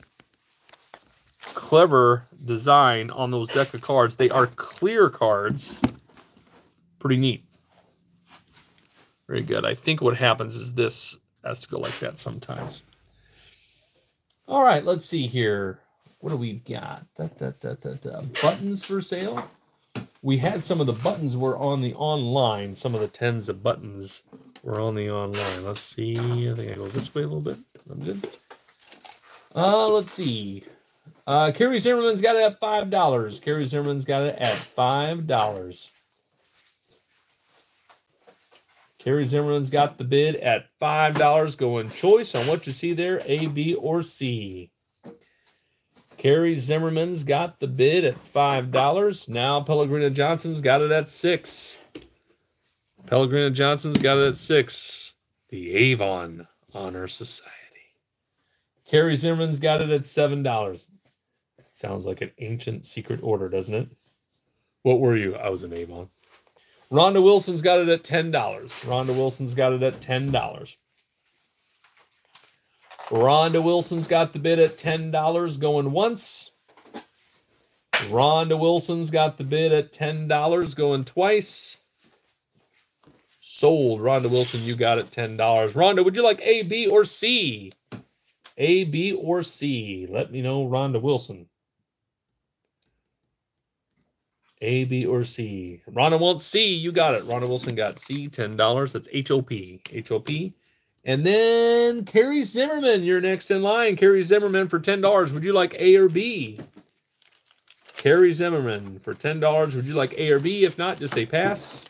Clever design on those deck of cards. They are clear cards. Pretty neat. Very good. I think what happens is this has to go like that sometimes. All right, let's see here. What do we got? Da, da, da. Buttons for sale. We had some of the buttons were on the online. Some of the tens of buttons were on the online. Let's see. I think I go this way a little bit. I'm good. Uh, let's see. Uh, Kerry Zimmerman's got it at five dollars. Kerry Zimmerman's got it at five dollars. Kerry Zimmerman's got the bid at five dollars. Going choice on what you see there, A, B, or C. Kerry Zimmerman's got the bid at five dollars. Now Pellegrina Johnson's got it at six. Pellegrina Johnson's got it at six. The Avon Honor Society. Kerry Zimmerman's got it at seven dollars. Sounds like an ancient secret order, doesn't it? What were you? I was an Avon. Rhonda Wilson's got it at ten dollars. Rhonda Wilson's got it at ten dollars. Rhonda Wilson's got the bid at ten dollars going once. Rhonda Wilson's got the bid at ten dollars going twice. Sold. Rhonda Wilson, you got it ten dollars. Rhonda, would you like A, B, or C? A, B, or C? Let me know, Rhonda Wilson. A, B, or C. Rhonda wants C. You got it. Rhonda Wilson got C, $10. That's H O P. H O P. And then Carrie Zimmerman, you're next in line. Carrie Zimmerman for $10. Would you like A or B? Carrie Zimmerman for $10. Would you like A or B? If not, just say pass.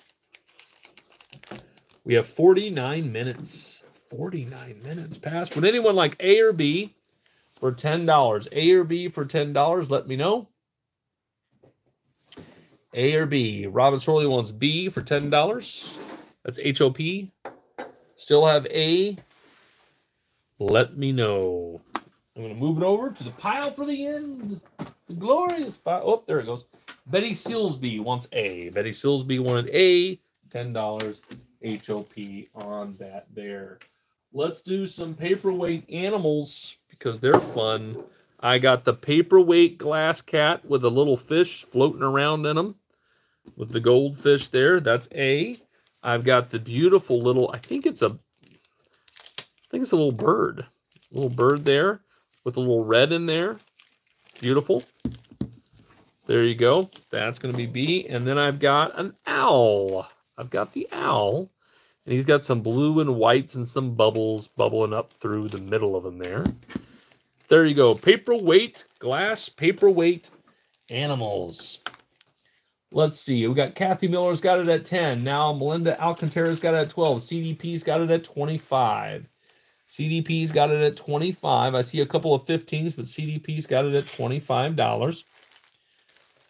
We have 49 minutes. 49 minutes past. Would anyone like A or B for $10? A or B for $10? Let me know. A or B. Robin Sorley wants B for $10. That's HOP. Still have A. Let me know. I'm going to move it over to the pile for the end. The glorious pile. Oh, there it goes. Betty Silsby wants A. Betty Silsby wanted A. $10 HOP on that there. Let's do some paperweight animals because they're fun. I got the paperweight glass cat with a little fish floating around in them with the goldfish there. That's A. I've got the beautiful little, I think it's a, I think it's a little bird. Little bird there with a little red in there. Beautiful. There you go. That's going to be B. And then I've got an owl. I've got the owl. And he's got some blue and whites and some bubbles bubbling up through the middle of him there. There you go. Paperweight, glass paperweight animals. Let's see. We got Kathy Miller's got it at 10. Now Melinda Alcantara's got it at 12. CDP's got it at 25. CDP's got it at 25. I see a couple of 15s, but CDP's got it at $25.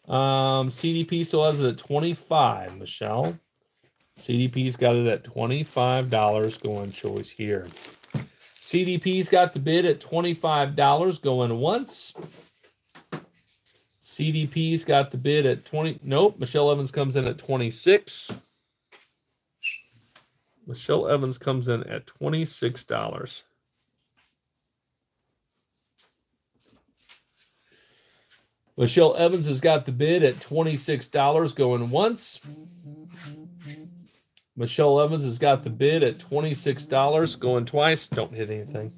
Um, CDP still has it at 25, Michelle. CDP's got it at $25 going choice here. CDP's got the bid at $25 going once. CDP's got the bid at 20. Nope. Michelle Evans comes in at 26. Michelle Evans comes in at $26. Michelle Evans has got the bid at $26 going once. Michelle Evans has got the bid at $26 going twice. Don't hit anything.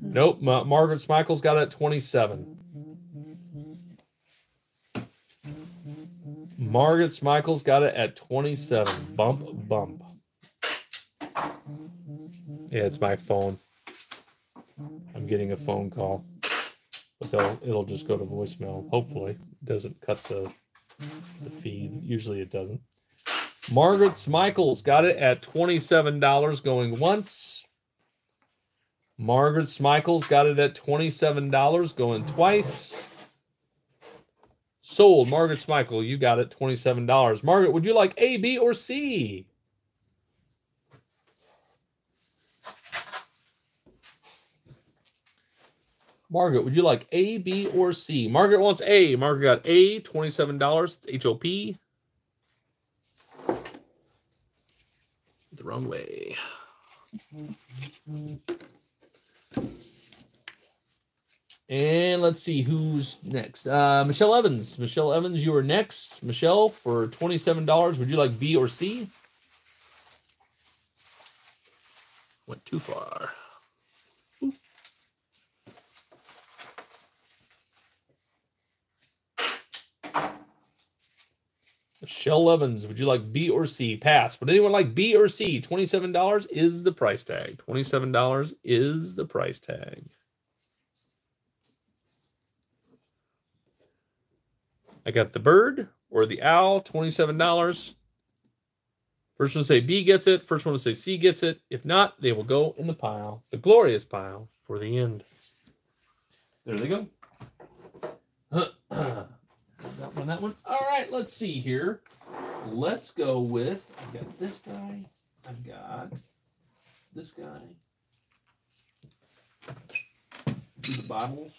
Nope. Ma- Margaret Smichael's got it at 27. Margaret Smichael's got it at 27. Bump, bump. Yeah, it's my phone. I'm getting a phone call. But it'll just go to voicemail. Hopefully. It doesn't cut the, the feed. Usually it doesn't. Margaret Smichael's got it at $27 going once. Margaret Smichael's got it at $27 going twice. Sold. Margaret Smichael, you got it $27. Margaret, would you like A, B, or C? Margaret, would you like A, B, or C? Margaret wants A. Margaret got A, $27. It's HOP. The wrong way. And let's see who's next. Uh, Michelle Evans. Michelle Evans, you are next. Michelle, for $27, would you like B or C? Went too far. Michelle Evans, would you like B or C? Pass. Would anyone like B or C? $27 is the price tag. $27 is the price tag. I got the bird or the owl, $27. First one to say B gets it. First one to say C gets it. If not, they will go in the pile, the glorious pile for the end. There they go. that one, that one. All right, let's see here. Let's go with, I've got this guy. I've got this guy. Do the bottles.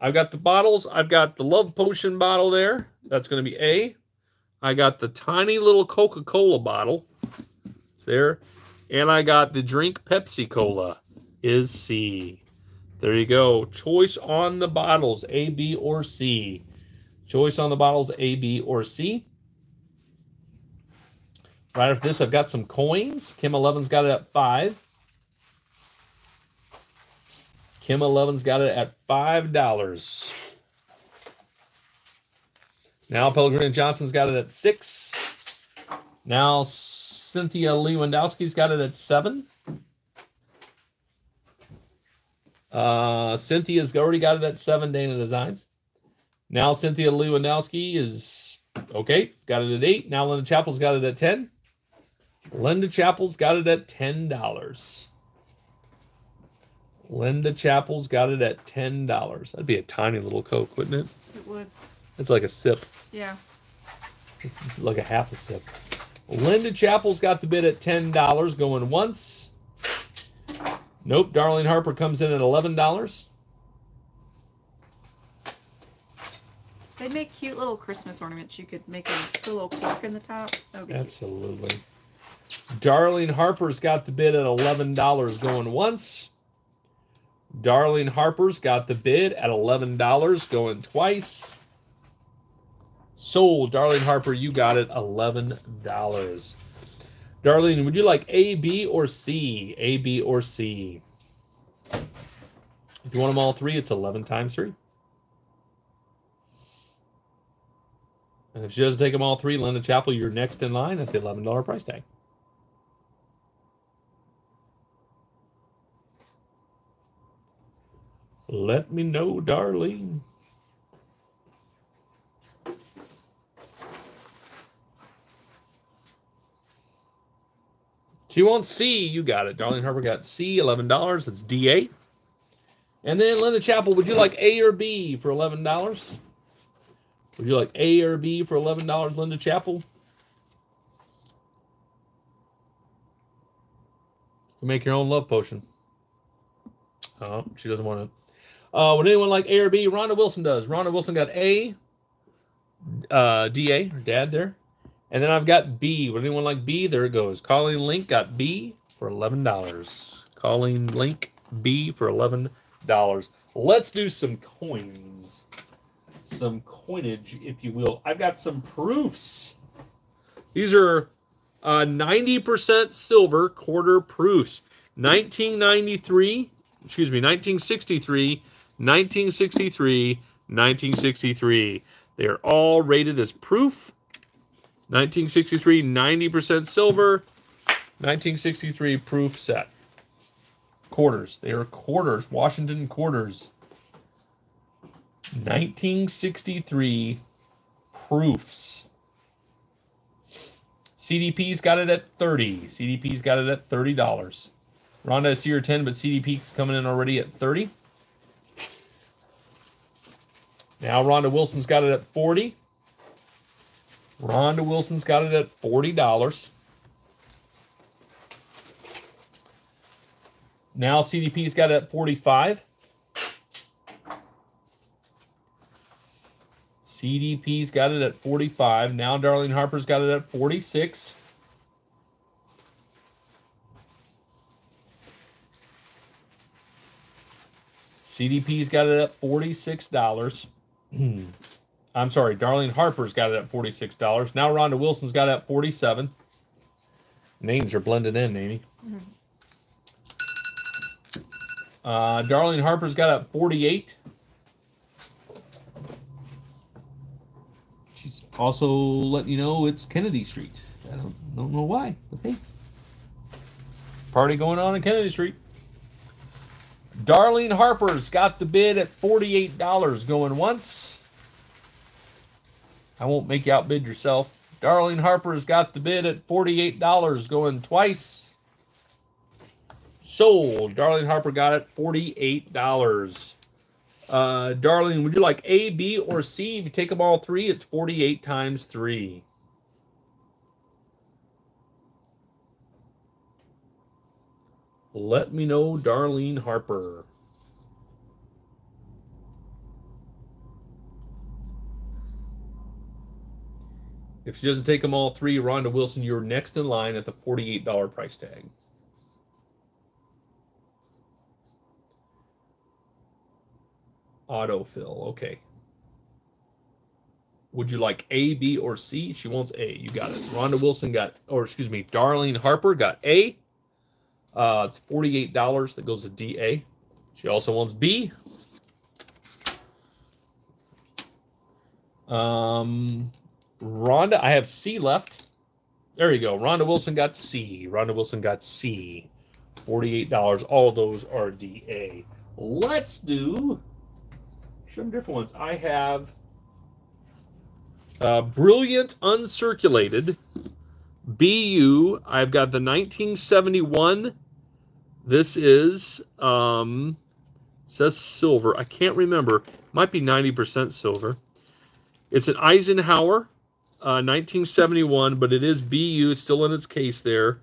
I've got the bottles. I've got the love potion bottle there. That's going to be A. I got the tiny little Coca Cola bottle. It's there. And I got the drink Pepsi Cola is C. There you go. Choice on the bottles A, B, or C. Choice on the bottles A, B, or C. Right after this, I've got some coins. Kim 11's got it at five. Kim 11's got it at five dollars. Now Pellegrina Johnson's got it at six. Now Cynthia Lewandowski's got it at seven. Uh, Cynthia's already got it at seven. Dana Designs. Now Cynthia Lewandowski is okay. Got it at eight. Now Linda Chapel's got it at ten. Linda Chapel's got it at ten dollars. Linda Chapel's got it at ten dollars. That'd be a tiny little Coke, wouldn't it? It would. It's like a sip. Yeah. It's, it's like a half a sip. Linda Chapel's got the bid at ten dollars, going once. Nope. Darlene Harper comes in at eleven dollars. They make cute little Christmas ornaments. You could make a, little cork in the top. Be cute. Absolutely. Darlene Harper's got the bid at eleven dollars, going once. Darlene Harper's got the bid at eleven dollars, going twice. Sold, Darlene Harper. You got it, eleven dollars. Darlene, would you like A, B, or C? A, B, or C? If you want them all three, it's eleven times three. And if she doesn't take them all three, Linda Chapel, you're next in line at the eleven dollar price tag. Let me know, darling. She wants C. You got it. Darlene Harper got C, $11. That's D8. And then Linda Chapel, would you like A or B for $11? Would you like A or B for $11, Linda Chapel? You make your own love potion. Oh, she doesn't want it. Uh, would anyone like A or B? Rhonda Wilson does. Rhonda Wilson got A, uh, DA, dad there. And then I've got B. Would anyone like B? There it goes. Colleen Link got B for $11. Colleen Link, B for $11. Let's do some coins. Some coinage, if you will. I've got some proofs. These are uh, 90% silver quarter proofs. 1993, excuse me, 1963, 1963, 1963. They are all rated as proof. 1963, 90% silver. 1963 proof set. Quarters. They are quarters. Washington quarters. 1963 proofs. CDP's got it at 30. CDP's got it at $30. Rhonda is here 10, but CDP's coming in already at 30. Now Rhonda Wilson's got it at 40. Rhonda Wilson's got it at $40. Now CDP's got it at 45. CDP's got it at 45. Now Darlene Harper's got it at 46. CDP's got it at $46. I'm sorry, Darlene Harper's got it at $46. Now Rhonda Wilson's got it at 47. Names are blended in, Amy. Uh, Darlene Harper's got it at 48. She's also letting you know it's Kennedy Street. I don't, don't know why, but hey. Party going on in Kennedy Street. Darlene Harper's got the bid at $48 going once. I won't make you outbid yourself. Darlene Harper's got the bid at $48 going twice. Sold. Darlene Harper got it $48. Uh, Darlene, would you like A, B, or C? If you take them all three, it's 48 times 3. Let me know, Darlene Harper. If she doesn't take them all three, Rhonda Wilson, you're next in line at the $48 price tag. Autofill, okay. Would you like A, B, or C? She wants A. You got it. Rhonda Wilson got, or excuse me, Darlene Harper got A. Uh, it's $48 that goes to DA. She also wants B. Um, Rhonda, I have C left. There you go. Rhonda Wilson got C. Rhonda Wilson got C. $48. All those are DA. Let's do some different ones. I have uh, Brilliant Uncirculated. BU. I've got the 1971. This is um says silver. I can't remember. Might be 90% silver. It's an Eisenhower, uh, 1971, but it is BU. It's still in its case there.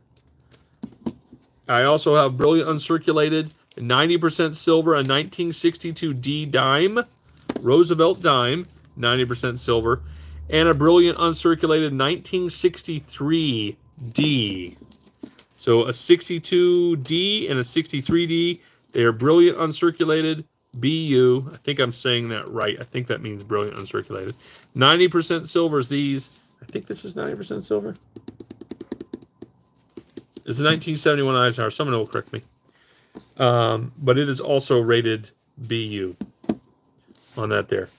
I also have Brilliant Uncirculated, 90% silver, a 1962 D dime, Roosevelt dime, 90% silver, and a Brilliant Uncirculated 1963 D. So a 62D and a 63D. They are Brilliant Uncirculated. BU. I think I'm saying that right. I think that means brilliant uncirculated. 90% silver is these. I think this is 90% silver. It's a 1971 Eisenhower. Someone will correct me. Um, but it is also rated BU on that there.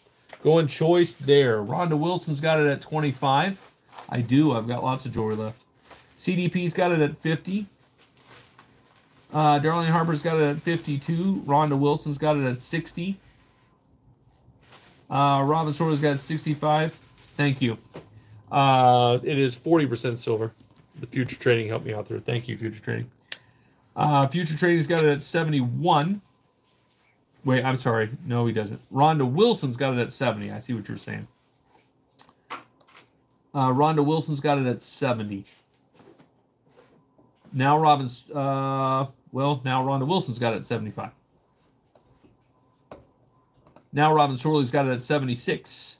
Going choice there. Rhonda Wilson's got it at 25. I do. I've got lots of jewelry left. CDP's got it at 50. Uh, Darlene Harper's got it at 52. Rhonda Wilson's got it at 60. Uh, Robin Sorley's got it at 65. Thank you. Uh, it is 40% silver. The Future Trading helped me out there. Thank you, Future Trading. Uh, Future Trading's got it at 71. Wait, I'm sorry. No, he doesn't. Rhonda Wilson's got it at 70. I see what you're saying. Uh, Rhonda Wilson's got it at 70. Now Robin's, uh, well, now Rhonda Wilson's got it at 75. Now Robin Sorley's got it at 76.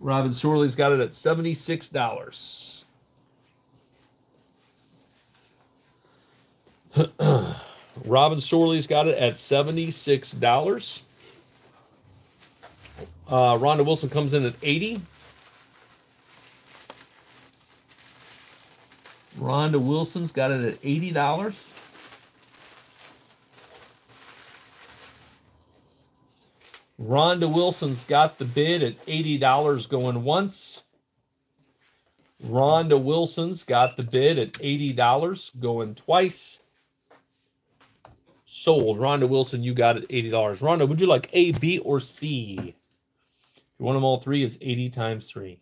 Robin Sorley's got it at $76. Robin Sorley's got it at $76. Uh, Rhonda Wilson comes in at 80. Rhonda Wilson's got it at $80. Rhonda Wilson's got the bid at $80 going once. Rhonda Wilson's got the bid at $80 going twice. Sold. Rhonda Wilson, you got it $80. Rhonda, would you like A, B, or C? If you want them all three, it's 80 times 3.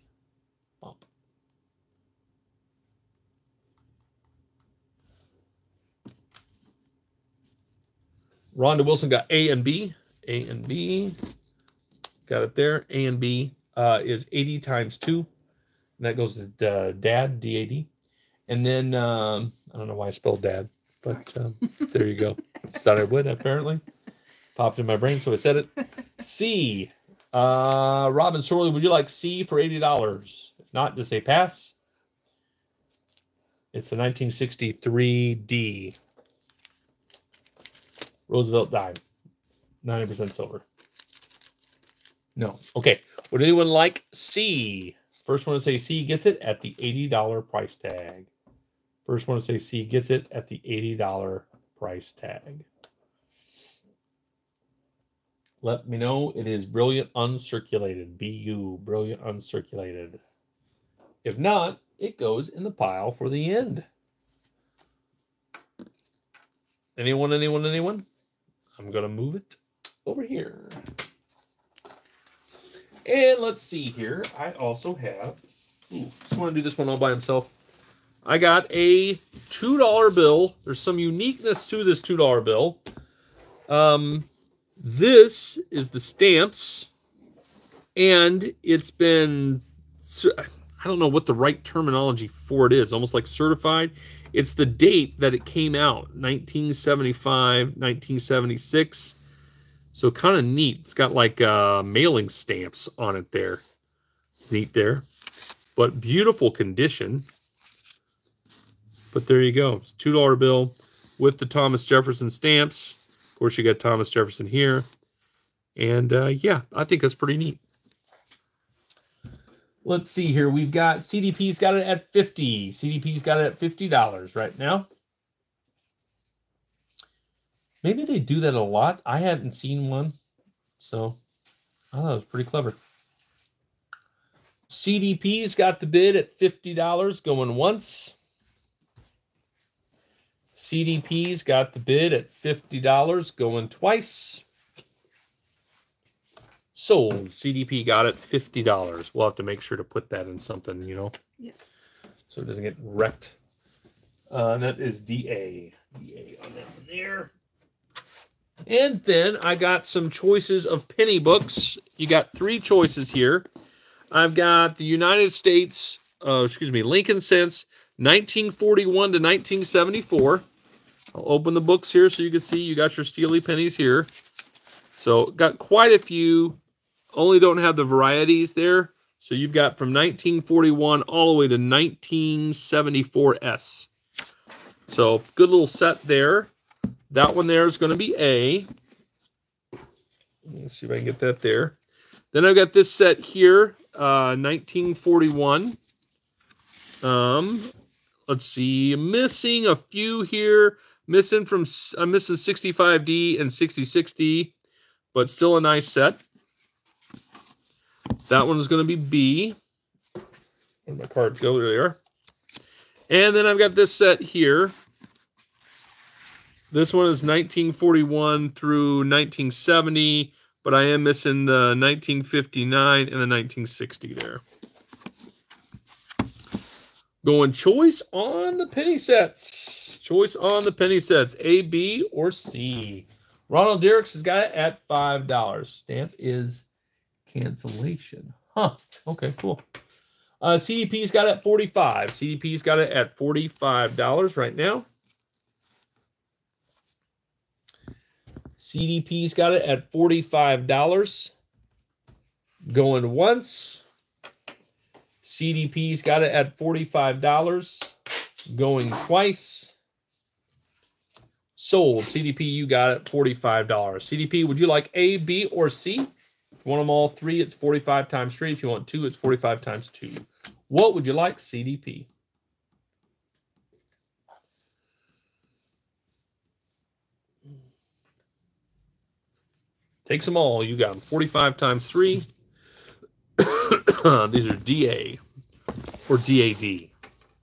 Rhonda Wilson got A and B. A and B. Got it there. A and B uh, is 80 times 2. And that goes to uh, dad, D-A-D. And then, um, I don't know why I spelled dad, but um, there you go. Thought I would, apparently. Popped in my brain, so I said it. C. Uh, Robin Sorley, would you like C for eighty dollars? If not, just say pass. It's the 1963 D. Roosevelt dime, 90% silver. No. Okay. Would anyone like C? First one to say C gets it at the $80 price tag. First one to say C gets it at the $80 price tag. Let me know it is brilliant uncirculated. BU, brilliant uncirculated. If not, it goes in the pile for the end. Anyone, anyone, anyone? I'm going to move it over here. And let's see here. I also have, ooh, just want to do this one all by himself. I got a $2 bill. There's some uniqueness to this $2 bill. Um, this is the stamps, and it's been, I don't know what the right terminology for it is, almost like certified. It's the date that it came out 1975, 1976. So kind of neat. It's got like uh, mailing stamps on it there. It's neat there. But beautiful condition. But there you go. It's $2 bill with the Thomas Jefferson stamps. Of course, you got Thomas Jefferson here. And uh, yeah, I think that's pretty neat. Let's see here. We've got CDP's got it at 50. CDP's got it at $50 right now. Maybe they do that a lot. I hadn't seen one. So I thought it was pretty clever. CDP's got the bid at $50 going once. CDP's got the bid at $50 going twice. Sold. CDP got it $50. We'll have to make sure to put that in something, you know, Yes. so it doesn't get wrecked. Uh, and that is DA. DA on that one there. And then I got some choices of penny books. You got three choices here. I've got the United States, uh, excuse me, Lincoln Cents, 1941 to 1974. I'll open the books here so you can see you got your Steely pennies here. So got quite a few. Only don't have the varieties there. So you've got from 1941 all the way to 1974S. So good little set there. That one there is going to be A. Let's see if I can get that there. Then I've got this set here, uh, 1941. Um, let's see, missing a few here. Missing from I'm missing 65D and 66D, but still a nice set. That one is going to be B. Where'd my cards go? There they are. And then I've got this set here. This one is 1941 through 1970, but I am missing the 1959 and the 1960 there. Going choice on the penny sets. Choice on the penny sets. A, B, or C. Ronald Derricks has got it at $5. Stamp is cancellation. Huh. Okay, cool. Uh, CDP's got it at 45. CDP's got it at $45 right now. CDP's got it at $45. Going once. CDP's got it at $45. Going twice. Sold. CDP, you got it $45. CDP, would you like A, B, or C? You want them all three, it's 45 times three. If you want two, it's 45 times two. What would you like, CDP? Takes them all. You got them. 45 times 3. These are DA or DAD.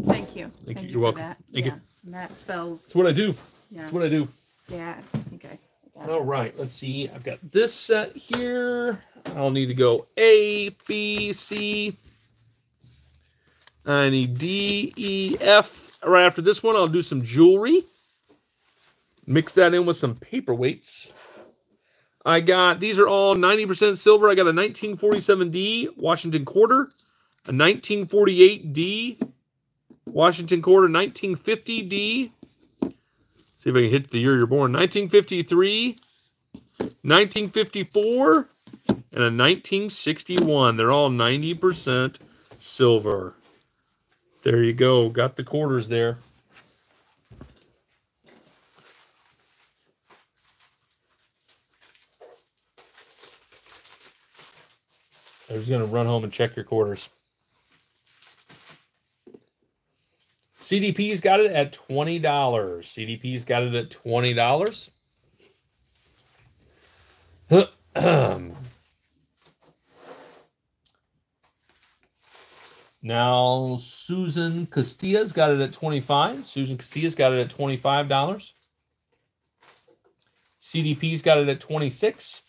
Thank you. Thank you. you You're welcome. That. Thank you. And that spells. It's what I do. Yeah. That's what I do. Yeah. I think I. All right. Let's see. I've got this set here. I'll need to go A, B, C. I need D, E, F. Right after this one, I'll do some jewelry. Mix that in with some paperweights. I got, these are all 90% silver. I got a 1947D Washington quarter, a 1948D Washington quarter, 1950D. See if I can hit the year you're born. 1953, 1954, and a 1961. They're all 90% silver. There you go. Got the quarters there. I was going to run home and check your quarters. CDP's got it at $20. CDP's got it at $20. now Susan Castilla's got it at 25. Susan Castilla's got it at $25. CDP's got it at 26.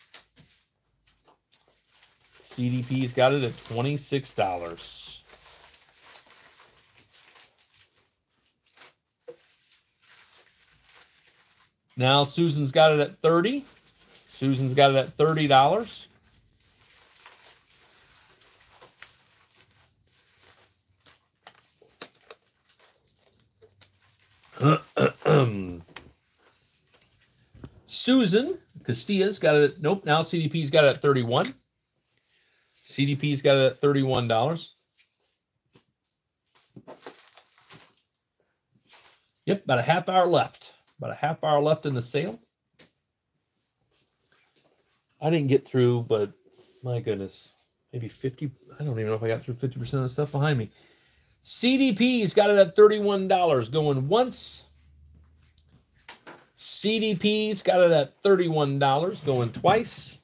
CDP's got it at $26. Now Susan's got it at 30. Susan's got it at $30. Susan Castilla's got it at, nope, now CDP's got it at 31. CDP's got it at $31. Yep, about a half hour left. About a half hour left in the sale. I didn't get through, but my goodness, maybe 50. I don't even know if I got through 50% of the stuff behind me. CDP's got it at $31 going once. CDP's got it at $31 going twice.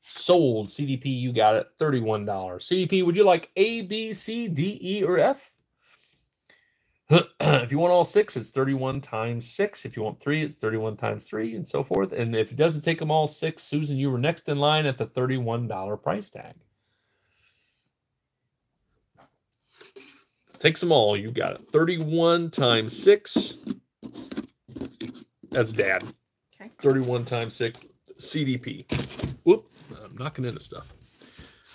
Sold. CDP, you got it $31. CDP, would you like A, B, C, D, E, or F? if you want all six, it's 31 times six. If you want three, it's 31 times three, and so forth. And if it doesn't take them all six, Susan, you were next in line at the $31 price tag. Takes them all. You got it. 31 times six. That's dad. Okay. 31 times six. CDP. Whoop. I'm knocking into stuff.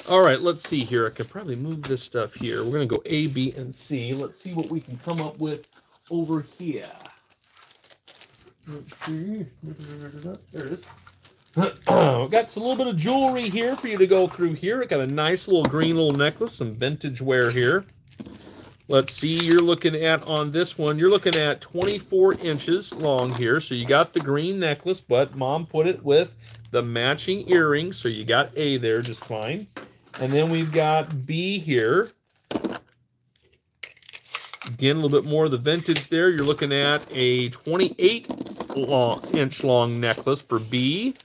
All right, let's see here. I could probably move this stuff here. We're going to go A, B, and C. Let's see what we can come up with over here. Let's see. There it is. Got a little bit of jewelry here for you to go through here. I got a nice little green little necklace, some vintage wear here. Let's see, you're looking at on this one, you're looking at 24 inches long here. So you got the green necklace, but mom put it with the matching earrings. So you got A there just fine. And then we've got B here. Again, a little bit more of the vintage there. You're looking at a 28 long, inch long necklace for B.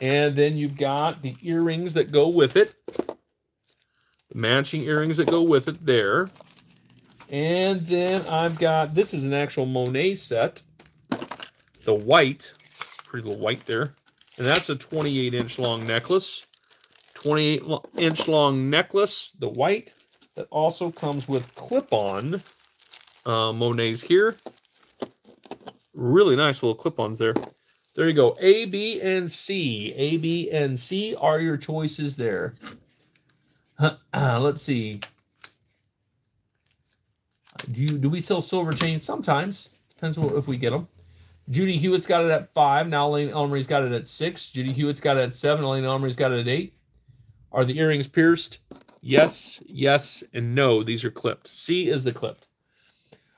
And then you've got the earrings that go with it. The matching earrings that go with it there. And then I've got, this is an actual Monet set. The white, pretty little white there. And that's a 28 inch long necklace. 28 inch long necklace, the white, that also comes with clip-on uh, Monets here. Really nice little clip-ons there. There you go. A, B, and C. A, B, and C are your choices there. Let's see. Do you do we sell silver chains? Sometimes. Depends what, if we get them. Judy Hewitt's got it at five. Now Elaine Elmery's got it at six. Judy Hewitt's got it at seven. Elaine Elmery's got it at eight. Are the earrings pierced? Yes, yes, and no. These are clipped. C is the clipped.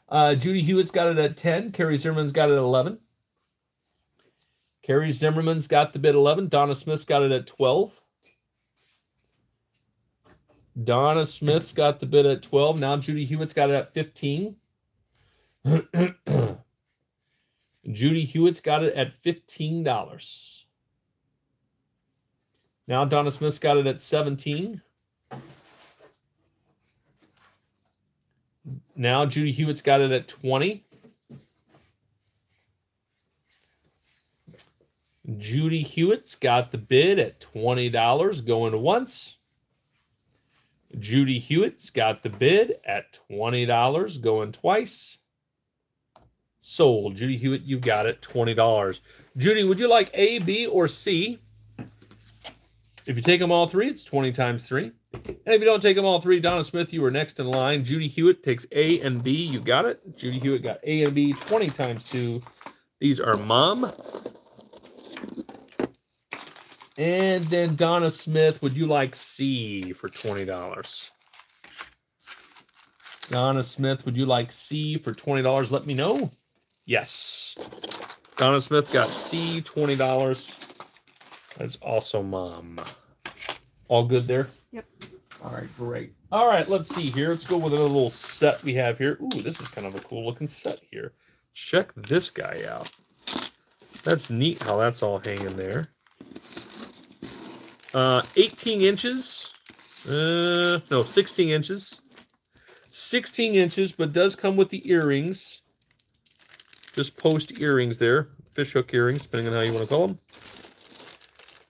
Uh, Judy Hewitt's got it at 10. Carrie Zimmerman's got it at 11. Carrie Zimmerman's got the bid 11. Donna Smith's got it at 12. Donna Smith's got the bid at 12. Now Judy Hewitt's got it at 15. Judy Hewitt's got it at $15. Now Donna Smith's got it at 17. Now Judy Hewitt's got it at 20. Judy Hewitt's got the bid at $20 going once. Judy Hewitt's got the bid at $20 going twice. Sold. Judy Hewitt, you got it $20. Judy, would you like A, B, or C? If you take them all three, it's 20 times three. And if you don't take them all three, Donna Smith, you are next in line. Judy Hewitt takes A and B. You got it. Judy Hewitt got A and B 20 times two. These are mom. And then Donna Smith, would you like C for $20? Donna Smith, would you like C for $20? Let me know. Yes. Donna Smith got C, $20. That's also mom. All good there? Yep. All right, great. All right, let's see here. Let's go with another little set we have here. Ooh, this is kind of a cool looking set here. Check this guy out. That's neat how that's all hanging there. Uh, 18 inches. Uh, no, 16 inches. 16 inches, but does come with the earrings. Just post earrings there. Fish hook earrings, depending on how you want to call them.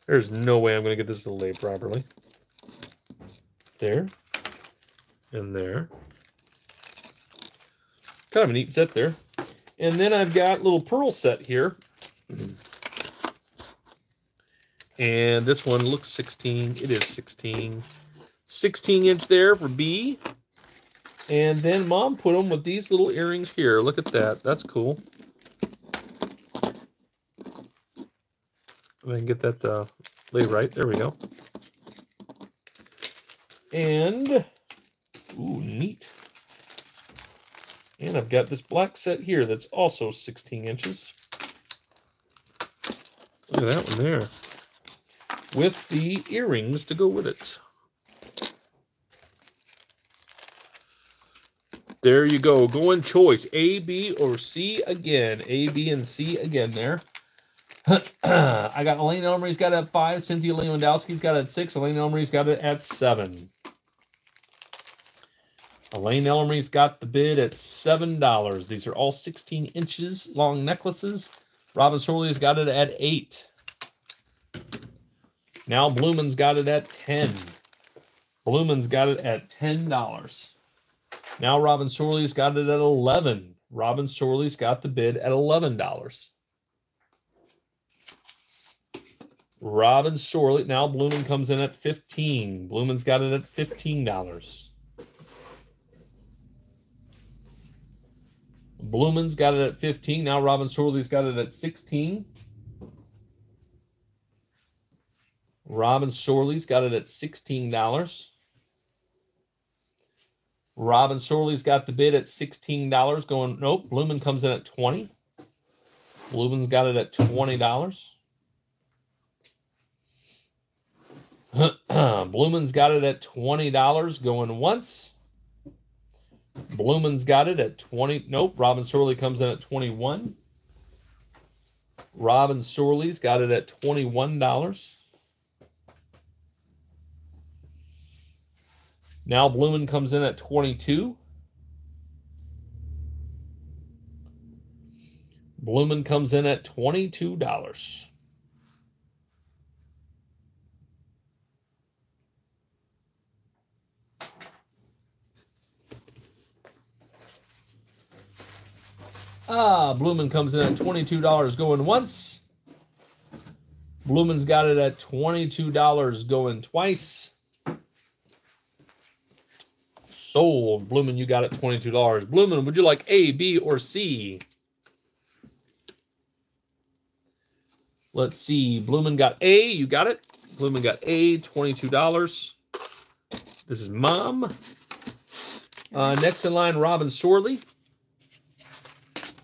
There's no way I'm going to get this to lay properly. There. And there. Kind of a neat set there. And then I've got little pearl set here. And this one looks 16. It is 16. 16 inch there for B. And then mom put them with these little earrings here. Look at that. That's cool. Can get that uh, laid right. There we go. And, ooh, neat. And I've got this black set here that's also 16 inches. Look at that one there. With the earrings to go with it. There you go. Going choice. A, B, or C again. A, B, and C again there. I got Elaine Elmery's got it at five. Cynthia Lewandowski's got it at six. Elaine Elmery's got it at seven. Elaine Elmery's got the bid at seven dollars. These are all 16 inches long necklaces. Robin Sorley's got it at eight. Now Blumen's got it at 10. Blumen's got it at $10. Now Robin Sorley's got it at 11. Robin Sorley's got the bid at $11. Robin Sorley. Now Blumen comes in at 15. Blumen's got it at $15. Blumen's got it at 15. Now Robin Sorley's got it at 16. Robin Sorley's got it at $16. Robin Sorley's got the bid at $16 going, nope, Blumen comes in at 20. Blumen's got it at $20. Blooman's got it at $20 going once. Blooman's got it at 20. Nope, Robin Sorley comes in at 21. Robin Sorley's got it at $21. Now Blooman comes in at 22. Blooman comes in at $22. Ah, Blooman comes in at $22 going once. Blooman's got it at $22 going twice. Sold. Blooman, you got it $22. Blooman, would you like A, B, or C? Let's see. Blooman got A. You got it. Blooman got A, $22. This is mom. Uh, next in line, Robin Sorley.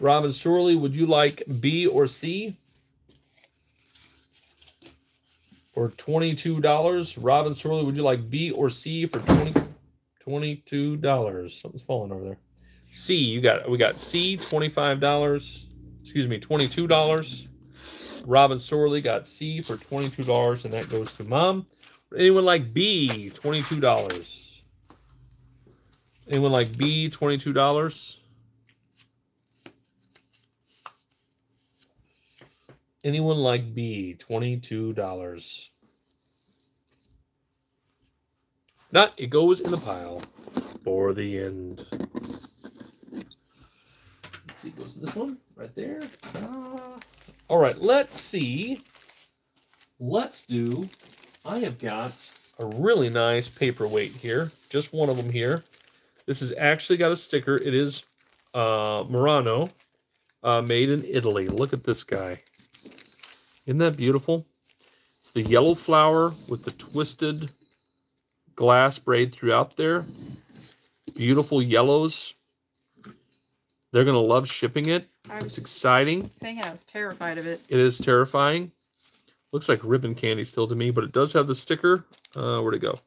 Robin Sorley, would you like B or C? For $22. Robin Sorley, would you like B or C for 20 $22? Something's falling over there. C, you got we got C, $25. Excuse me, $22. Robin Sorley got C for $22, and that goes to mom. Anyone like B, $22? Anyone like B, $22? Anyone like B, $22? Not, it goes in the pile for the end. Let's see, it goes this one right there. Ah. All right, let's see. Let's do, I have got a really nice paperweight here. Just one of them here. This has actually got a sticker. It is uh, Murano, uh, made in Italy. Look at this guy. Isn't that beautiful? It's the yellow flower with the twisted glass braid throughout there. Beautiful yellows. They're going to love shipping it. It's exciting. thinking I was terrified of it. It is terrifying. Looks like ribbon candy still to me, but it does have the sticker. Uh, where'd it go?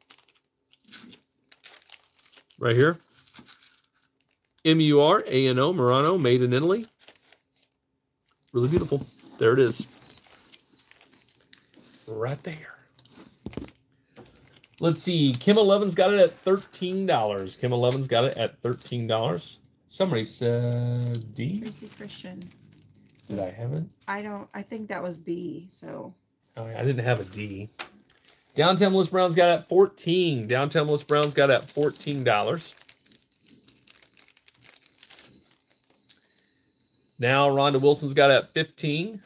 Right here. M U R A N O, Murano, made in Italy. Really beautiful. There it is. Right there. Let's see. Kim 11's got it at $13. Kim 11's got it at $13. Somebody said D. Tracy Christian. Did I have it? I don't. I think that was B. So Oh, yeah, I didn't have a D. Downtown Melissa Brown's got it at 14. Downtown Melissa Brown's got it at $14. Now Rhonda Wilson's got it at 15.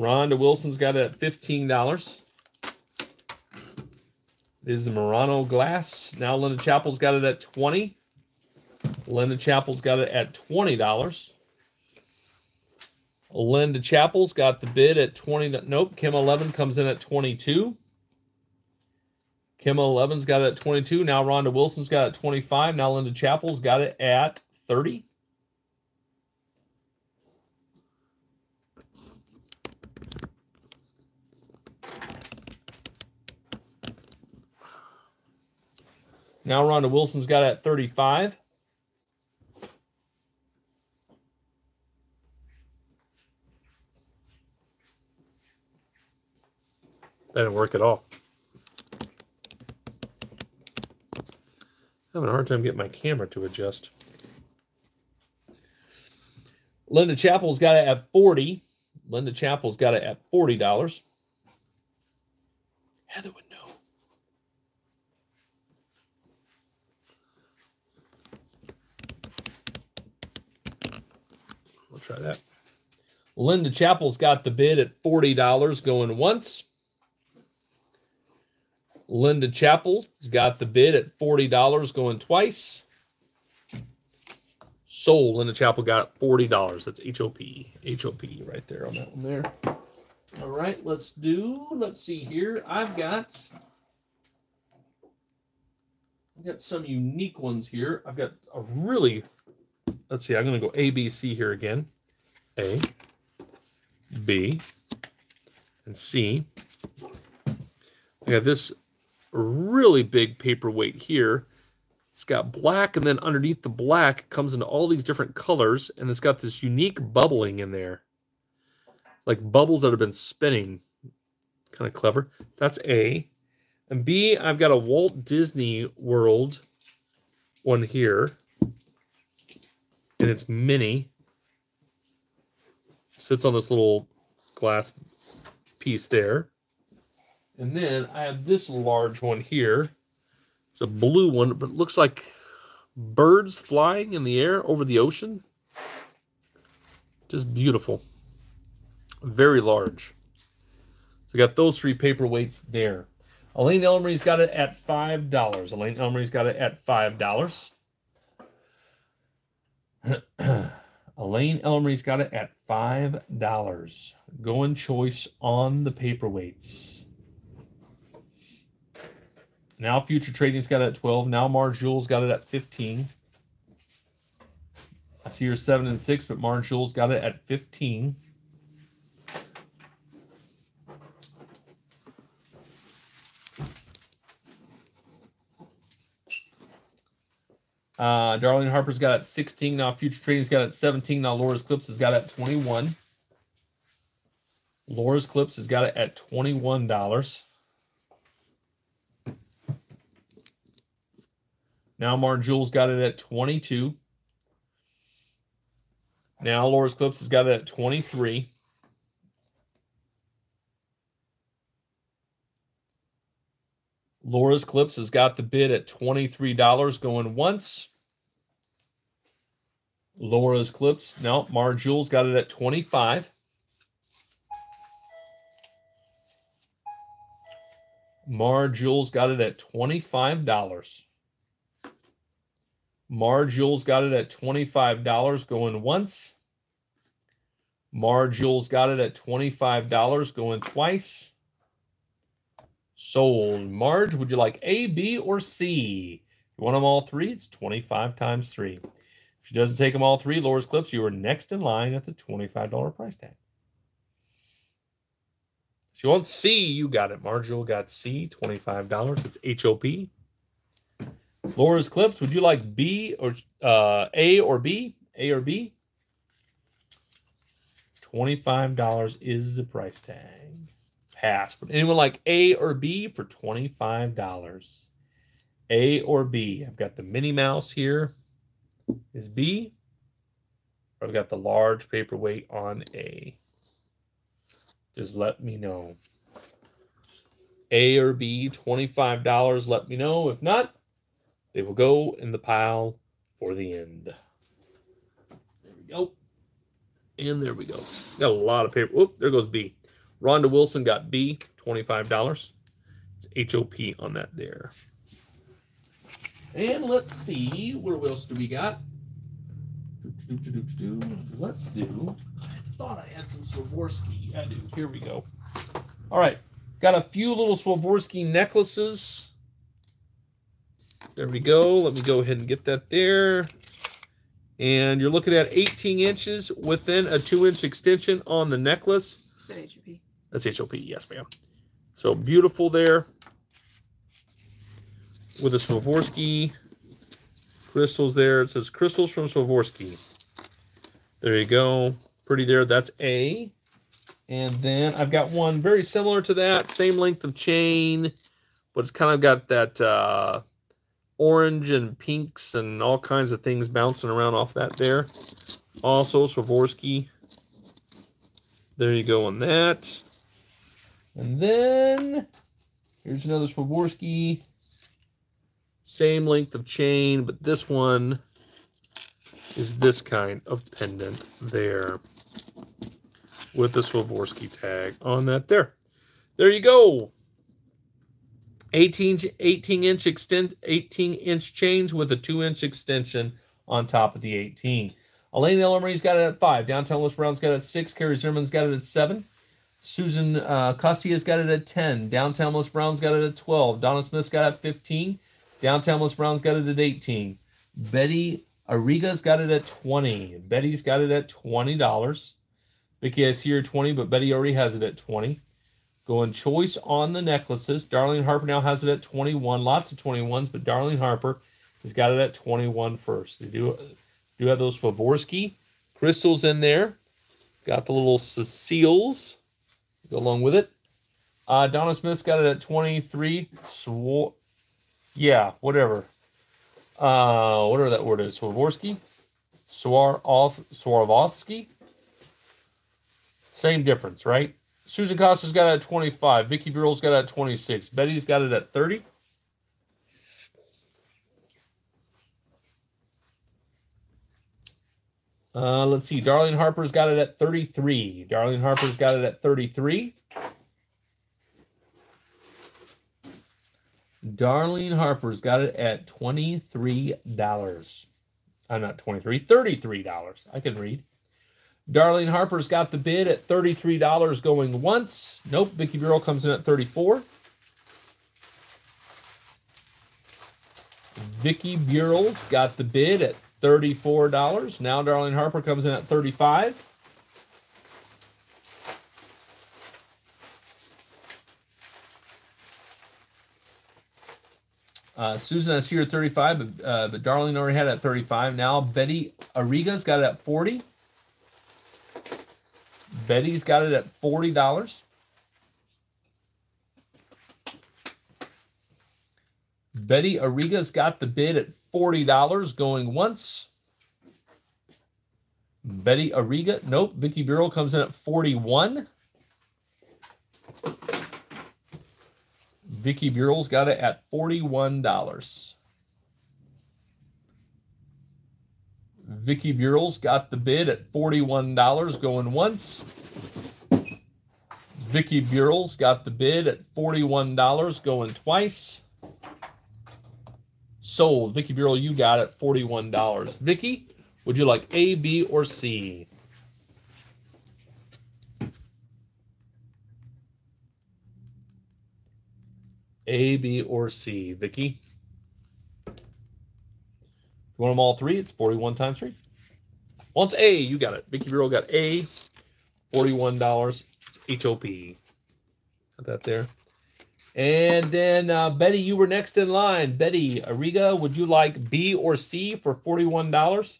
Rhonda Wilson's got it at $15. This is the Murano glass. Now Linda Chapel's got it at 20. Linda Chapel's got it at $20. Linda Chapel's got the bid at 20. Nope. Kim 11 comes in at 22. Kim 11's got it at 22. Now Rhonda Wilson's got it at 25. Now Linda Chapel's got it at 30. Now Rhonda Wilson's got it at 35. That didn't work at all. Having a hard time getting my camera to adjust. Linda Chapel's got it at 40. Linda Chapel's got it at $40. Heather would try that. Linda Chapel's got the bid at $40 going once. Linda Chapel's got the bid at $40 going twice. Sold. Linda Chapel got $40. That's H O P. H O P right there on that one there. All right, let's do, let's see here. I've got I've got some unique ones here. I've got a really let's see, I'm gonna go A, B, C here again. A, B, and C. I got this really big paperweight here. It's got black, and then underneath the black comes in all these different colors, and it's got this unique bubbling in there. It's like bubbles that have been spinning. Kind of clever. That's A. And B, I've got a Walt Disney World one here. And it's mini. Sits on this little glass piece there. And then I have this large one here. It's a blue one, but it looks like birds flying in the air over the ocean. Just beautiful. Very large. So I got those three paperweights there. Elaine Elmery's got it at five dollars. Elaine Elmery's got it at five dollars. Elaine Elmery's got it at five dollars. Going choice on the paperweights. Now Future Trading's got it at 12. Now Marge Jules got it at 15. I see her 7 and 6, but Marge Jules got it at 15. Uh, Darlene Harper's got at 16. Now Future Trading's got at 17. Now Laura's Clips has got at 21. Laura's Clips has got it at $21. Now Marjul's got it at 22. Now Laura's Clips has got it at 23. Laura's Clips has got the bid at $23 going once. Laura's Clips. No, Marjul's got it at 25. Marjul's got it at $25. Marjul's got it at $25 going once. Marjul's got it at $25, going twice. Sold. Marge, would you like A, B, or C? You want them all three? It's 25 times three. If she doesn't take them all three, Laura's Clips, you are next in line at the $25 price tag. She wants C. You got it. Marjul got C, $25. It's HOP. Laura's Clips, would you like B or uh, A or B? A or B? $25 is the price tag. Pass. But anyone like A or B for $25? A or B? I've got the Minnie Mouse here. Is B? I've got the large paperweight on A. Just let me know. A or B, $25. Let me know. If not, they will go in the pile for the end. There we go. And there we go. Got a lot of paper. Whoop, there goes B. Rhonda Wilson got B, $25. It's HOP on that there. And let's see, what else do we got? Let's do. I thought I had some Swarovski. I do. Here we go. All right. Got a few little Swarovski necklaces. There we go. Let me go ahead and get that there. And you're looking at 18 inches within a two inch extension on the necklace. Said HUP. That's HOP, yes, ma'am. So beautiful there. With the Swarovski crystals there. It says crystals from Swarovski. There you go. Pretty there. That's A. And then I've got one very similar to that. Same length of chain, but it's kind of got that uh, orange and pinks and all kinds of things bouncing around off that there. Also Swarovski. There you go on that. And then here's another Swarovski. Same length of chain, but this one is this kind of pendant there with the Swarovski tag on that there. There you go. 18, 18 inch extend 18 inch change with a 2 inch extension on top of the 18. Elaine Ellery's got it at 5. Downtown Liz Brown's got it at 6. Carrie Zimmerman's got it at 7. Susan uh, Costia's got it at 10. Downtown Liz Brown's got it at 12. Donna Smith's got it at 15. Downtown Liz Brown's got it at 18. Betty Ariga's got it at 20. Betty's got it at $20. Vicky has here 20, but Betty already has it at 20. Going choice on the necklaces. Darlene Harper now has it at 21. Lots of 21s, but Darlene Harper has got it at 21 first. They do, do have those Swarovski crystals in there. Got the little Ceciles go along with it. Uh, Donna Smith's got it at 23. Swar- yeah, whatever. Uh, whatever that word is. Swarovski. Swar off Swarovski. Same difference, right? Susan Costa's got it at 25. Vicky Burrell's got it at 26. Betty's got it at 30. Uh, let's see. Darlene Harper's got it at 33. Darlene Harper's got it at 33. Darlene Harper's got it at $23. I'm uh, not 23, $33. I can read. Darlene Harper's got the bid at $33 going once. Nope, Vicky Bureau comes in at 34. Vicky Burrell's got the bid at $34. Now Darlene Harper comes in at 35. Uh, Susan is here at 35, but, uh, but Darlene already had it at 35. Now Betty Ariga's got it at 40. Betty's got it at $40. Betty Ariga's got the bid at $40 going once. Betty Ariga, nope. Vicky Bureau comes in at 41. Vicky Bureau's got it at $41. Vicky Bureau's got the bid at $41 going once. Vicky Bureau's got the bid at $41 going twice. Sold. Vicky Bureau, you got it $41. Vicky, would you like A, B, or C? A, B, or C? Vicky? You want them all three, it's 41 times three. Once A, you got it. Vicky Bureau got A, $41. It's HOP. Got that there. And then uh, Betty, you were next in line. Betty Ariga, would you like B or C for $41?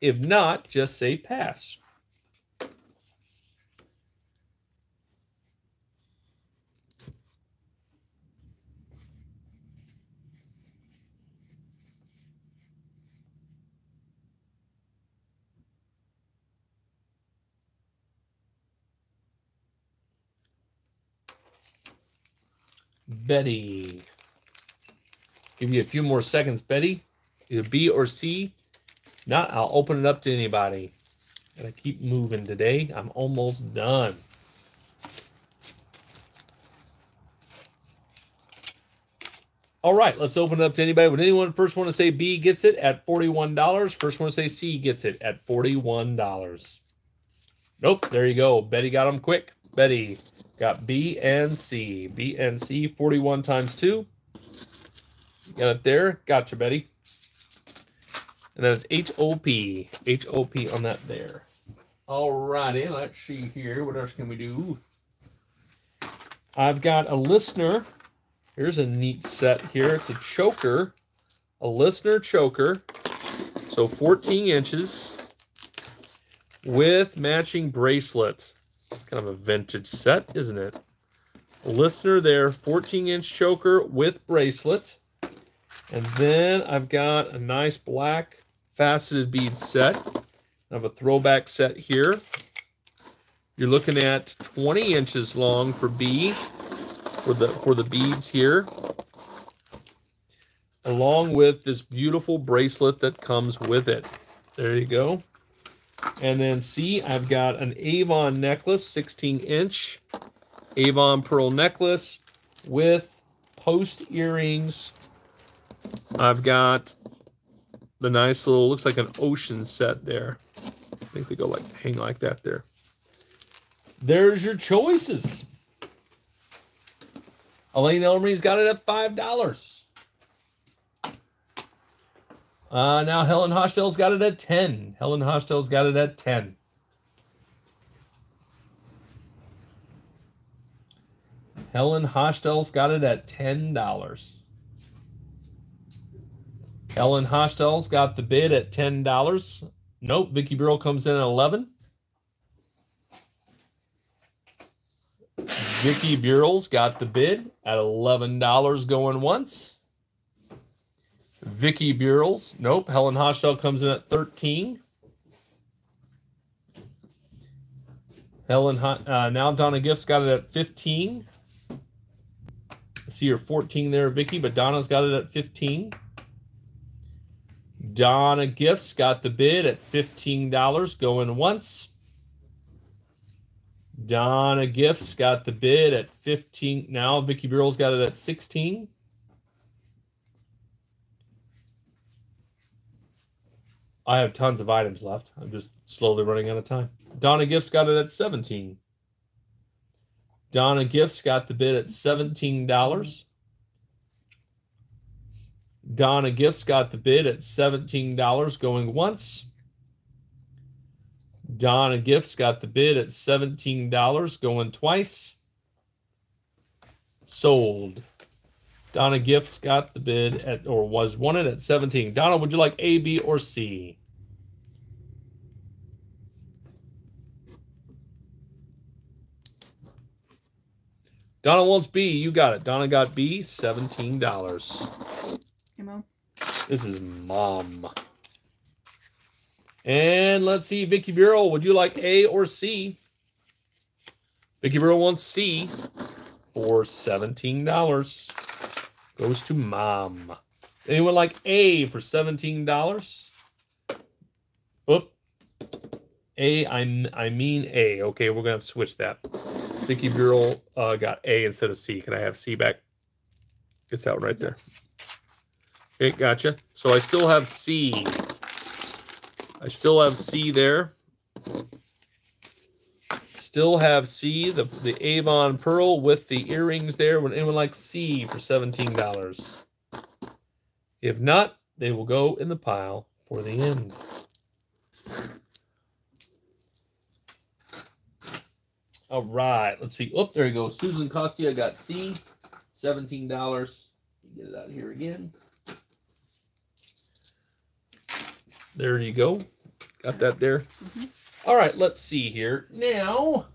If not, just say pass. Betty. Give you a few more seconds, Betty. Either B or C. Not, I'll open it up to anybody. Gotta keep moving today. I'm almost done. All right, let's open it up to anybody. Would anyone first want to say B gets it at $41? First one to say C gets it at $41. Nope, there you go. Betty got them quick. Betty got B and C. B and C, 41 times 2. You got it there. Gotcha, Betty. And then it's H-O-P. H-O-P on that there. All righty, let's see here. What else can we do? I've got a Lisner. Here's a neat set here. It's a choker, a Lisner choker. So 14 inches with matching bracelet. Kind of a vintage set, isn't it? Lisner there, 14 inch choker with bracelet. And then I've got a nice black faceted bead set. I have a throwback set here. You're looking at 20 inches long for B for the for the beads here. Along with this beautiful bracelet that comes with it. There you go. And then C, I've got an Avon necklace, 16 inch Avon pearl necklace with post earrings. I've got the nice little, looks like an ocean set there. I think they go like hang like that there. There's your choices. Elaine Elmery's got it at five dollars. Uh, now Helen Hostel's got it at ten. Helen Hostel's got it at ten. Helen Hostel's got it at ten dollars. Helen Hostel's got the bid at ten dollars. Nope, Vicky Burrow comes in at eleven. Vicky Burrell's got the bid at eleven dollars going once. Vicky Burrell's, nope. Helen Hostel comes in at thirteen. Helen, Ho- uh, now Donna Gift's got it at fifteen. I see your fourteen there, Vicky, but Donna's got it at fifteen. Donna Gifts got the bid at $15 going once. Donna Gifts got the bid at 15. Now Vicky Burrell's got it at 16. I have tons of items left. I'm just slowly running out of time. Donna Gifts got it at 17. Donna Gifts got the bid at $17. Donna Gifts got the bid at $17 going once. Donna Gifts got the bid at $17 going twice. Sold. Donna Gifts got the bid at or was wanted at 17. Donna, would you like A, B, or C? Donna wants B. You got it. Donna got B, $17. Hey, Mom. This is mom. And let's see, Vicky Bureau, would you like A or C? Vicky Bureau wants C for $17. Goes to mom. Anyone like A for $17? Oop. A, I, I mean A. Okay, we're going to switch that. Vicky Bureau uh, got A instead of C. Can I have C back? It's out right there. Yes. Okay, gotcha. So I still have C. I still have C there. Still have C, the, the Avon Pearl with the earrings there. Would anyone like C for $17? If not, they will go in the pile for the end. All right, let's see. Oh, there you go. Susan Costia got C, $17. Get it out here again. There you go. Got that there. Mhm. All right, let's see here. Now,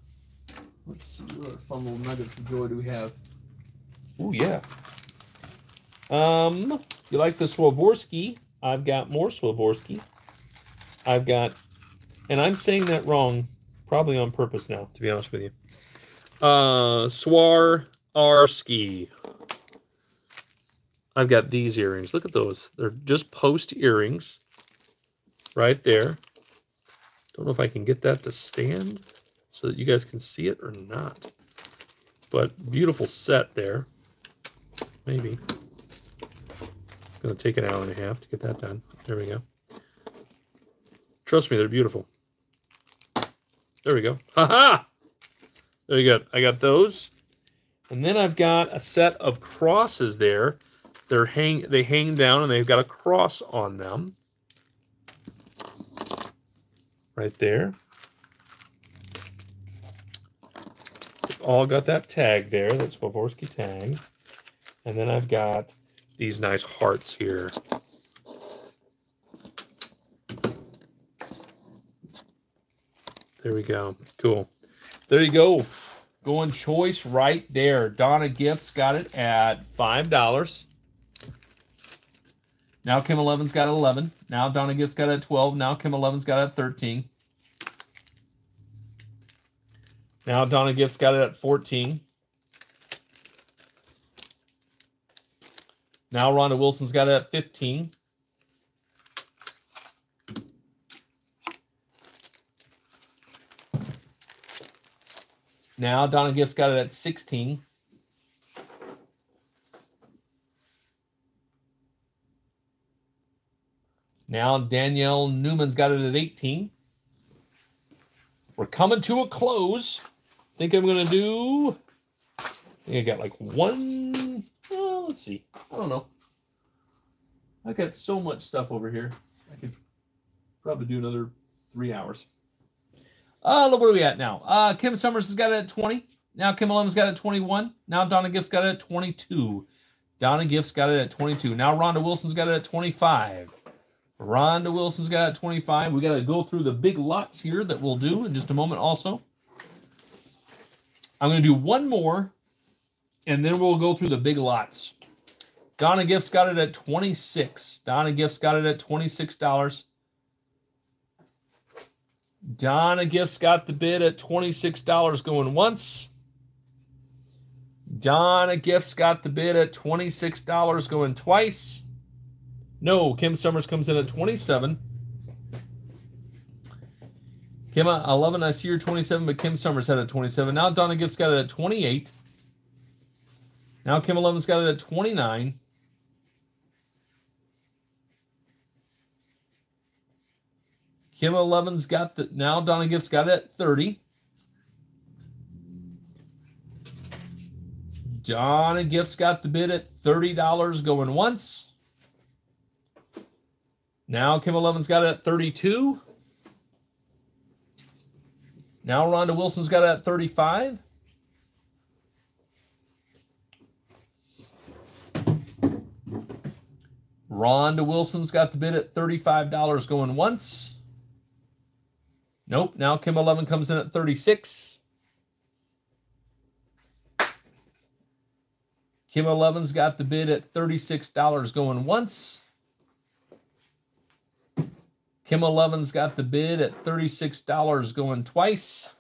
let's see what other fun little nuggets of joy do we have. Oh yeah. Um, you like the Swarovski? I've got more Swarovski. I've got, and I'm saying that wrong, probably on purpose now, to be honest with you. Uh, Swarovski. I've got these earrings. Look at those. They're just post earrings right there. Don't know if I can get that to stand so that you guys can see it or not. But beautiful set there. Maybe. Gonna take an hour and a half to get that done. There we go. Trust me, they're beautiful. There we go. Ha ha! Very good. I got those. And then I've got a set of crosses there. They're hang they hang down and they've got a cross on them. Right there. They've all got that tag there, that Swarovski tag. And then I've got these nice hearts here. There we go. Cool. There you go. Going choice right there. Donna Gifts got it at five dollars. Now Kim Eleven's got at eleven. Now Donna Gifts got it at twelve. Now Kim Eleven's got it at thirteen. Now Donna Gifts got it at fourteen. Now Rhonda Wilson's got it at fifteen. Now Donna Gifts got it at 16. Now Danielle Newman's got it at 18. We're coming to a close. Think I'm gonna do. I I got like one. Well, let's see. I don't know. I got so much stuff over here. I could probably do another three hours. Uh, look where are we at now. Uh, Kim Summers has got it at 20. Now Kim Eleven's got it at 21. Now Donna Gift's got it at 22. Donna Gift's got it at 22. Now Rhonda Wilson's got it at 25. Rhonda Wilson's got it at 25. We got to go through the big lots here that we'll do in just a moment also. I'm going to do one more, and then we'll go through the big lots. Donna Gift's got it at 26. Donna Gift's got it at $26. Donna Gifts got the bid at $26 going once. Donna Gifts got the bid at $26 going twice. No, Kim Summers comes in at 27. Kim, uh, 11, I see you're 27, but Kim Summers had it at 27. Now Donna Gifts got it at 28. Now Kim 11's got it at 29. Kim 11's got the now Donna Gift's got it at 30. Donna Gift's got the bid at $30 going once. Now Kim 11's got it at 32. Now Rhonda Wilson's got it at 35. Rhonda Wilson's got the bid at $35 going once. Nope. Now Kim 11 comes in at 36. Kim 11's got the bid at $36 going once. Kim 11's got the bid at $36 going twice.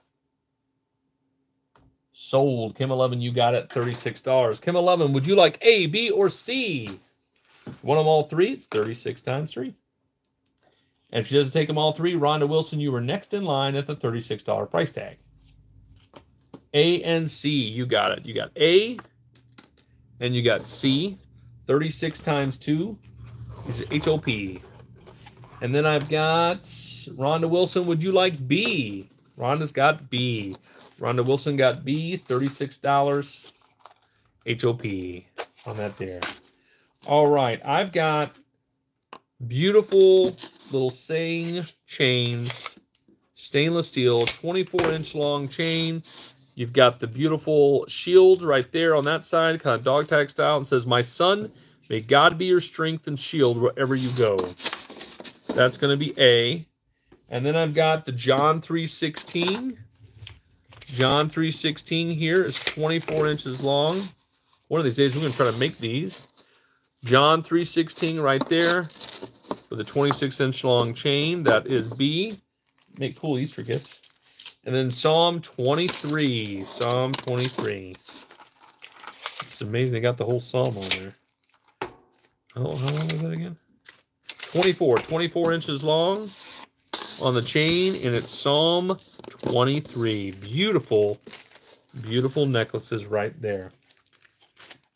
Sold. Kim 11, you got it $36. Kim 11, would you like A, B, or C? One of them all three, it's 36 times three. And if she doesn't take them all three, Rhonda Wilson, you were next in line at the $36 price tag. A and C, you got it. You got A and you got C. 36 times 2 is HOP. And then I've got Rhonda Wilson, would you like B? Rhonda's got B. Rhonda Wilson got B, $36 HOP on that there. All right, I've got beautiful little saying chains, stainless steel, 24 inch long chain. You've got the beautiful shield right there on that side, kind of dog tag style, and says, My son, may God be your strength and shield wherever you go. That's going to be A. And then I've got the John 316. John 316 here is 24 inches long. One of these days we're going to try to make these. John 316 right there with a 26 inch long chain. That is B. Make cool Easter gifts. And then Psalm 23. Psalm 23. It's amazing they got the whole psalm on there. Oh, how long is that again? 24. 24 inches long on the chain, and it's Psalm 23. Beautiful, beautiful necklaces right there.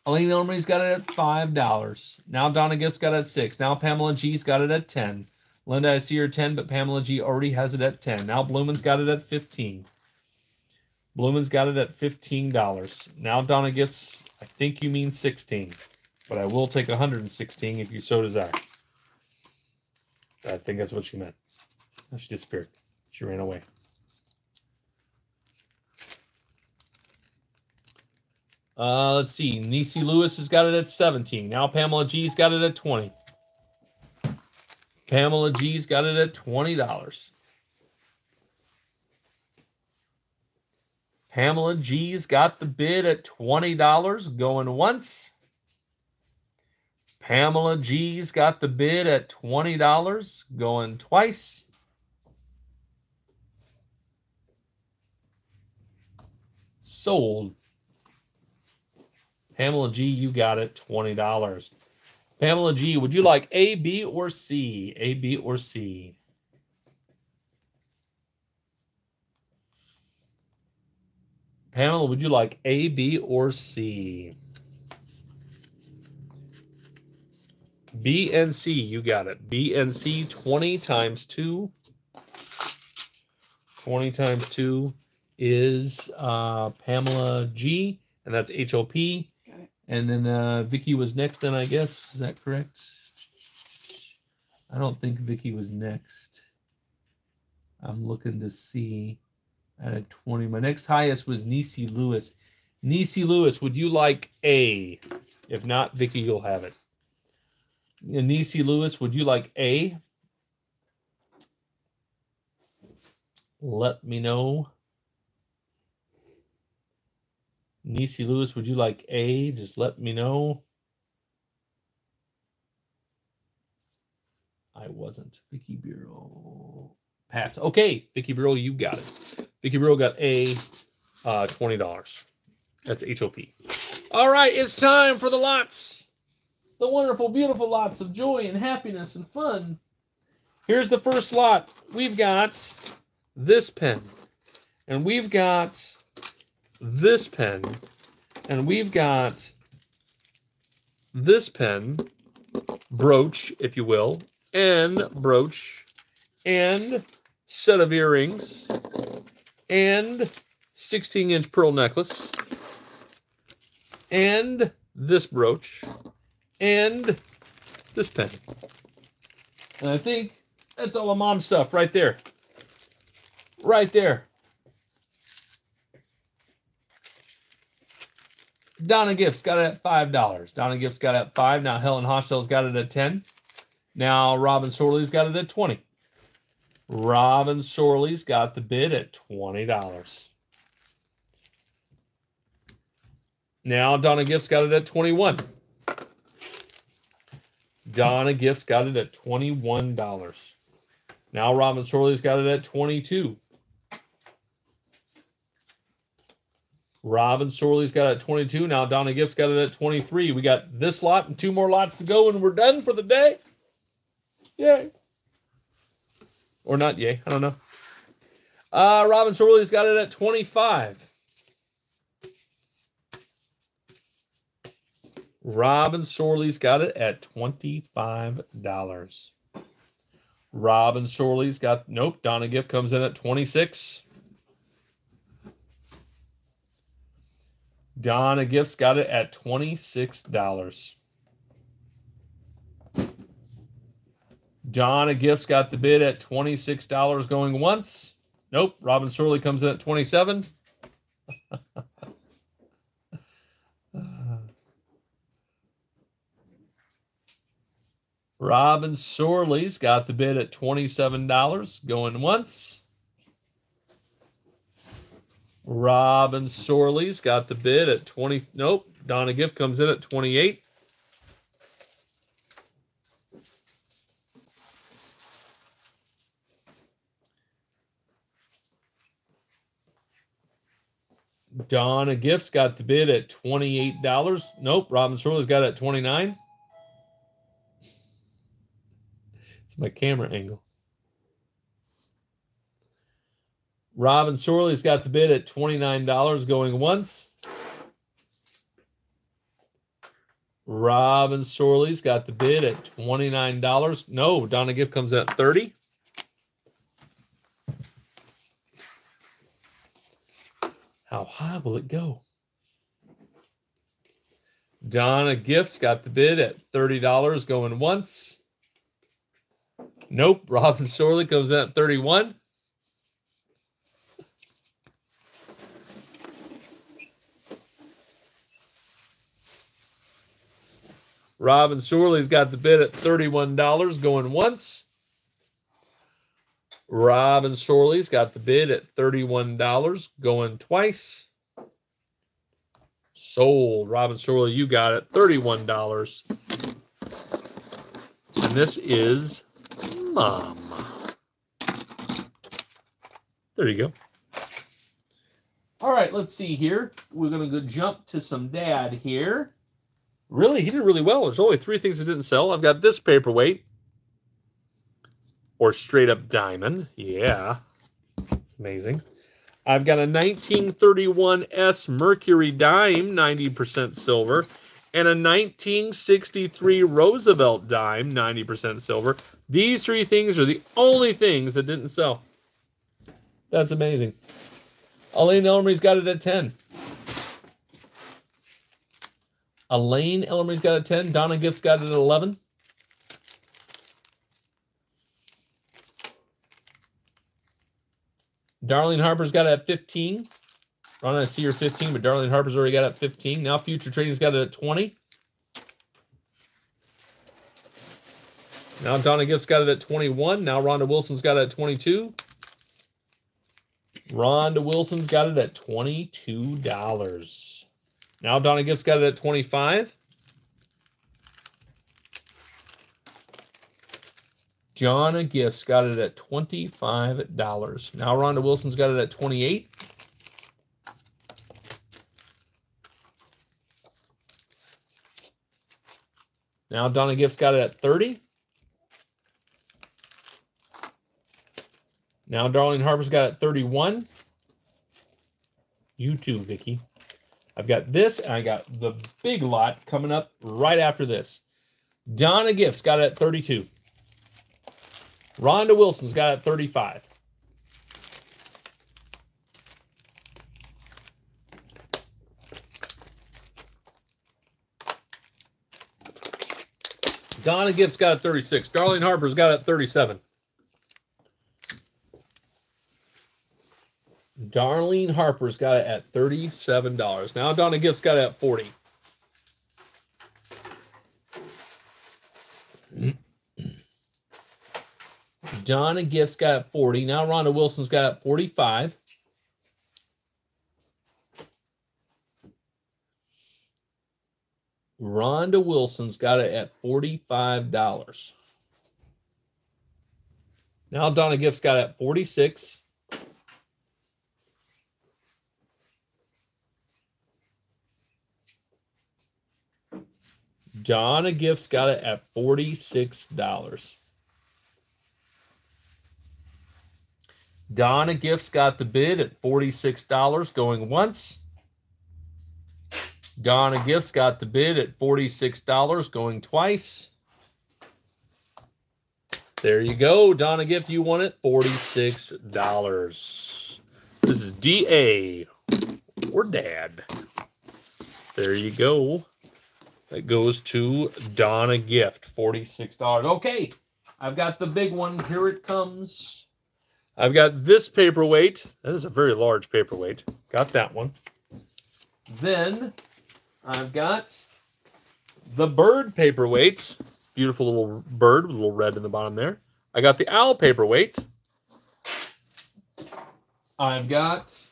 Elaine Elmery's got it at $5. Now Donna Gift's got it at 6 Now Pamela G's got it at 10 Linda, I see her 10 but Pamela G already has it at 10 Now Blumen's got it at 15 Blumen's got it at $15. Now Donna Gifts, I think you mean 16 but I will take 116 if you so desire. I think that's what she meant. She disappeared. She ran away. Uh, let's see. Nisi Lewis has got it at 17. Now Pamela G's got it at 20. Pamela G's got it at $20. Pamela G's got the bid at $20 going once. Pamela G's got the bid at $20 going twice. Sold. Pamela G, you got it $20. Pamela G, would you like A, B, or C? A, B, or C? Pamela, would you like A, B, or C? B and C, you got it. B and C, 20 times 2. 20 times 2 is uh, Pamela G, and that's HOP. And then uh, Vicky was next, then I guess. Is that correct? I don't think Vicky was next. I'm looking to see at a 20. My next highest was Nisi Lewis. Nisi Lewis, would you like A? If not, Vicky, you'll have it. Nisi Lewis, would you like A? Let me know. Nisi Lewis, would you like A? Just let me know. I wasn't. Vicky Bureau. Pass. Okay, Vicky Bureau, you got it. Vicky Bureau got A, uh, $20. That's HOP. All right, it's time for the lots. The wonderful, beautiful lots of joy and happiness and fun. Here's the first lot. We've got this pen, and we've got this pen, and we've got this pen, brooch, if you will, and brooch, and set of earrings, and 16 inch pearl necklace, and this brooch, and this pen. And I think that's all the mom stuff right there. Right there. Donna Gifts got it at five dollars. Donna Gifts got it at five. Now Helen Hostel's got it at ten. Now Robin Sorley's got it at twenty. Robin Sorley's got the bid at twenty dollars. Now Donna Gifts got it at twenty-one. Donna Gifts got it at twenty-one dollars. Now Robin Sorley's got it at twenty-two. Robin Sorley's got it at 22. Now Donna Gift's got it at 23. We got this lot and two more lots to go, and we're done for the day. Yay. Or not yay. I don't know. Uh, Robin Sorley's got it at 25. Robin Sorley's got it at $25. Robin Sorley's got, nope, Donna Gift comes in at 26. Donna Gifts got it at $26. Donna Gifts got the bid at $26 going once. Nope. Robin Sorley comes in at 27. Robin Sorley's got the bid at $27 going once. Robin Sorley's got the bid at 20. Nope. Donna Gift comes in at 28. Donna Gifts got the bid at $28. Nope. Robin Sorley's got it at 29. It's my camera angle. Robin Sorley's got the bid at $29 going once. Robin Sorley's got the bid at $29. No, Donna Gift comes at 30. How high will it go? Donna Gifts got the bid at $30 going once. Nope. Robin Sorley comes in at 31. Robin Sorley's got the bid at $31 going once. Robin Sorley's got the bid at $31 going twice. Sold. Robin Sorley, you got it. $31. And this is Mom. There you go. All right, let's see here. We're going to go jump to some dad here. Really, he did really well. There's only three things that didn't sell. I've got this paperweight or straight up diamond. Yeah, it's amazing. I've got a 1931S Mercury dime, 90% silver, and a 1963 Roosevelt dime, 90% silver. These three things are the only things that didn't sell. That's amazing. Elaine Ellery's got it at 10. Elaine Ellery's got a 10. Donna Gift's got it at 11. Darlene Harper's got it at 15. Ron, I see her 15, but Darlene Harper's already got it at 15. Now Future Trading's got it at 20. Now Donna Gift's got it at 21. Now Rhonda Wilson's got it at 22. Rhonda Wilson's got it at $22. Now Donna Gift's got it at 25. John Gifts got it at $25. Now Rhonda Wilson's got it at 28. Now Donna Gifts got it at 30. Now Darlene Harper's got it at 31. You too, Vicky. I've got this, and I got the big lot coming up right after this. Donna Gifts got it at 32. Rhonda Wilson's got it at 35. Donna Gifts got at 36. Darlene Harper's got it at 37. Darlene Harper's got it at $37. Now Donna Gift's got it at 40. Donna Gift's got it at 40. Now Rhonda Wilson's got it at 45. Rhonda Wilson's got it at $45. Now Donna Gift's got it at 46. Donna Gifts got it at $46. Donna Gifts got the bid at $46 going once. Donna Gifts got the bid at $46 going twice. There you go. Donna Gift, you won it $46. This is DA or Dad. There you go. That goes to Donna Gift, $46. Okay, I've got the big one. Here it comes. I've got this paperweight. That is a very large paperweight. Got that one. Then I've got the bird paperweight. Beautiful little bird with a little red in the bottom there. I got the owl paperweight. I've got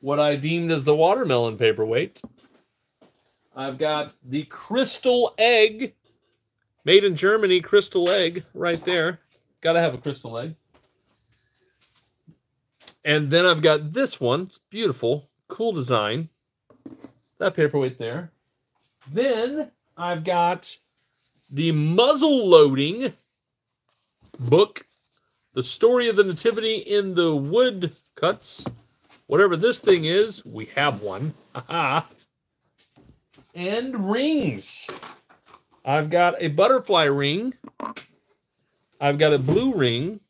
what I deemed as the watermelon paperweight. I've got the crystal egg, made in Germany crystal egg right there. Got to have a crystal egg. And then I've got this one. It's beautiful, cool design. That paperweight there. Then I've got the muzzle loading book, the story of the nativity in the wood cuts. Whatever this thing is, we have one. and rings. I've got a butterfly ring. I've got a blue ring.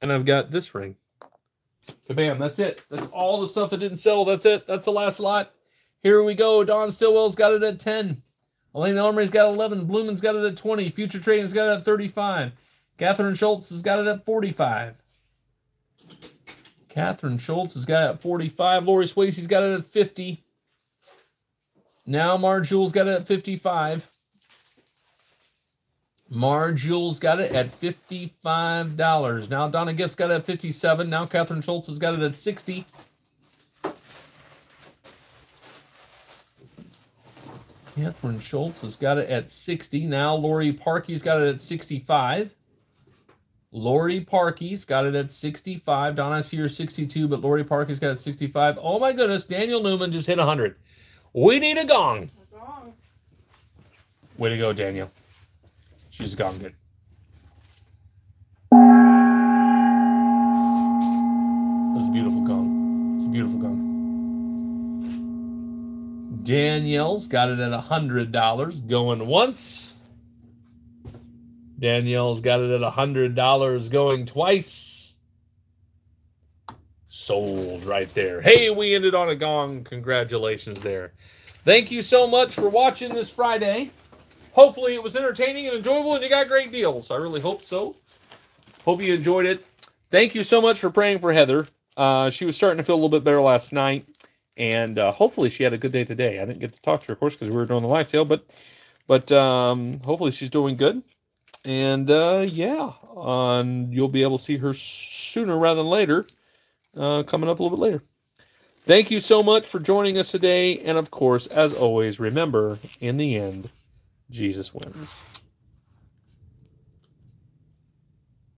And I've got this ring. Bam, that's it. That's all the stuff that didn't sell. That's it. That's the last lot. Here we go. Don Stillwell's got it at 10. Elena Elmery's got 11. Blumen's got it at 20. Future Trading's got it at 35. Catherine Schultz has got it at 45. Catherine Schultz has got it at 45. Lori Swayze's got it at 50. Now Marjule's got it at 55. Marjule's got it at $55. Now Donna Gift's got it at 57. Now Catherine Schultz has got it at 60. Catherine Schultz has got it at 60. Now Lori Parkey's got it at 65. Lori Parkey's got it at 65. Donna's here 62, but Lori Parkey's got it 65. Oh my goodness, Daniel Newman just hit 100. We need a gong. Gong. Way to go, Daniel. She's gonged it. That's a beautiful gong. It's a beautiful gong. Danielle's got it at $100. Going once. Danielle's got it at $100 going twice. Sold right there. Hey, we ended on a gong. Congratulations there. Thank you so much for watching this Friday. Hopefully it was entertaining and enjoyable and you got great deals. I really hope so. Hope you enjoyed it. Thank you so much for praying for Heather. Uh, she was starting to feel a little bit better last night. And uh, hopefully she had a good day today. I didn't get to talk to her, of course, because we were doing the live sale. But but um, hopefully she's doing good. And uh, yeah, um, you'll be able to see her sooner rather than later, uh, coming up a little bit later. Thank you so much for joining us today. And of course, as always, remember in the end, Jesus wins.